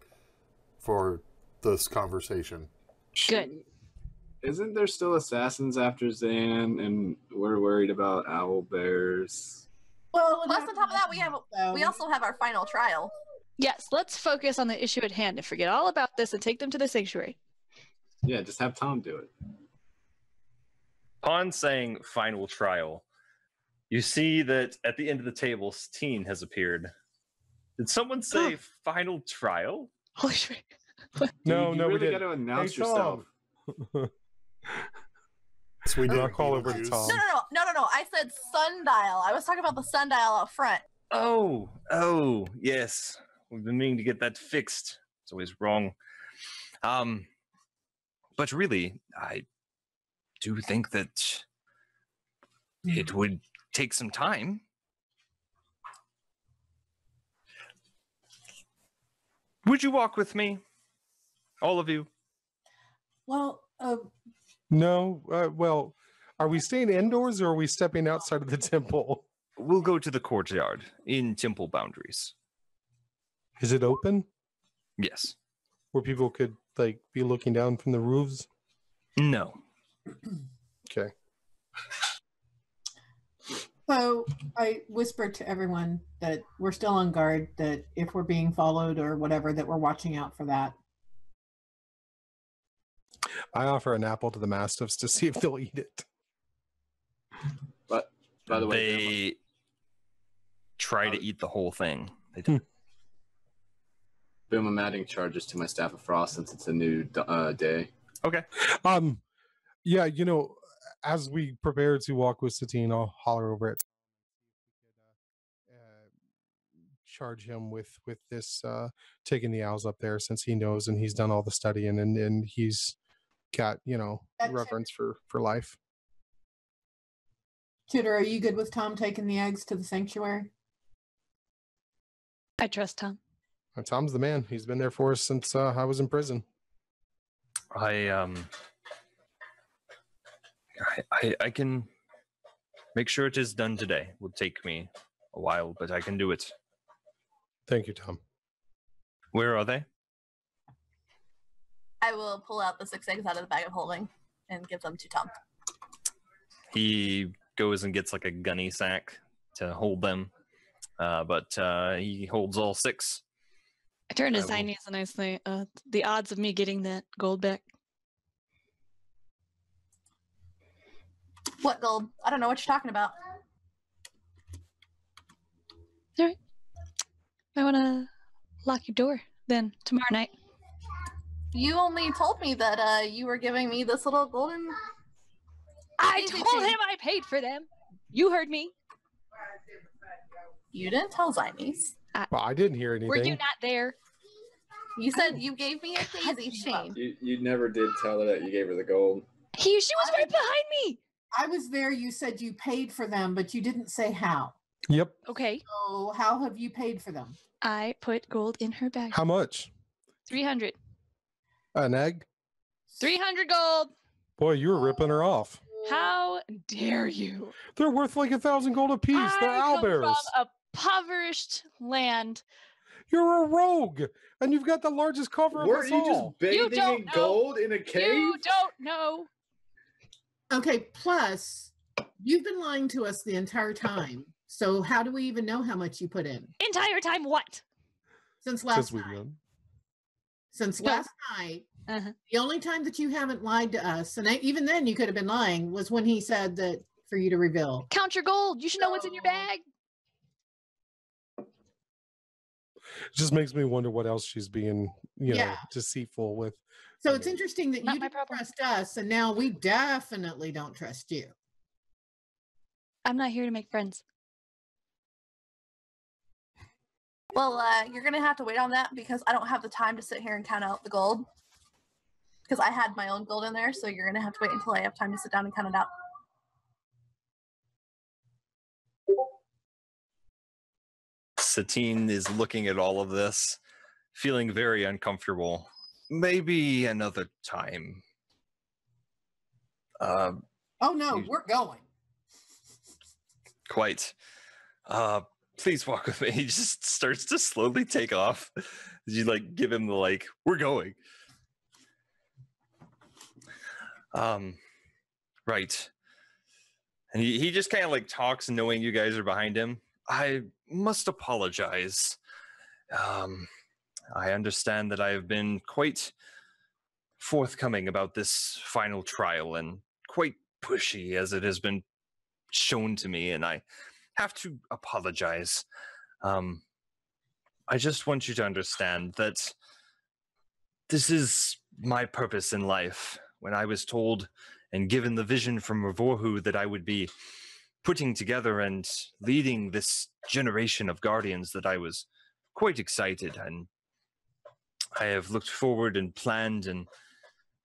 for this conversation. Good. Isn't there still assassins after Zan, and we're worried about owl bears? Well, it Plus, on top of that, we have so- we also have our final trial. Yes, let's focus on the issue at hand and forget all about this and take them to the sanctuary. Yeah, just have Tom do it. Upon saying final trial, you see that at the end of the table, Steen has appeared. Did someone say final trial? Holy shit. No, Dude, no, you we didn't. got to announce Hey, yourself. Tom. So we I'll call over to Tom. No, no, no, no, no, no. I said sundial. I was talking about the sundial out front. Oh, oh, yes. We've been meaning to get that fixed. It's always wrong. Um, but really, I do think that it would take some time. Would you walk with me? All of you? Well, uh, No, uh, well, are we staying indoors or are we stepping outside of the temple? We'll go to the courtyard in temple boundaries. Is it open Yes. where people could like be looking down from the roofs? No. Okay. so I whispered to everyone that we're still on guard. That if we're being followed or whatever, that we're watching out for that. I offer an apple to the mastiffs to see if they'll eat it. But by the way, they try to Uh, eat the whole thing. They Hmm. don't. Boom, I'm adding charges to my staff of frost since it's a new uh, day. Okay. Um, yeah, you know, as we prepare to walk with Satine, I'll holler over it. Uh, charge him with with this uh taking the owls up there since he knows and he's done all the studying and and he's got you know That's- reverence for for life Tudor, are you good with Tom taking the eggs to the sanctuary? I trust Tom. And tom's the man he's been there for us since uh, i was in prison I um. I, I I can make sure it is done today. It will take me a while, but I can do it. thank you tom Where are they? I will pull out the six eggs out of the bag of holding and give them to Tom. He goes and gets like a gunny sack to hold them, uh, but uh, he holds all six. I turned to I will- Ziny as a nice thing. Uh, the odds of me getting that gold back. What gold? I don't know what you're talking about. All right. I want to lock your door then tomorrow night. You only told me that uh, you were giving me this little golden. I told thing. him I paid for them. You heard me. You didn't tell Zymes. well i didn't hear anything. Were you not there? You said you gave me a daisy chain. You, you never did tell her that you gave her the gold. He, she was right behind me. I was there. You said you paid for them, but you didn't say how. yep Okay, So how have you paid for them? I put gold in her bag. how much 300. an egg 300 gold. boy you were ripping her off How dare you? they're worth like a thousand gold apiece they're I owlbears from a impoverished land. You're a rogue, and you've got the largest cover of Weren't us you just all. bathing don't in know. gold in a cave? You don't know. Okay. Plus, you've been lying to us the entire time. So how do we even know how much you put in Entire time what? since last Since we night? knew. Since No. last night, Uh-huh. the only time that you haven't lied to us, and I, even then you could have been lying, was when he said that for you to reveal. Count your gold. You should know what's in your No. bag. Just makes me wonder what else she's being, you know, Yeah. deceitful with. So it's interesting that Not you my didn't trust us, and now we definitely don't trust you. I'm not here to make friends. Well, uh, you're gonna have to wait on that because I don't have the time to sit here and count out the gold. Because I had my own gold in there, so you're gonna have to wait until I have time to sit down and count it out. Satine is looking at all of this, feeling very uncomfortable. Maybe another time. Uh, Oh no, we're going. quite. Uh, please walk with me. He just starts to slowly take off. You like give him the like, we're going. Um, right. And he, he just kind of like talks, knowing you guys are behind him. I must apologize. Um, I understand that I have been quite forthcoming about this final trial and quite pushy as it has been shown to me, and I have to apologize. Um, I just want you to understand that this is my purpose in life. When I was told and given the vision from Revorhu that I would be putting together and leading this generation of guardians, that I was quite excited and I have looked forward and planned and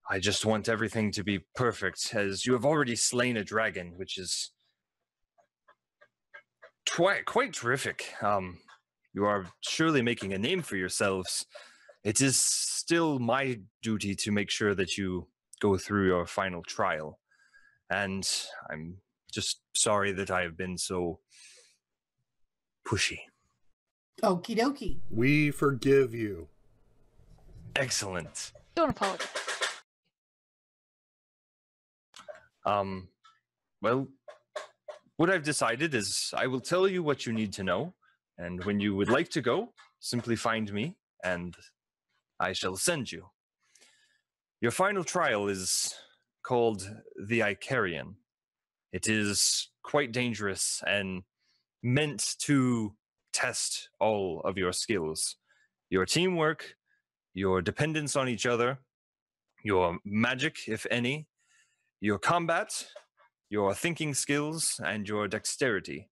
I just want everything to be perfect as you have already slain a dragon, which is quite terrific. Um, you are surely making a name for yourselves. It is still my duty to make sure that you go through your final trial. And I'm just sorry that I have been so pushy. Okie dokie. We forgive you. Excellent. Don't apologize. Um, well, what I've decided is I will tell you what you need to know, and when you would like to go, simply find me, and I shall send you. Your final trial is called the Icarian. It is quite dangerous and meant to test all of your skills your teamwork, your dependence on each other, your magic, if any, your combat, your thinking skills, and your dexterity.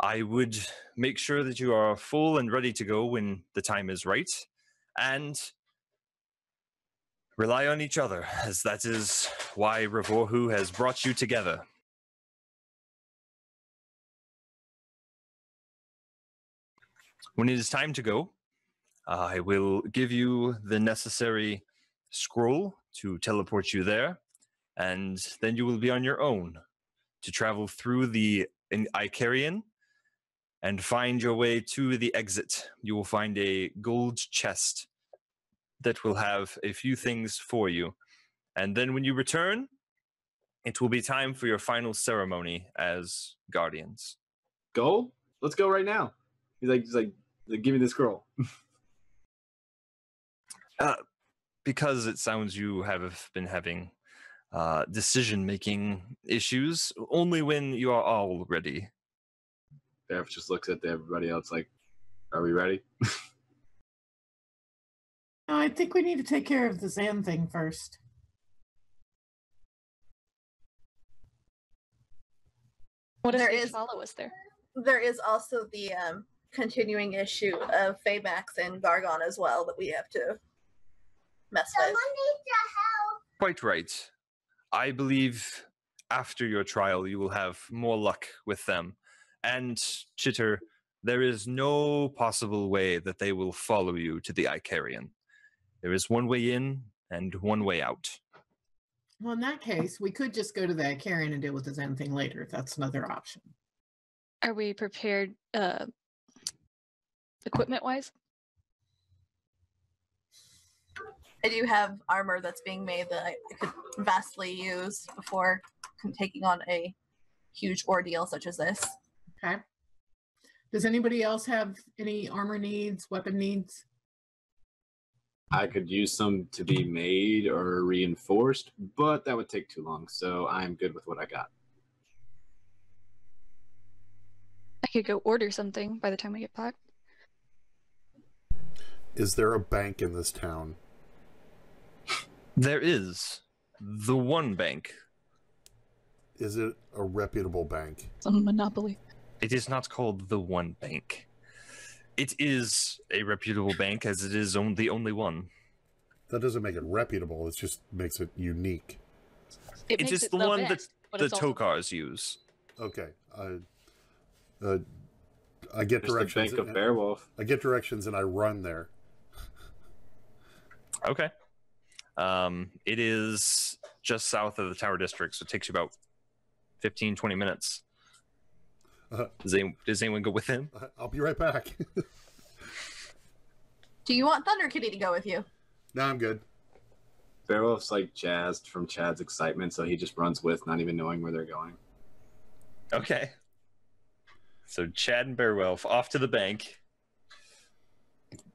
I would make sure that you are full and ready to go when the time is right, and rely on each other, as that is why Revorhu has brought you together. When it is time to go, I will give you the necessary scroll to teleport you there, and then you will be on your own to travel through the Icarian and find your way to the exit. You will find a gold chest that will have a few things for you. And then when you return, it will be time for your final ceremony as guardians. Go? Let's go right now. He's like, he's like, give me the scroll. because it sounds you have been having uh, decision making issues only when you are all ready. Bev just looks at everybody else like, are we ready? No, I think we need to take care of the Zan thing first. What if There follow us there? There is also the um, continuing issue of Faymax and Gargon as well that we have to mess with. Needs help. Quite right. I believe after your trial, you will have more luck with them. And, Chitter, there is no possible way that they will follow you to the Icarian. There is one way in and one way out. Well, in that case, we could just go to the Icarian and deal with the Zan thing later. That's another option. Are we prepared uh equipment wise? I do have armor that's being made that I could vastly use before taking on a huge ordeal such as this. Okay. Does anybody else have any armor needs, weapon needs? I could use some to be made or reinforced, but that would take too long. So I'm good with what I got. I could go order something by the time we get back. Is there a bank in this town? There is the one bank. Is it a reputable bank? Some monopoly. It is not called the one bank. It is a reputable bank as it is on- the only one. That doesn't make it reputable. It just makes it unique. It It makes it the one that best, but the it's also- Tokars use. Okay. Uh, uh, I get There's the directions. Bank of and- Beowulf. I get directions and I run there. Okay. Um, it is just south of the Tower District, so it takes you about 15, 20 minutes. Uh, Does, any, does anyone go with him? I'll be right back. Do you want Thunder Kitty to go with you? no, I'm good. Beowulf's like jazzed from Chad's excitement, so he just runs with, not even knowing where they're going. Okay. So Chad and Beowulf off to the bank.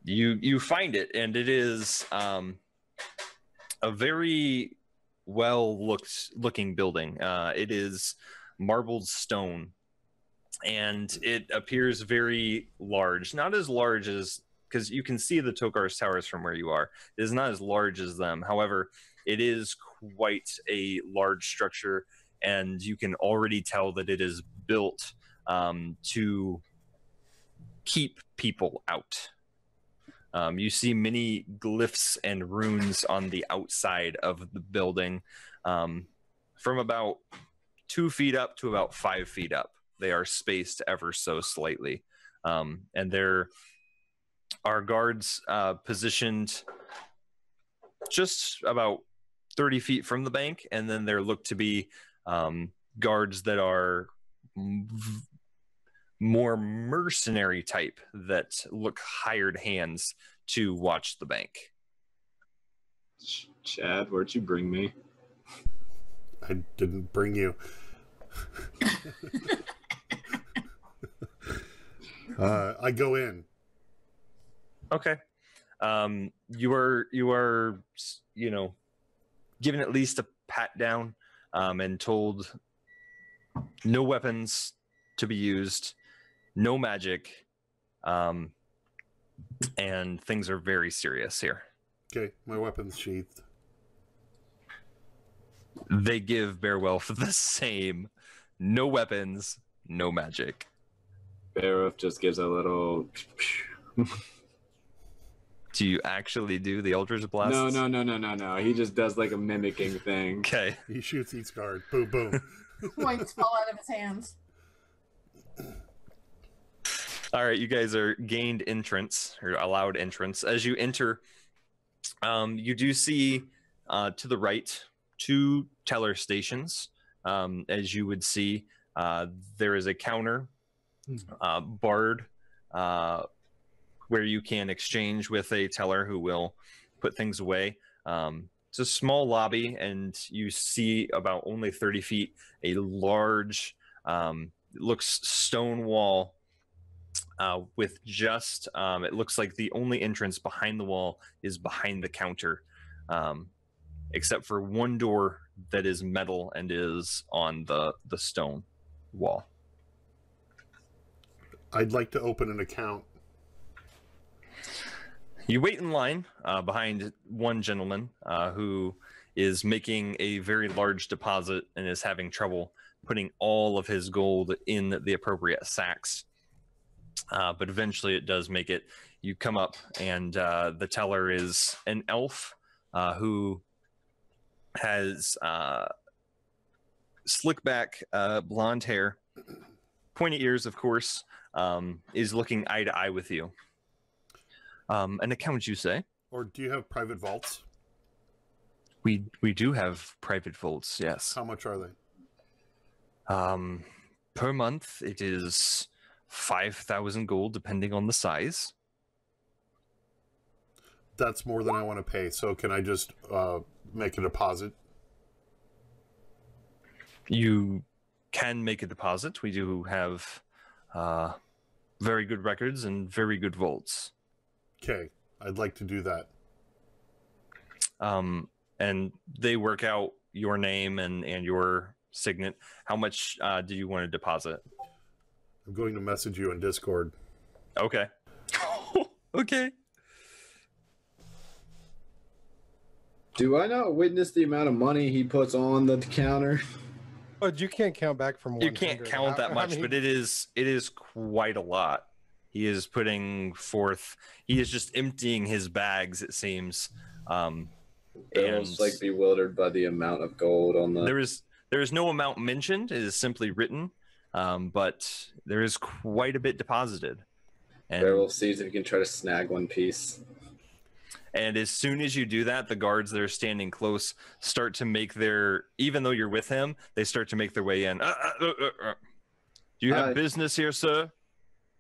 You you find it, and it is um, a very well looked looking building. Uh, it is marbled stone, and it appears very large. Not as large as because you can see the Tokar's towers from where you are. It is not as large as them. However, it is quite a large structure, and you can already tell that it is built um, to keep people out. Um, you see many glyphs and runes on the outside of the building um, from about two feet up to about five feet up. They are spaced ever so slightly. Um, and there are guards uh, positioned just about 30 feet from the bank. And then there look to be um, guards that are v- more mercenary type that look hired hands to watch the bank. Ch- Chad, where'd you bring me? I didn't bring you. uh, I go in. Okay. Um, you are you are you know given at least a pat down um, and told no weapons to be used, no magic, um, and things are very serious here. Okay, my weapon's sheathed. They give Beowulf the same, no weapons, no magic. Beowulf just gives a little. Do you actually do the Eldritch Blast? No, no, no, no, no, no. He just does like a mimicking thing. Okay. He shoots each guard. Boom, boom. Points fall out of his hands. All right, you guys are gained entrance or allowed entrance. As you enter, um, you do see uh, to the right two teller stations. Um, as you would see, uh, there is a counter uh, barred uh, where you can exchange with a teller who will put things away. Um, it's a small lobby, and you see about only 30 feet a large, um, looks stone wall uh, with just um, it looks like the only entrance behind the wall is behind the counter um, except for one door that is metal and is on the the stone wall I'd like to open an account. you wait in line uh, behind one gentleman uh, who is making a very large deposit and is having trouble putting all of his gold in the appropriate sacks uh, but eventually it does make it. You come up, and uh, the teller is an elf uh, who has uh, slick back blonde hair, pointy ears, of course, um, is looking eye to eye with you. Um, an account, you say? Or do you have private vaults? We we do have private vaults. Yes. How much are they? Um, per month, it is five thousand gold, depending on the size. That's more than I want to pay. So can I just uh, make a deposit? you can make a deposit. We do have uh, very good records and very good vaults. Okay, I'd like to do that. Um, and they work out your name and, and your signet. How much uh, do you want to deposit? I'm going to message you in Discord. Okay. okay. Do I not witness the amount of money he puts on the counter? But you can't count back from. You can't count I- that I much, mean, but it is it is quite a lot. He is putting forth. He is just emptying his bags. It seems. Um, Bill's And- like bewildered by the amount of gold on the. there is there is no amount mentioned. It is simply written, um, but there is quite a bit deposited. And, Beowulf sees if he can try to snag one piece. And as soon as you do that, the guards that are standing close start to make their. Even though you're with him, they start to make their way in. Uh, uh, uh, uh, uh. Do you have Hi. business here, sir?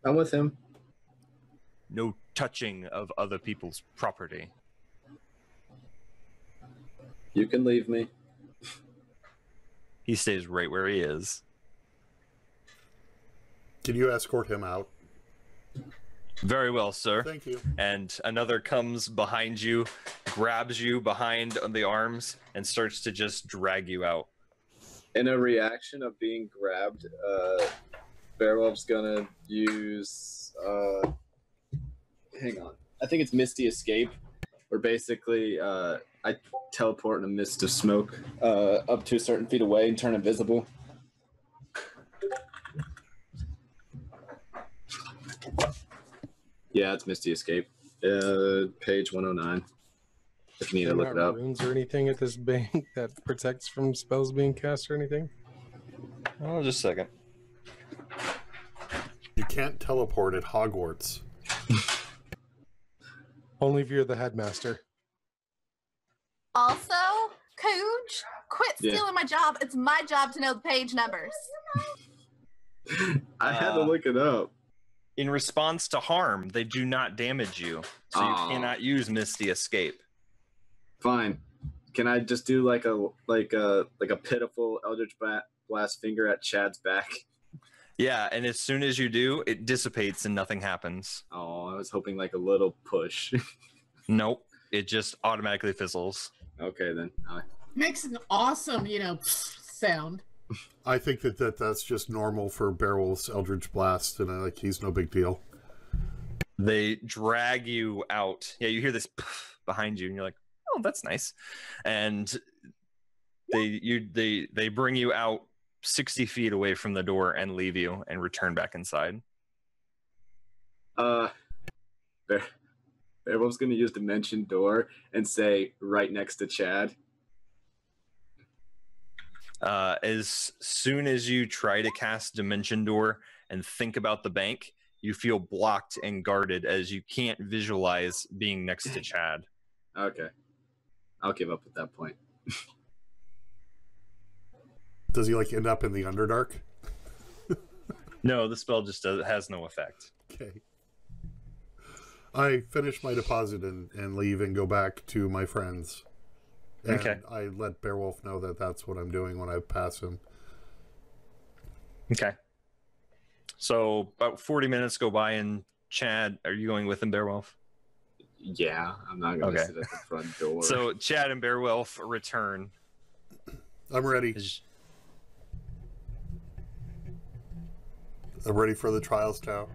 I'm with him. No touching of other people's property. You can leave me. He stays right where he is. Can you escort him out? Very well, sir. Thank you. and another comes behind you, grabs you behind the arms, and starts to just drag you out. In a reaction of being grabbed, uh, Beowulf's gonna use. Uh, hang on. I think it's Misty Escape, where basically uh, I teleport in a mist of smoke uh, up to a certain feet away and turn invisible. Yeah, it's Misty Escape. Uh, page 109. If you need to look not it up. runes or anything at this bank that protects from spells being cast or anything? Oh, just a second. You can't teleport at Hogwarts. Only if you're the headmaster. Also, Cooge, quit Yeah. stealing my job. It's my job to know the page numbers. I had to Uh, look it up. In response to harm, they do not damage you, so you Aw. cannot use Misty Escape. Fine. Can I just do like a like a like a pitiful Eldritch Ba- Blast finger at Chad's back? Yeah, and as soon as you do, it dissipates and nothing happens. Oh, I was hoping like a little push. Nope, it just automatically fizzles. okay then. I- Makes an awesome, you know, sound. I think that, that that's just normal for Beowulf's Eldritch Blast, and uh, like he's no big deal. They drag you out. Yeah, you hear this behind you, and you're like, "Oh, that's nice." And they you they they bring you out sixty feet away from the door and leave you and return back inside. Uh, Beowulf's gonna use Dimension Door and say right next to Chad. Uh, as soon as you try to cast Dimension Door and think about the bank, you feel blocked and guarded as you can't visualize being next to Chad. Okay, I'll give up at that point. Does he like end up in the Underdark? No, the spell just does, has no effect. Okay. I finish my deposit and, and leave and go back to my friends. And Okay. I let Beowulf know that that's what I'm doing when I pass him. Okay. So about 40 minutes go by, and Chad, are you going with him, Beowulf? Yeah, I'm not gonna Okay. sit at the front door. So Chad and Beowulf return. I'm ready. I'm ready for the trials now.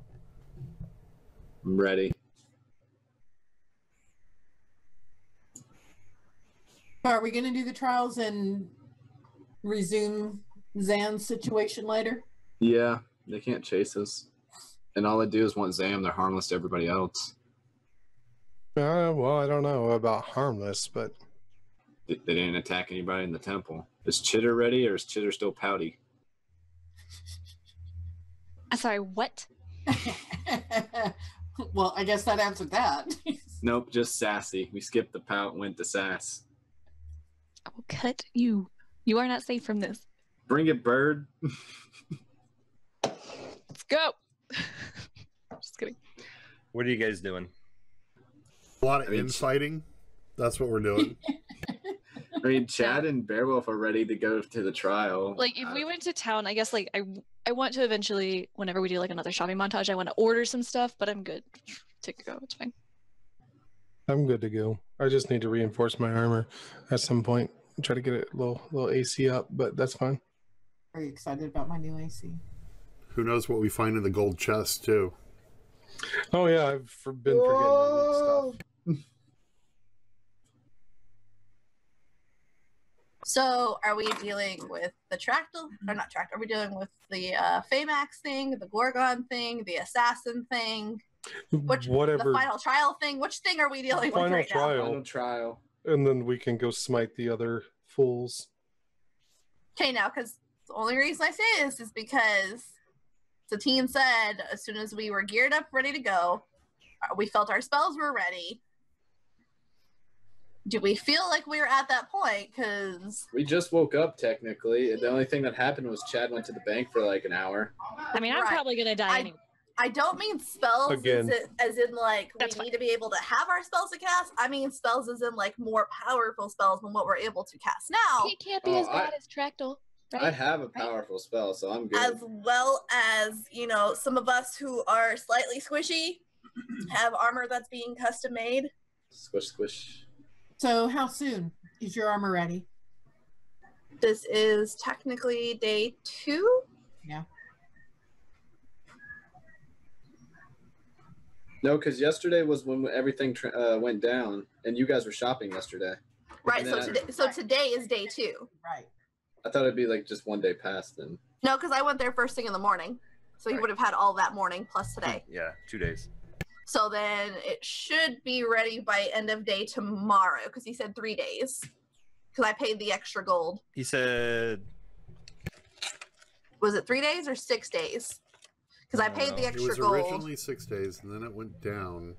I'm ready. Are we going to do the trials and resume Zan's situation later? Yeah, they can't chase us, and all they do is want Zan. They're harmless to everybody else. Uh, well, I don't know about harmless, but They, they didn't attack anybody in the temple. Is Chitter ready, or is Chitter still pouty? I'm sorry, what? well, I guess that answered that. Nope, just sassy. We skipped the pout, went to sass. I will cut you. You are not safe from this. Bring it, bird. Let's go. Just kidding. What are you guys doing? A lot of I mean, infighting. That's what we're doing. I mean, Chad and Beowulf are ready to go to the trial. Like if Uh, we went to town, I guess like I I want to eventually whenever we do like another shopping montage, I want to order some stuff, but I'm good to go. It's fine. I'm good to go. I just need to reinforce my armor at some point. Try to get a little little AC up, but that's fine. Very excited about my new AC. Who knows what we find in the gold chest too? Oh yeah, I've for- been forgetting to loot stuff. So, are we dealing with the Tractal or not Tractal? Are we dealing with the uh, Phaemax thing, the Gorgon thing, the Assassin thing, which Whatever, the final trial thing? Which thing are we dealing with Final right now? trial. Final trial. and then we can go smite the other fools. Okay, now, because the only reason I say this is because Satine said as soon as we were geared up, ready to go, uh, we felt our spells were ready. Do we feel like we were at that point? Because We just woke up technically. The only thing that happened was Chad went to the bank for like an hour. I mean, I'm Right. probably gonna die I- anyway. I don't mean spells Again. As, in, as in like That's we fine. need to be able to have our spells to cast. I mean spells as in like more powerful spells than what we're able to cast now, He can't be Oh, as I- bad as Tractyl. I have a powerful spell, so I'm good. as well as you know some of us who are slightly squishy have armor that's being custom made. Squish, squish. So how soon is your armor ready? This is technically day two. No, because yesterday was when everything tr- uh, went down, and you guys were shopping yesterday. Right. So then I- today, so today is day two. Right. I thought it'd be like just one day past then. No, because I went there first thing in the morning, so he Right. would have had all that morning plus today. Yeah, two days. So then it should be ready by end of day tomorrow because he said three days. Because I paid the extra gold. He said Was it three days or six days? Because I No, paid the no. It extra was gold. originally six days, and then it went down.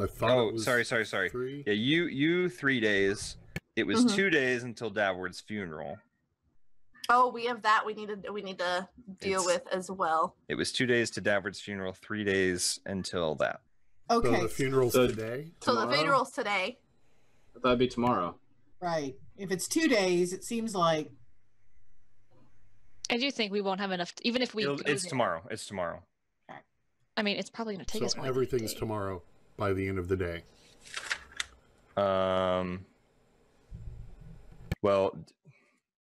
I thought Oh, it was sorry, sorry, sorry. three. Yeah, you you three days. It was Mhm. two days until Davward's funeral. Oh, we have that. We need to we need to deal It's- with as well. It was two days to Davward's funeral, three days until that. So Okay. the funeral's So- today. So the funeral's today. I thought it'd be tomorrow. Right. If it's two days, it seems like I do think we won't have enough, even if we. It'll- it's there. tomorrow. It's tomorrow. I mean, it's probably going to take us So more. than a everything's day. tomorrow by the end of the day. Um. Well,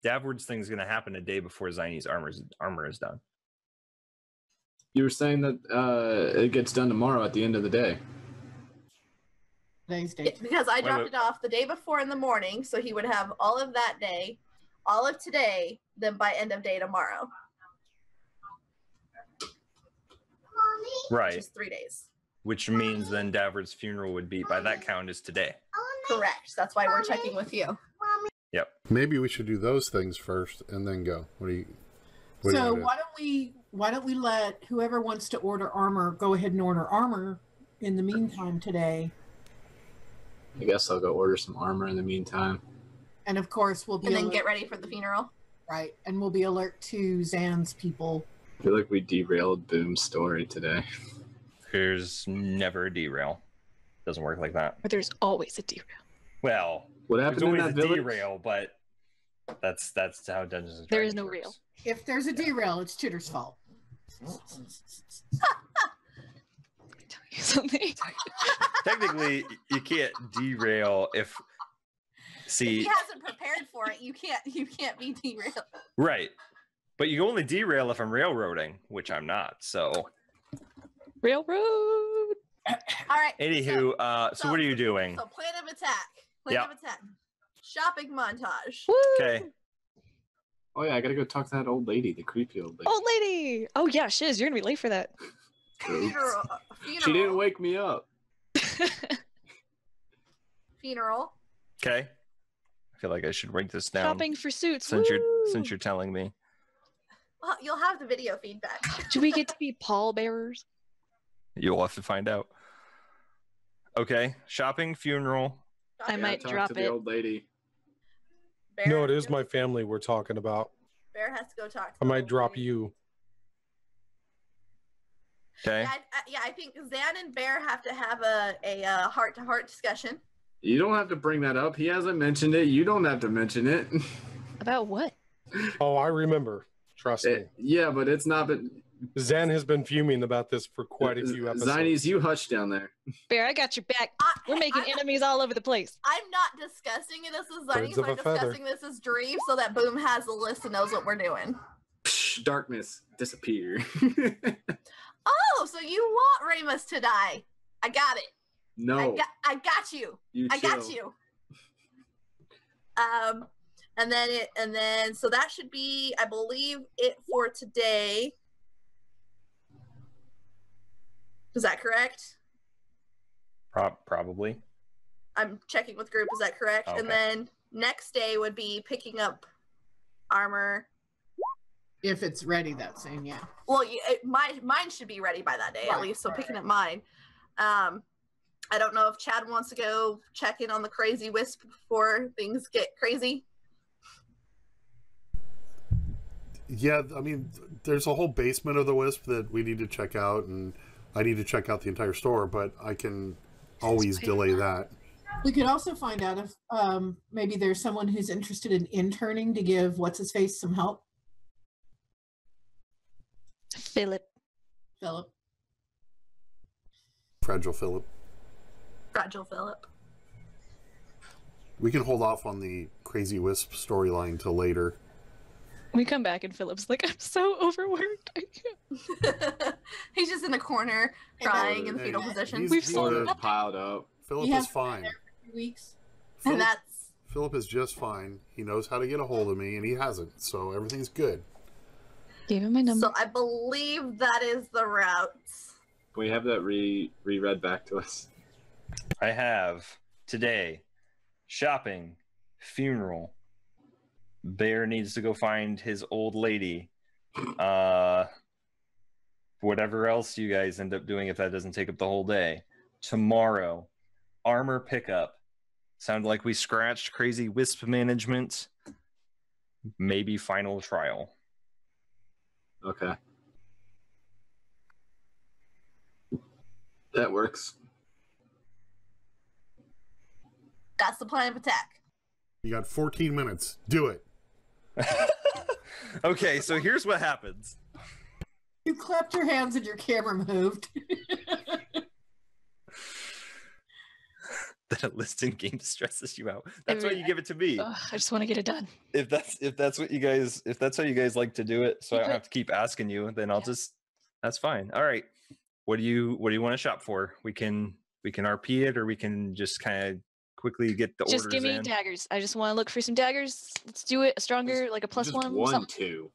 Davward's thing's gonna happen a day before Ziny's armor's armor is done. You were saying that uh, it gets done tomorrow at the end of the day. today's Yeah, date. because I dropped it off the day before in the morning, so he would have all of that day, all of today, then by end of day tomorrow, which Right. is three days. Which means then Davward's funeral would be by that count is today. Correct. That's why we're checking with you. Yep. Maybe we should do those things first and then go. What do you? What do you So why don't we why don't we let whoever wants to order armor go ahead and order armor in the meantime today? I guess I'll go order some armor in the meantime. And of course we'll be And then alert, get ready for the funeral. right, and we'll be alert to Zan's people. I feel like we derailed Boom's story today. There's never a derail. Doesn't work like that. But there's always a derail. Well, What there's happened in always that a village? derail, but that's that's how Dungeons and There is no works. If there's a derail, it's Chitter's fault. Tell you something. Technically, you can't derail if. If See, he hasn't prepared for it, you can't you can't be derailed. right, but you only derail if I'm railroading, which I'm not. So, Railroad. All right. anywho, uh, so what are you doing? So, so plan of attack. Plan Yeah. of attack. Shopping montage. Woo! Okay, Oh yeah, I gotta go talk to that old lady, the creepy old lady. Old lady. Oh yeah, shiz. You're gonna be late for that. Funeral. Funeral. She didn't wake me up. Funeral. okay. I feel like I should write this down Shopping for suits. since you're since you're telling me. Well, you'll have the video feedback. Do we get to be pallbearers? You'll have to find out. Okay, shopping, funeral. I Yeah, might talk drop to the it. old lady. Bear No, it has is to- my family we're talking about. Bear has to go talk. To I the might old drop lady. you. Okay. Yeah, I, I, yeah, I think Zan and Bear have to have a a uh, heart-to-heart discussion. You don't have to bring that up. He hasn't mentioned it. You don't have to mention it. About what? Oh, I remember. Trust eh, me. It- yeah, but it's not been. Zen has been fuming about this for quite a eh, few episodes. Zinies, you hush down there. Bear, I got your back. I, We're making I'm, enemies all over the place. I'm not discussing this as Zanies. I'm a feather. discussing this as Dream, so that Boom has a list and knows what we're doing. Psh, darkness, disappear. Oh, so you want Ramus to die? I got it. I no, got, I got you. you I got you. Um, and then it, and then so that should be, I believe, it for today. Is that correct? Pro- probably. I'm checking with group. Is that correct? Okay. And then next day would be picking up armor. If it's ready that same, yeah. Well, it, my mine should be ready by that day at least. So right, picking right. up mine. Um, I don't know if Chad wants to go check in on the crazy wisp before things get crazy. Yeah, I mean, there's a whole basement of the Wisp that we need to check out, and I need to check out the entire store, but I can always delay that. We could also find out if um, maybe there's someone who's interested in interning to give what's his face some help. Philip. Philip. Fragile Philip. Fragile Philip. We can hold off on the Crazy Wisp storyline till later. We come back and Philip's like, I'm so overworked. I can't. He's just in the corner crying in the fetal Hey, position. We've he's- sold Orders piled up. Philip He is fine. three weeks. Philip, and that's Philip is just fine. He knows how to get a hold of me, and he hasn't, so everything's good. Gave him my number. so I believe that is the route. Can we have that re reread back to us? I have today shopping, funeral. Bear needs to go find his old lady. Uh, whatever else you guys end up doing, if that doesn't take up the whole day. Tomorrow, armor pickup. Sound like we scratched crazy wisp management. Maybe final trial. Okay. That works. That's the plan of attack. You got 14 minutes. Do it. okay, so here's what happens. You clapped your hands and your camera moved. That a listing game stresses you out. That's why Every- you give it to me. Ugh, I just want to get it done. if that's if that's what you guys if that's how you guys like to do it so i don't Okay. have to keep asking you then i'll Yeah. just that's fine all right what do you what do you want to shop for we can we can rp it or we can just kind of quickly get the Just orders give me in daggers. I just want to look for some daggers. Let's do it. A stronger, like a plus Just one. one, something. two.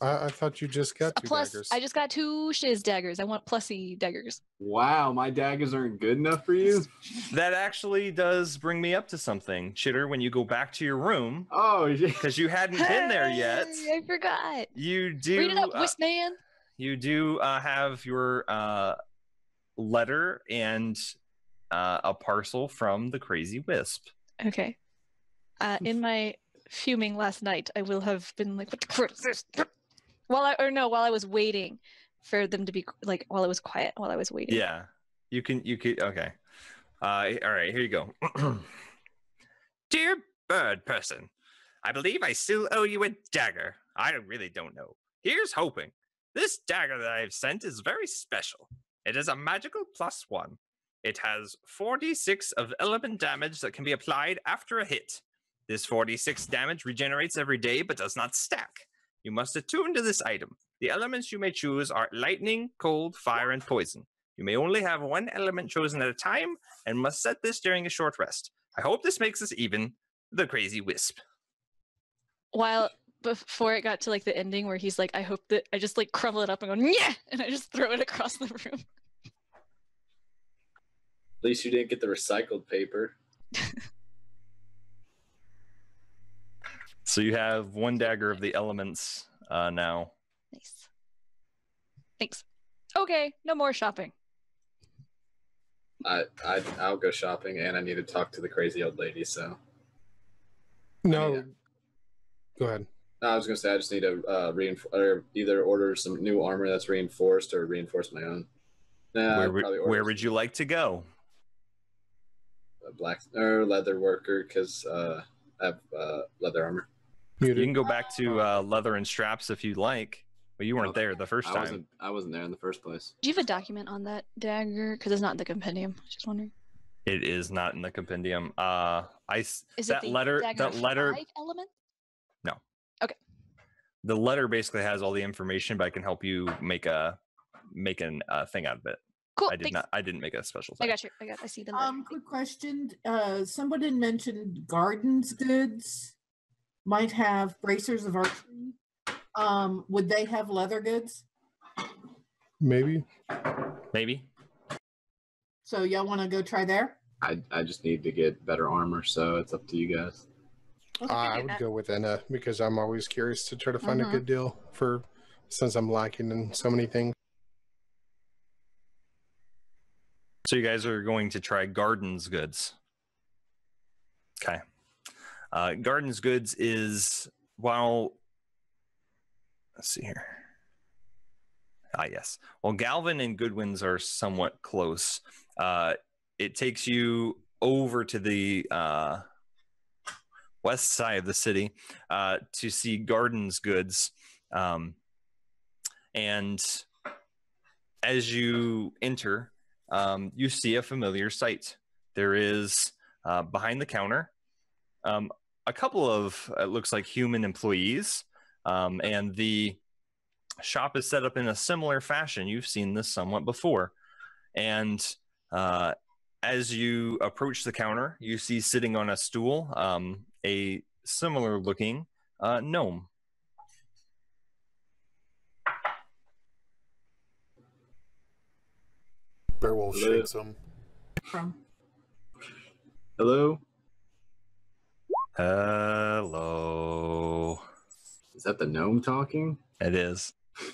I, I thought you just got A two plus. daggers. I just got two shiz daggers. I want plusy daggers. Wow, my daggers aren't good enough for you. that actually does bring me up to something chitter when you go back to your room Oh, because you hadn't been there yet I forgot. you do Read it up, uh, Wisp man. you do uh, have your uh, letter and uh, a parcel from the crazy wisp Okay. Uh, in my fuming last night, I will have been like, "What the crap is this?" While I or no, while I was waiting for them to be like, while I was quiet, while I was waiting. Yeah, you can. You could. Okay. Uh, all right. Here you go. Dear bird person, I believe I still owe you a dagger. I really don't know. Here's hoping. This dagger that I've sent is very special. It is a magical plus one. It has 46 of element damage that can be applied after a hit. This 46 damage regenerates every day but does not stack. You must attune to this item. The elements you may choose are lightning, cold, fire, and poison. You may only have one element chosen at a time and must set this during a short rest. I hope this makes us even. The crazy wisp. While before it got to like the ending where he's like, I hope that I just like crumble it up and go, yeah, and I just throw it across the room. At least you didn't get the recycled paper. So you have one dagger of the elements uh, now. Nice. Thanks. Okay, no more shopping. I, I I'll go shopping, and I need to talk to the crazy old lady. So no. Yeah. Go ahead. no, I was gonna say I just need to uh, reinforce or either order some new armor that's reinforced or reinforce my own. Nah, where, I'd would- probably order where would you like to go? A black or leather worker because uh, I have uh, leather armor. You can go back to uh, leather and straps if you'd like. But you weren't Oh, there the first I time. wasn't I wasn't there in the first place. Do you have a document on that dagger? Because it's not in the compendium. Just wondering. It is not in the compendium. Uh, I s- Is that it the letter that letter five element? No. Okay. The letter basically has all the information, but I can help you make a make an uh, thing out of it. Cool. I did thanks. not. I didn't make a special I got you. I got. I see the letter. Um, quick question. Uh, someone had mentioned gardens goods might have bracers of archery. Um, would they have leather goods? Maybe. Maybe. So y'all want to go try there? I I just need to get better armor, so it's up to you guys. Let's I would go with Enna because I'm always curious to try to find Mhm. a good deal for since I'm lacking in so many things. So you guys are going to try Gardens Goods. Okay. Uh, Gardens Goods is while let's see here. Ah, yes. Well, Galvin and Goodwin's are somewhat close. Uh, it takes you over to the uh, west side of the city uh, to see Gardens Goods. Um, and as you enter, um, you see a familiar sight. There is uh, behind the counter um, a couple of, it looks like human employees. Um, and the shop is set up in a similar fashion. You've seen this somewhat before. And uh, as you approach the counter, you see sitting on a stool um, a similar looking uh, gnome. Beowulf Hello. shakes him. From Hello? Hello. Is that the gnome talking? It is.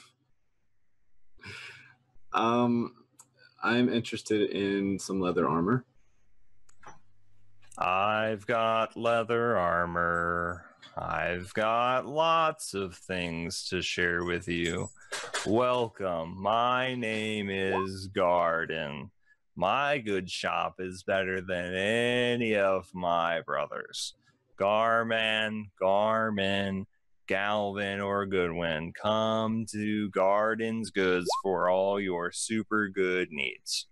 Um, I'm interested in some leather armor. I've got leather armor. I've got lots of things to share with you. Welcome. My name is Garden. My good shop is better than any of my brothers. Garman, Garmin, Galvin, or Goodwin. Come to Garden's Goods for all your super good needs.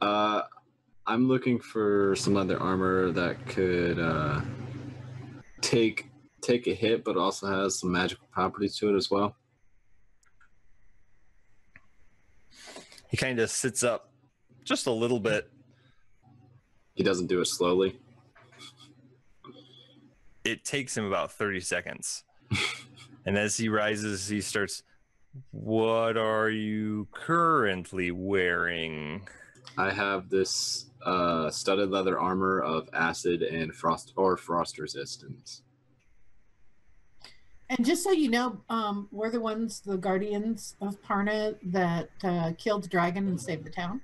Uh, I'm looking for some leather armor that could uh, take take a hit, but also has some magical properties to it as well. He kind of sits up just a little bit He doesn't do it slowly. it takes him about 30 seconds. and as he rises, he starts, What are you currently wearing? I have this uh, studded leather armor of acid and frost or frost resistance. And just so you know, um, we're the ones, the guardians of Parna that uh, killed the dragon and saved the town.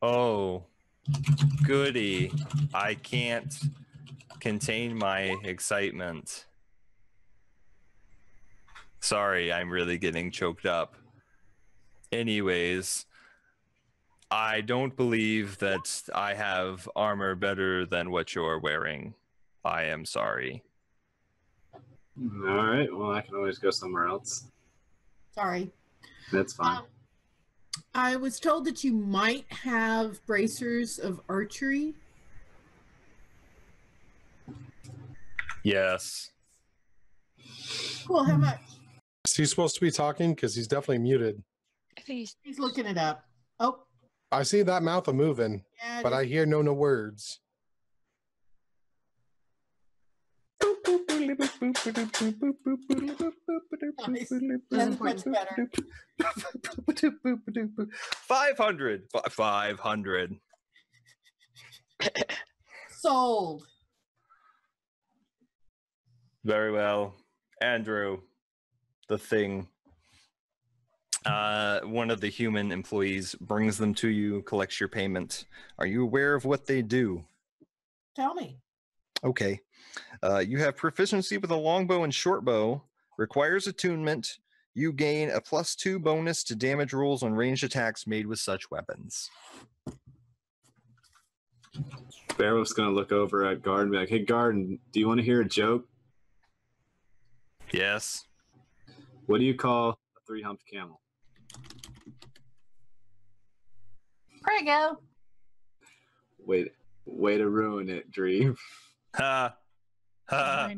Oh, goody. I can't contain my excitement. Sorry, I'm really getting choked up. Anyways, I don't believe that I have armor better than what you're wearing. I am sorry. All right. Well, I can always go somewhere else. Sorry. That's fine. Um, I was told that you might have bracers of archery. Yes. Cool. How much? Is he supposed to be talking? Because he's definitely muted. I think he's He's looking it up. Oh, I see that mouth a moving, yeah. but I hear no no words. Nice. That's much better. 500. Fi- 500. sold. Very well. Andrew, the thing. Uh, one of the human employees brings them to you, collects your payment. Are you aware of what they do? Tell me. Okay. Uh, you have proficiency with a longbow and shortbow, requires attunement. You gain a plus two bonus to damage rolls on ranged attacks made with such weapons. Beowulf's gonna look over at Garden and be like, "Hey, Garden, do you want to hear a joke? Yes. What do you call a three-humped camel?" Prego. Wait, way to ruin it, Dream. Ha. Ha.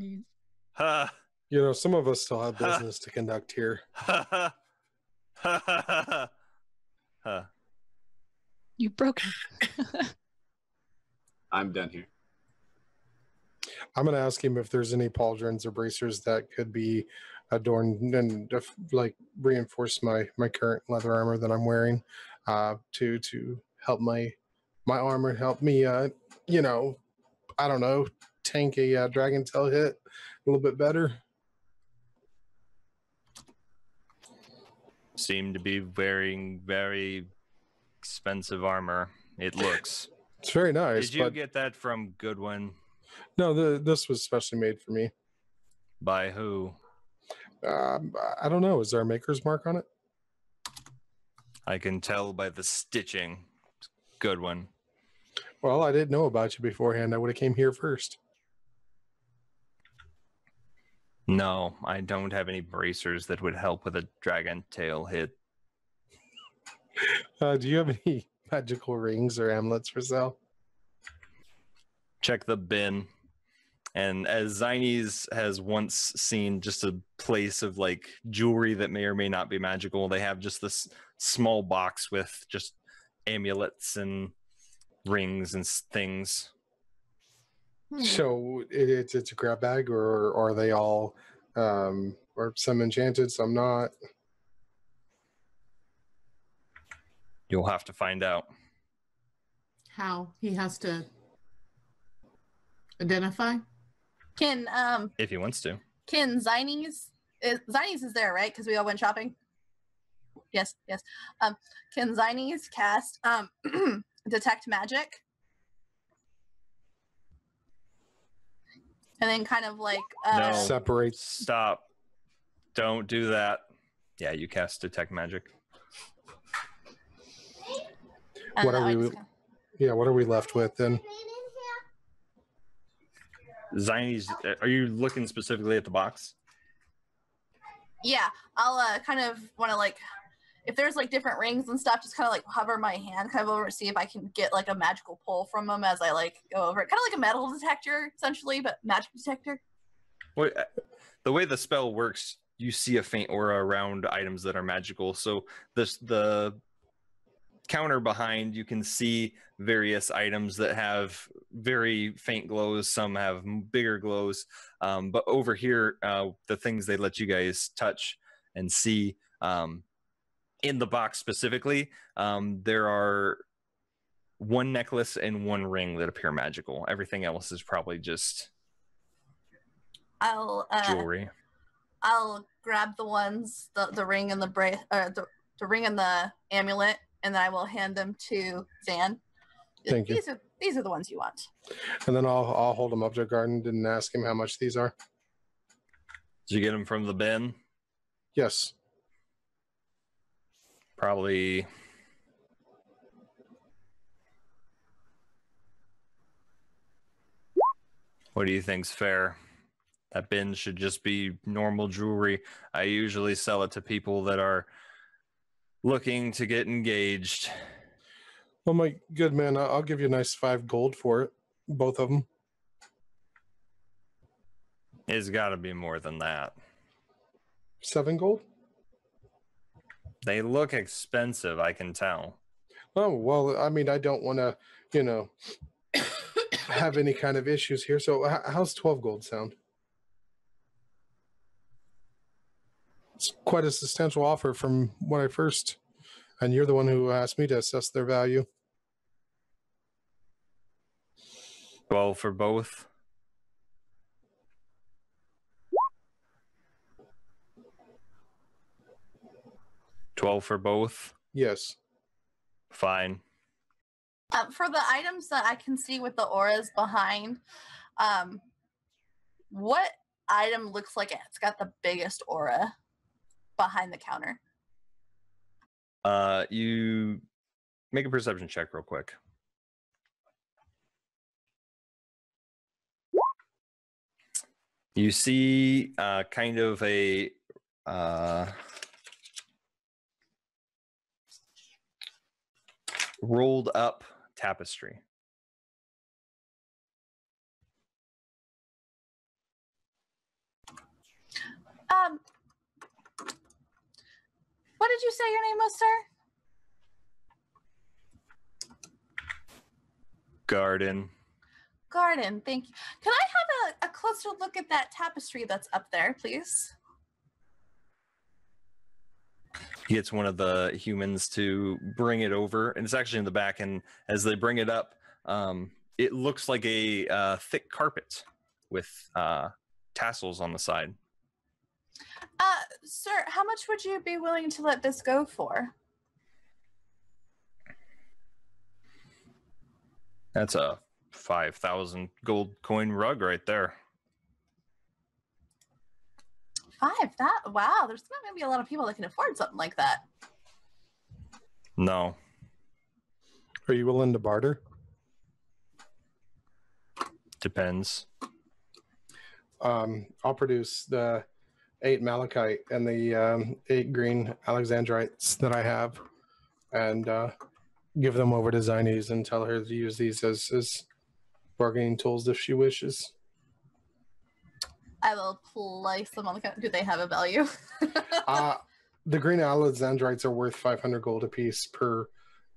Ha. You know, some of us still have Huh. business to conduct here. Ha. Ha. Ha. Ha. Ha. Ha. You broke. I'm done here. I'm going to ask him if there's any pauldrons or bracers that could be adorned and def- like reinforce my my current leather armor that I'm wearing uh, to to help my my armor help me uh, you know I don't know tank a uh, dragon tail hit a little bit better. Seem to be wearing very expensive armor. It looks. It's very nice, Did you but get that from Goodwin? no, the, this was specially made for me. By who? Um, I don't know. Is there a maker's mark on it? I can tell by the stitching. Good one. Well, I didn't know about you beforehand. I would have came here first. No, I don't have any bracers that would help with a dragon tail hit. Uh, do you have any magical rings or amulets for sale? Check the bin. And as Zines has once seen just a place of like jewelry that may or may not be magical, they have just this small box with just amulets and rings and things. Hmm. So it, it's it's a grab bag, or, or are they all, um, or some enchanted, some not? You'll have to find out. How he has to identify? Can um if he wants to. can Zinies is Zinies is there, right? Because we all went shopping. Yes, yes. Um can Zinies cast um detect magic? And then kind of like uh No. Separates. Stop. Don't do that. Yeah, you cast detect magic. I What are we- just kinda- Yeah. What are we left with then? Zinies, are you looking specifically at the box? yeah i'll uh kind of want to like if there's like different rings and stuff just kind of like hover my hand kind of over see if i can get like a magical pull from them as i like go over it kind of like a metal detector essentially but magic detector Well, uh, the way the spell works, you see a faint aura around items that are magical. So this the counter behind, you can see various items that have very faint glows. Some have bigger glows, um, but over here, uh, the things they let you guys touch and see um, in the box specifically, um, there are one necklace and one ring that appear magical. Everything else is probably just i'll uh jewelry. i'll grab the ones the the ring and the bra uh, the, the ring and the amulet and then i will hand them to zan Thank you. these are these are the ones you want And then I'll I'll hold them up to Garden and ask him how much these are. Did you get them from the bin? Yes. Probably. What do you think's fair? That bin should just be normal jewelry. I usually sell it to people that are looking to get engaged. Well, my good man, I'll give you a nice five gold for it, both of them. It's got to be more than that. Seven gold. They look expensive, I can tell. Oh well, I mean, I don't want to, you know, have any kind of issues here. So, how's twelve gold sound? It's quite a substantial offer from when I first, and you're the one who asked me to assess their value. Well, for both. Twelve for both. Yes. Fine. Um, for the items that I can see with the auras behind, um, what item looks like it's got the biggest aura behind the counter? Uh, you make a perception check real quick. You see, uh, kind of a uh, rolled up tapestry. Um, what did you say your name was, sir? Garden. Garden. Thank you. Can I have a, a closer look at that tapestry that's up there, please? He gets one of the humans to bring it over, and it's actually in the back. And as they bring it up, um, it looks like a uh, thick carpet with uh, tassels on the side. Uh, sir, how much would you be willing to let this go for? That's a five thousand gold coin rug right there. Five. That wow. There's not gonna be a lot of people that can afford something like that. No. Are you willing to barter? Depends. Um, I'll produce the eight malachite and the um, eight green alexandrites that I have, and uh, give them over to Zines and tell her to use these as, as bargaining tools if she wishes. I will place them on the counter. Do they have a value? Uh, the green alexandrites are worth 500 gold apiece per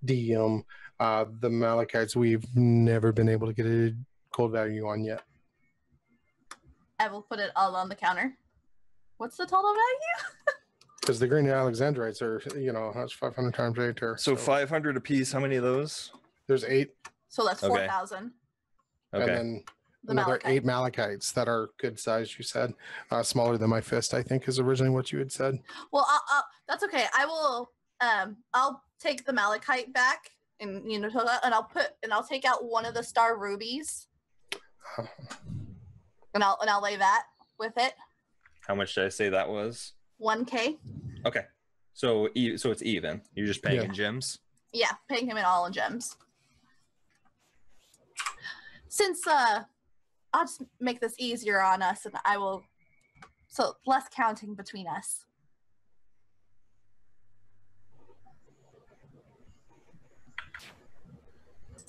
DM. Uh, the malachites we've never been able to get a gold value on yet. I will put it all on the counter. What's the total value? Because the green alexandrites are, you know, that's 500 times eight. Or, So 500 apiece. How many of those? There's eight, So that's Okay. four thousand. and Okay. then The another malachite. eight malachites that are good size. You said uh, smaller than my fist. I think is originally what you had said. Well, I'll, I'll, that's okay. I will. Um, I'll take the malachite back, and you know, and I'll put and I'll take out one of the star rubies, Uh, and I'll and I'll lay that with it. How much did I say that was? One k. Okay. So e- so it's even. You're just paying Yeah. in gems. Yeah, paying him in all in gems. Since uh, I'll just make this easier on us, and I will. So less counting between us.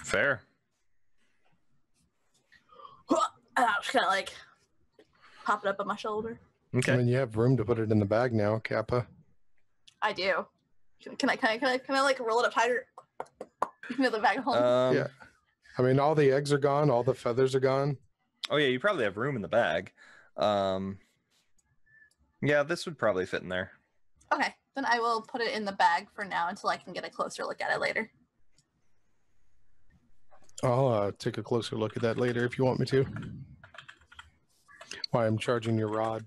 Fair. And I'll just kind of like pop it up on my shoulder. Okay. I mean, you have room to put it in the bag now, Kappa. I do. Can, can I can I can I can I like roll it up tighter? Give me the bag home. Um, Yeah. I mean, all the eggs are gone, all the feathers are gone. Oh yeah, you probably have room in the bag. Um, yeah, this would probably fit in there. okay, then I will put it in the bag for now until I can get a closer look at it later. I'll uh, take a closer look at that later if you want me to. Why I'm charging your rod.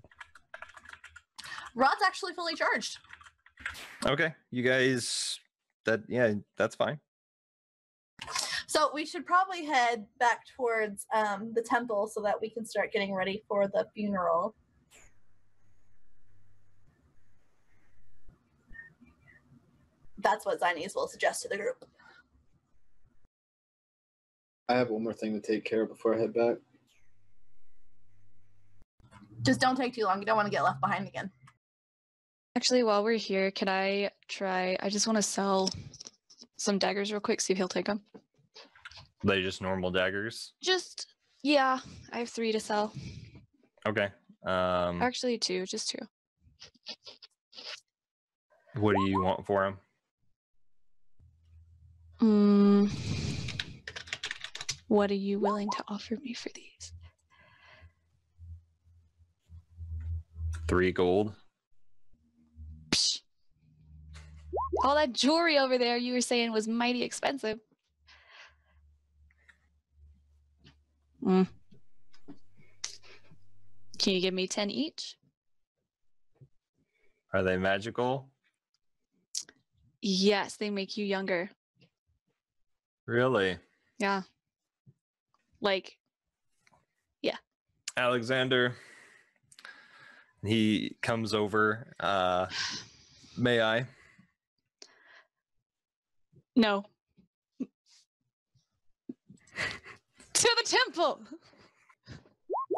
Rod's actually fully charged. Okay, you guys. That yeah, that's fine. So we should probably head back towards um, the temple so that we can start getting ready for the funeral. That's what Zines will suggest to the group. I have one more thing to take care of before I head back. Just don't take too long. You don't want to get left behind again. Actually, while we're here, can I try? I just want to sell some daggers real quick, see if he'll take them. They just normal daggers. Just, yeah, I have three to sell. Okay. Um, Actually, two, just two. what do you want for them? Mm, what are you willing to offer me for these? Three gold. Psh. All that jewelry over there you were saying was mighty expensive. Mm. Can you give me 10 each? Are they magical? Yes, they make you younger. Really? Yeah. Like, yeah. Alexander. He comes over. Uh, may I? no. To the temple!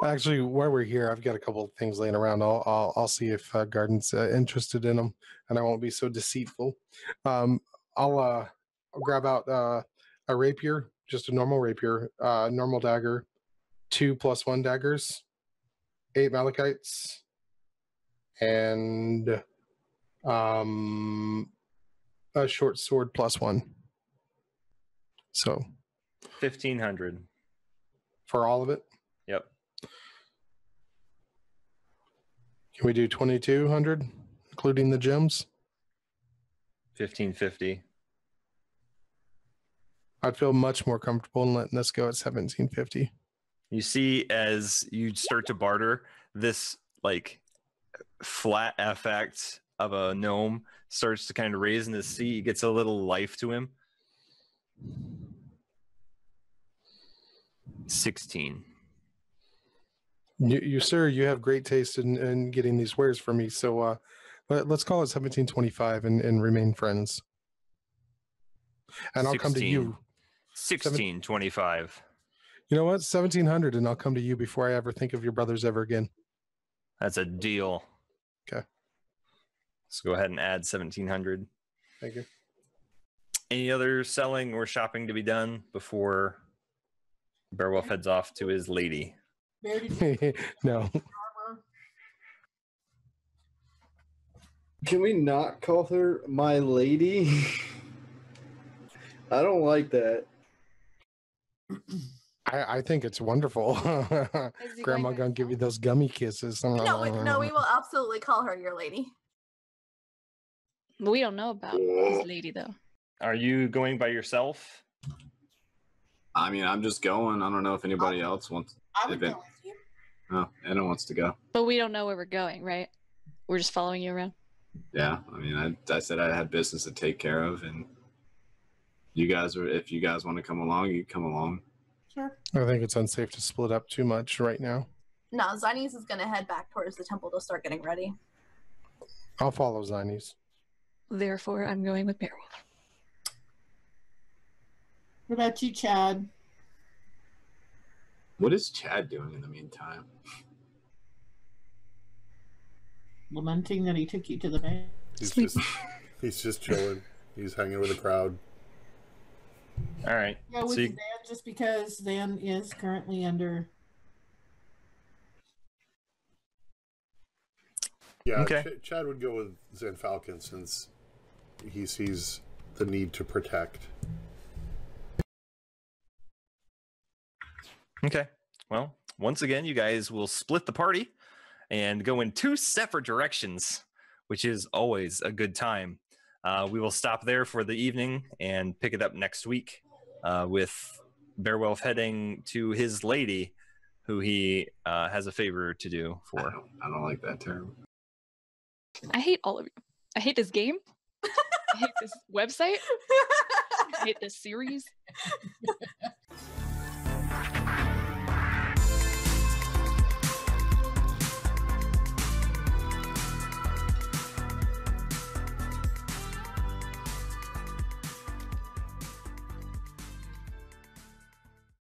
Actually, while we're here, I've got a couple of things laying around. I'll I'll, I'll see if uh, Garden's uh, interested in them, and I won't be so deceitful. Um, I'll uh, grab out uh, a rapier, just a normal rapier, uh, normal dagger, two plus one daggers, eight malachites, and um, a short sword plus one. So Fifteen hundred. For all of it, Yep. can we do twenty two hundred, including the gems? Fifteen fifty. I'd feel much more comfortable in letting this go at seventeen fifty. You see, as you start to barter, this like flat effect of a gnome starts to kind of raise in his seat. He gets a little life to him. 16. You, you sir, you have great taste in, in getting these wares for me. So uh, let, us call it 1725 and, and remain friends. And I'll come to you. 1625. You know what? 1700 and I'll come to you before I ever think of your brothers ever again. That's a deal. Okay. Let's go ahead and add 1700. Thank you. Any other selling or shopping to be done before Beowulf heads off to his lady? Bear, did you no. Can we not call her my lady? I don't like that. I, I think it's wonderful. Grandma going gonna give you those gummy kisses. No, we, no, we will absolutely call her your lady. We don't know about this lady though. Are you going by yourself? I mean, I'm just going. I don't know if anybody else wants. I would If it- go with you. No, Anna wants to go. But we don't know where we're going, right? We're just following you around. Yeah, I mean, I, I said I had business to take care of, and you guys are. If you guys want to come along, you come along. Sure. I think it's unsafe to split up too much right now. No, Zynes is gonna head back towards the temple to start getting ready. I'll follow Zinies. Therefore, I'm going with Beowulf. What about you, Chad? What is Chad doing in the meantime? Lamenting that he took you to the man. He's just he's just chilling. He's hanging with the crowd. All right. Yeah, with So you- Zan just because Zan is currently under. Yeah, Okay. Ch- Chad would go with Zan Falcon since he sees the need to protect. Okay. Well, once again, you guys will split the party and go in two separate directions, which is always a good time. Uh, we will stop there for the evening and pick it up next week uh, with Beowulf heading to his lady, who he uh, has a favor to do I for. don't, I don't like that term. I hate all of you. I hate this game. I hate this website. I hate this series.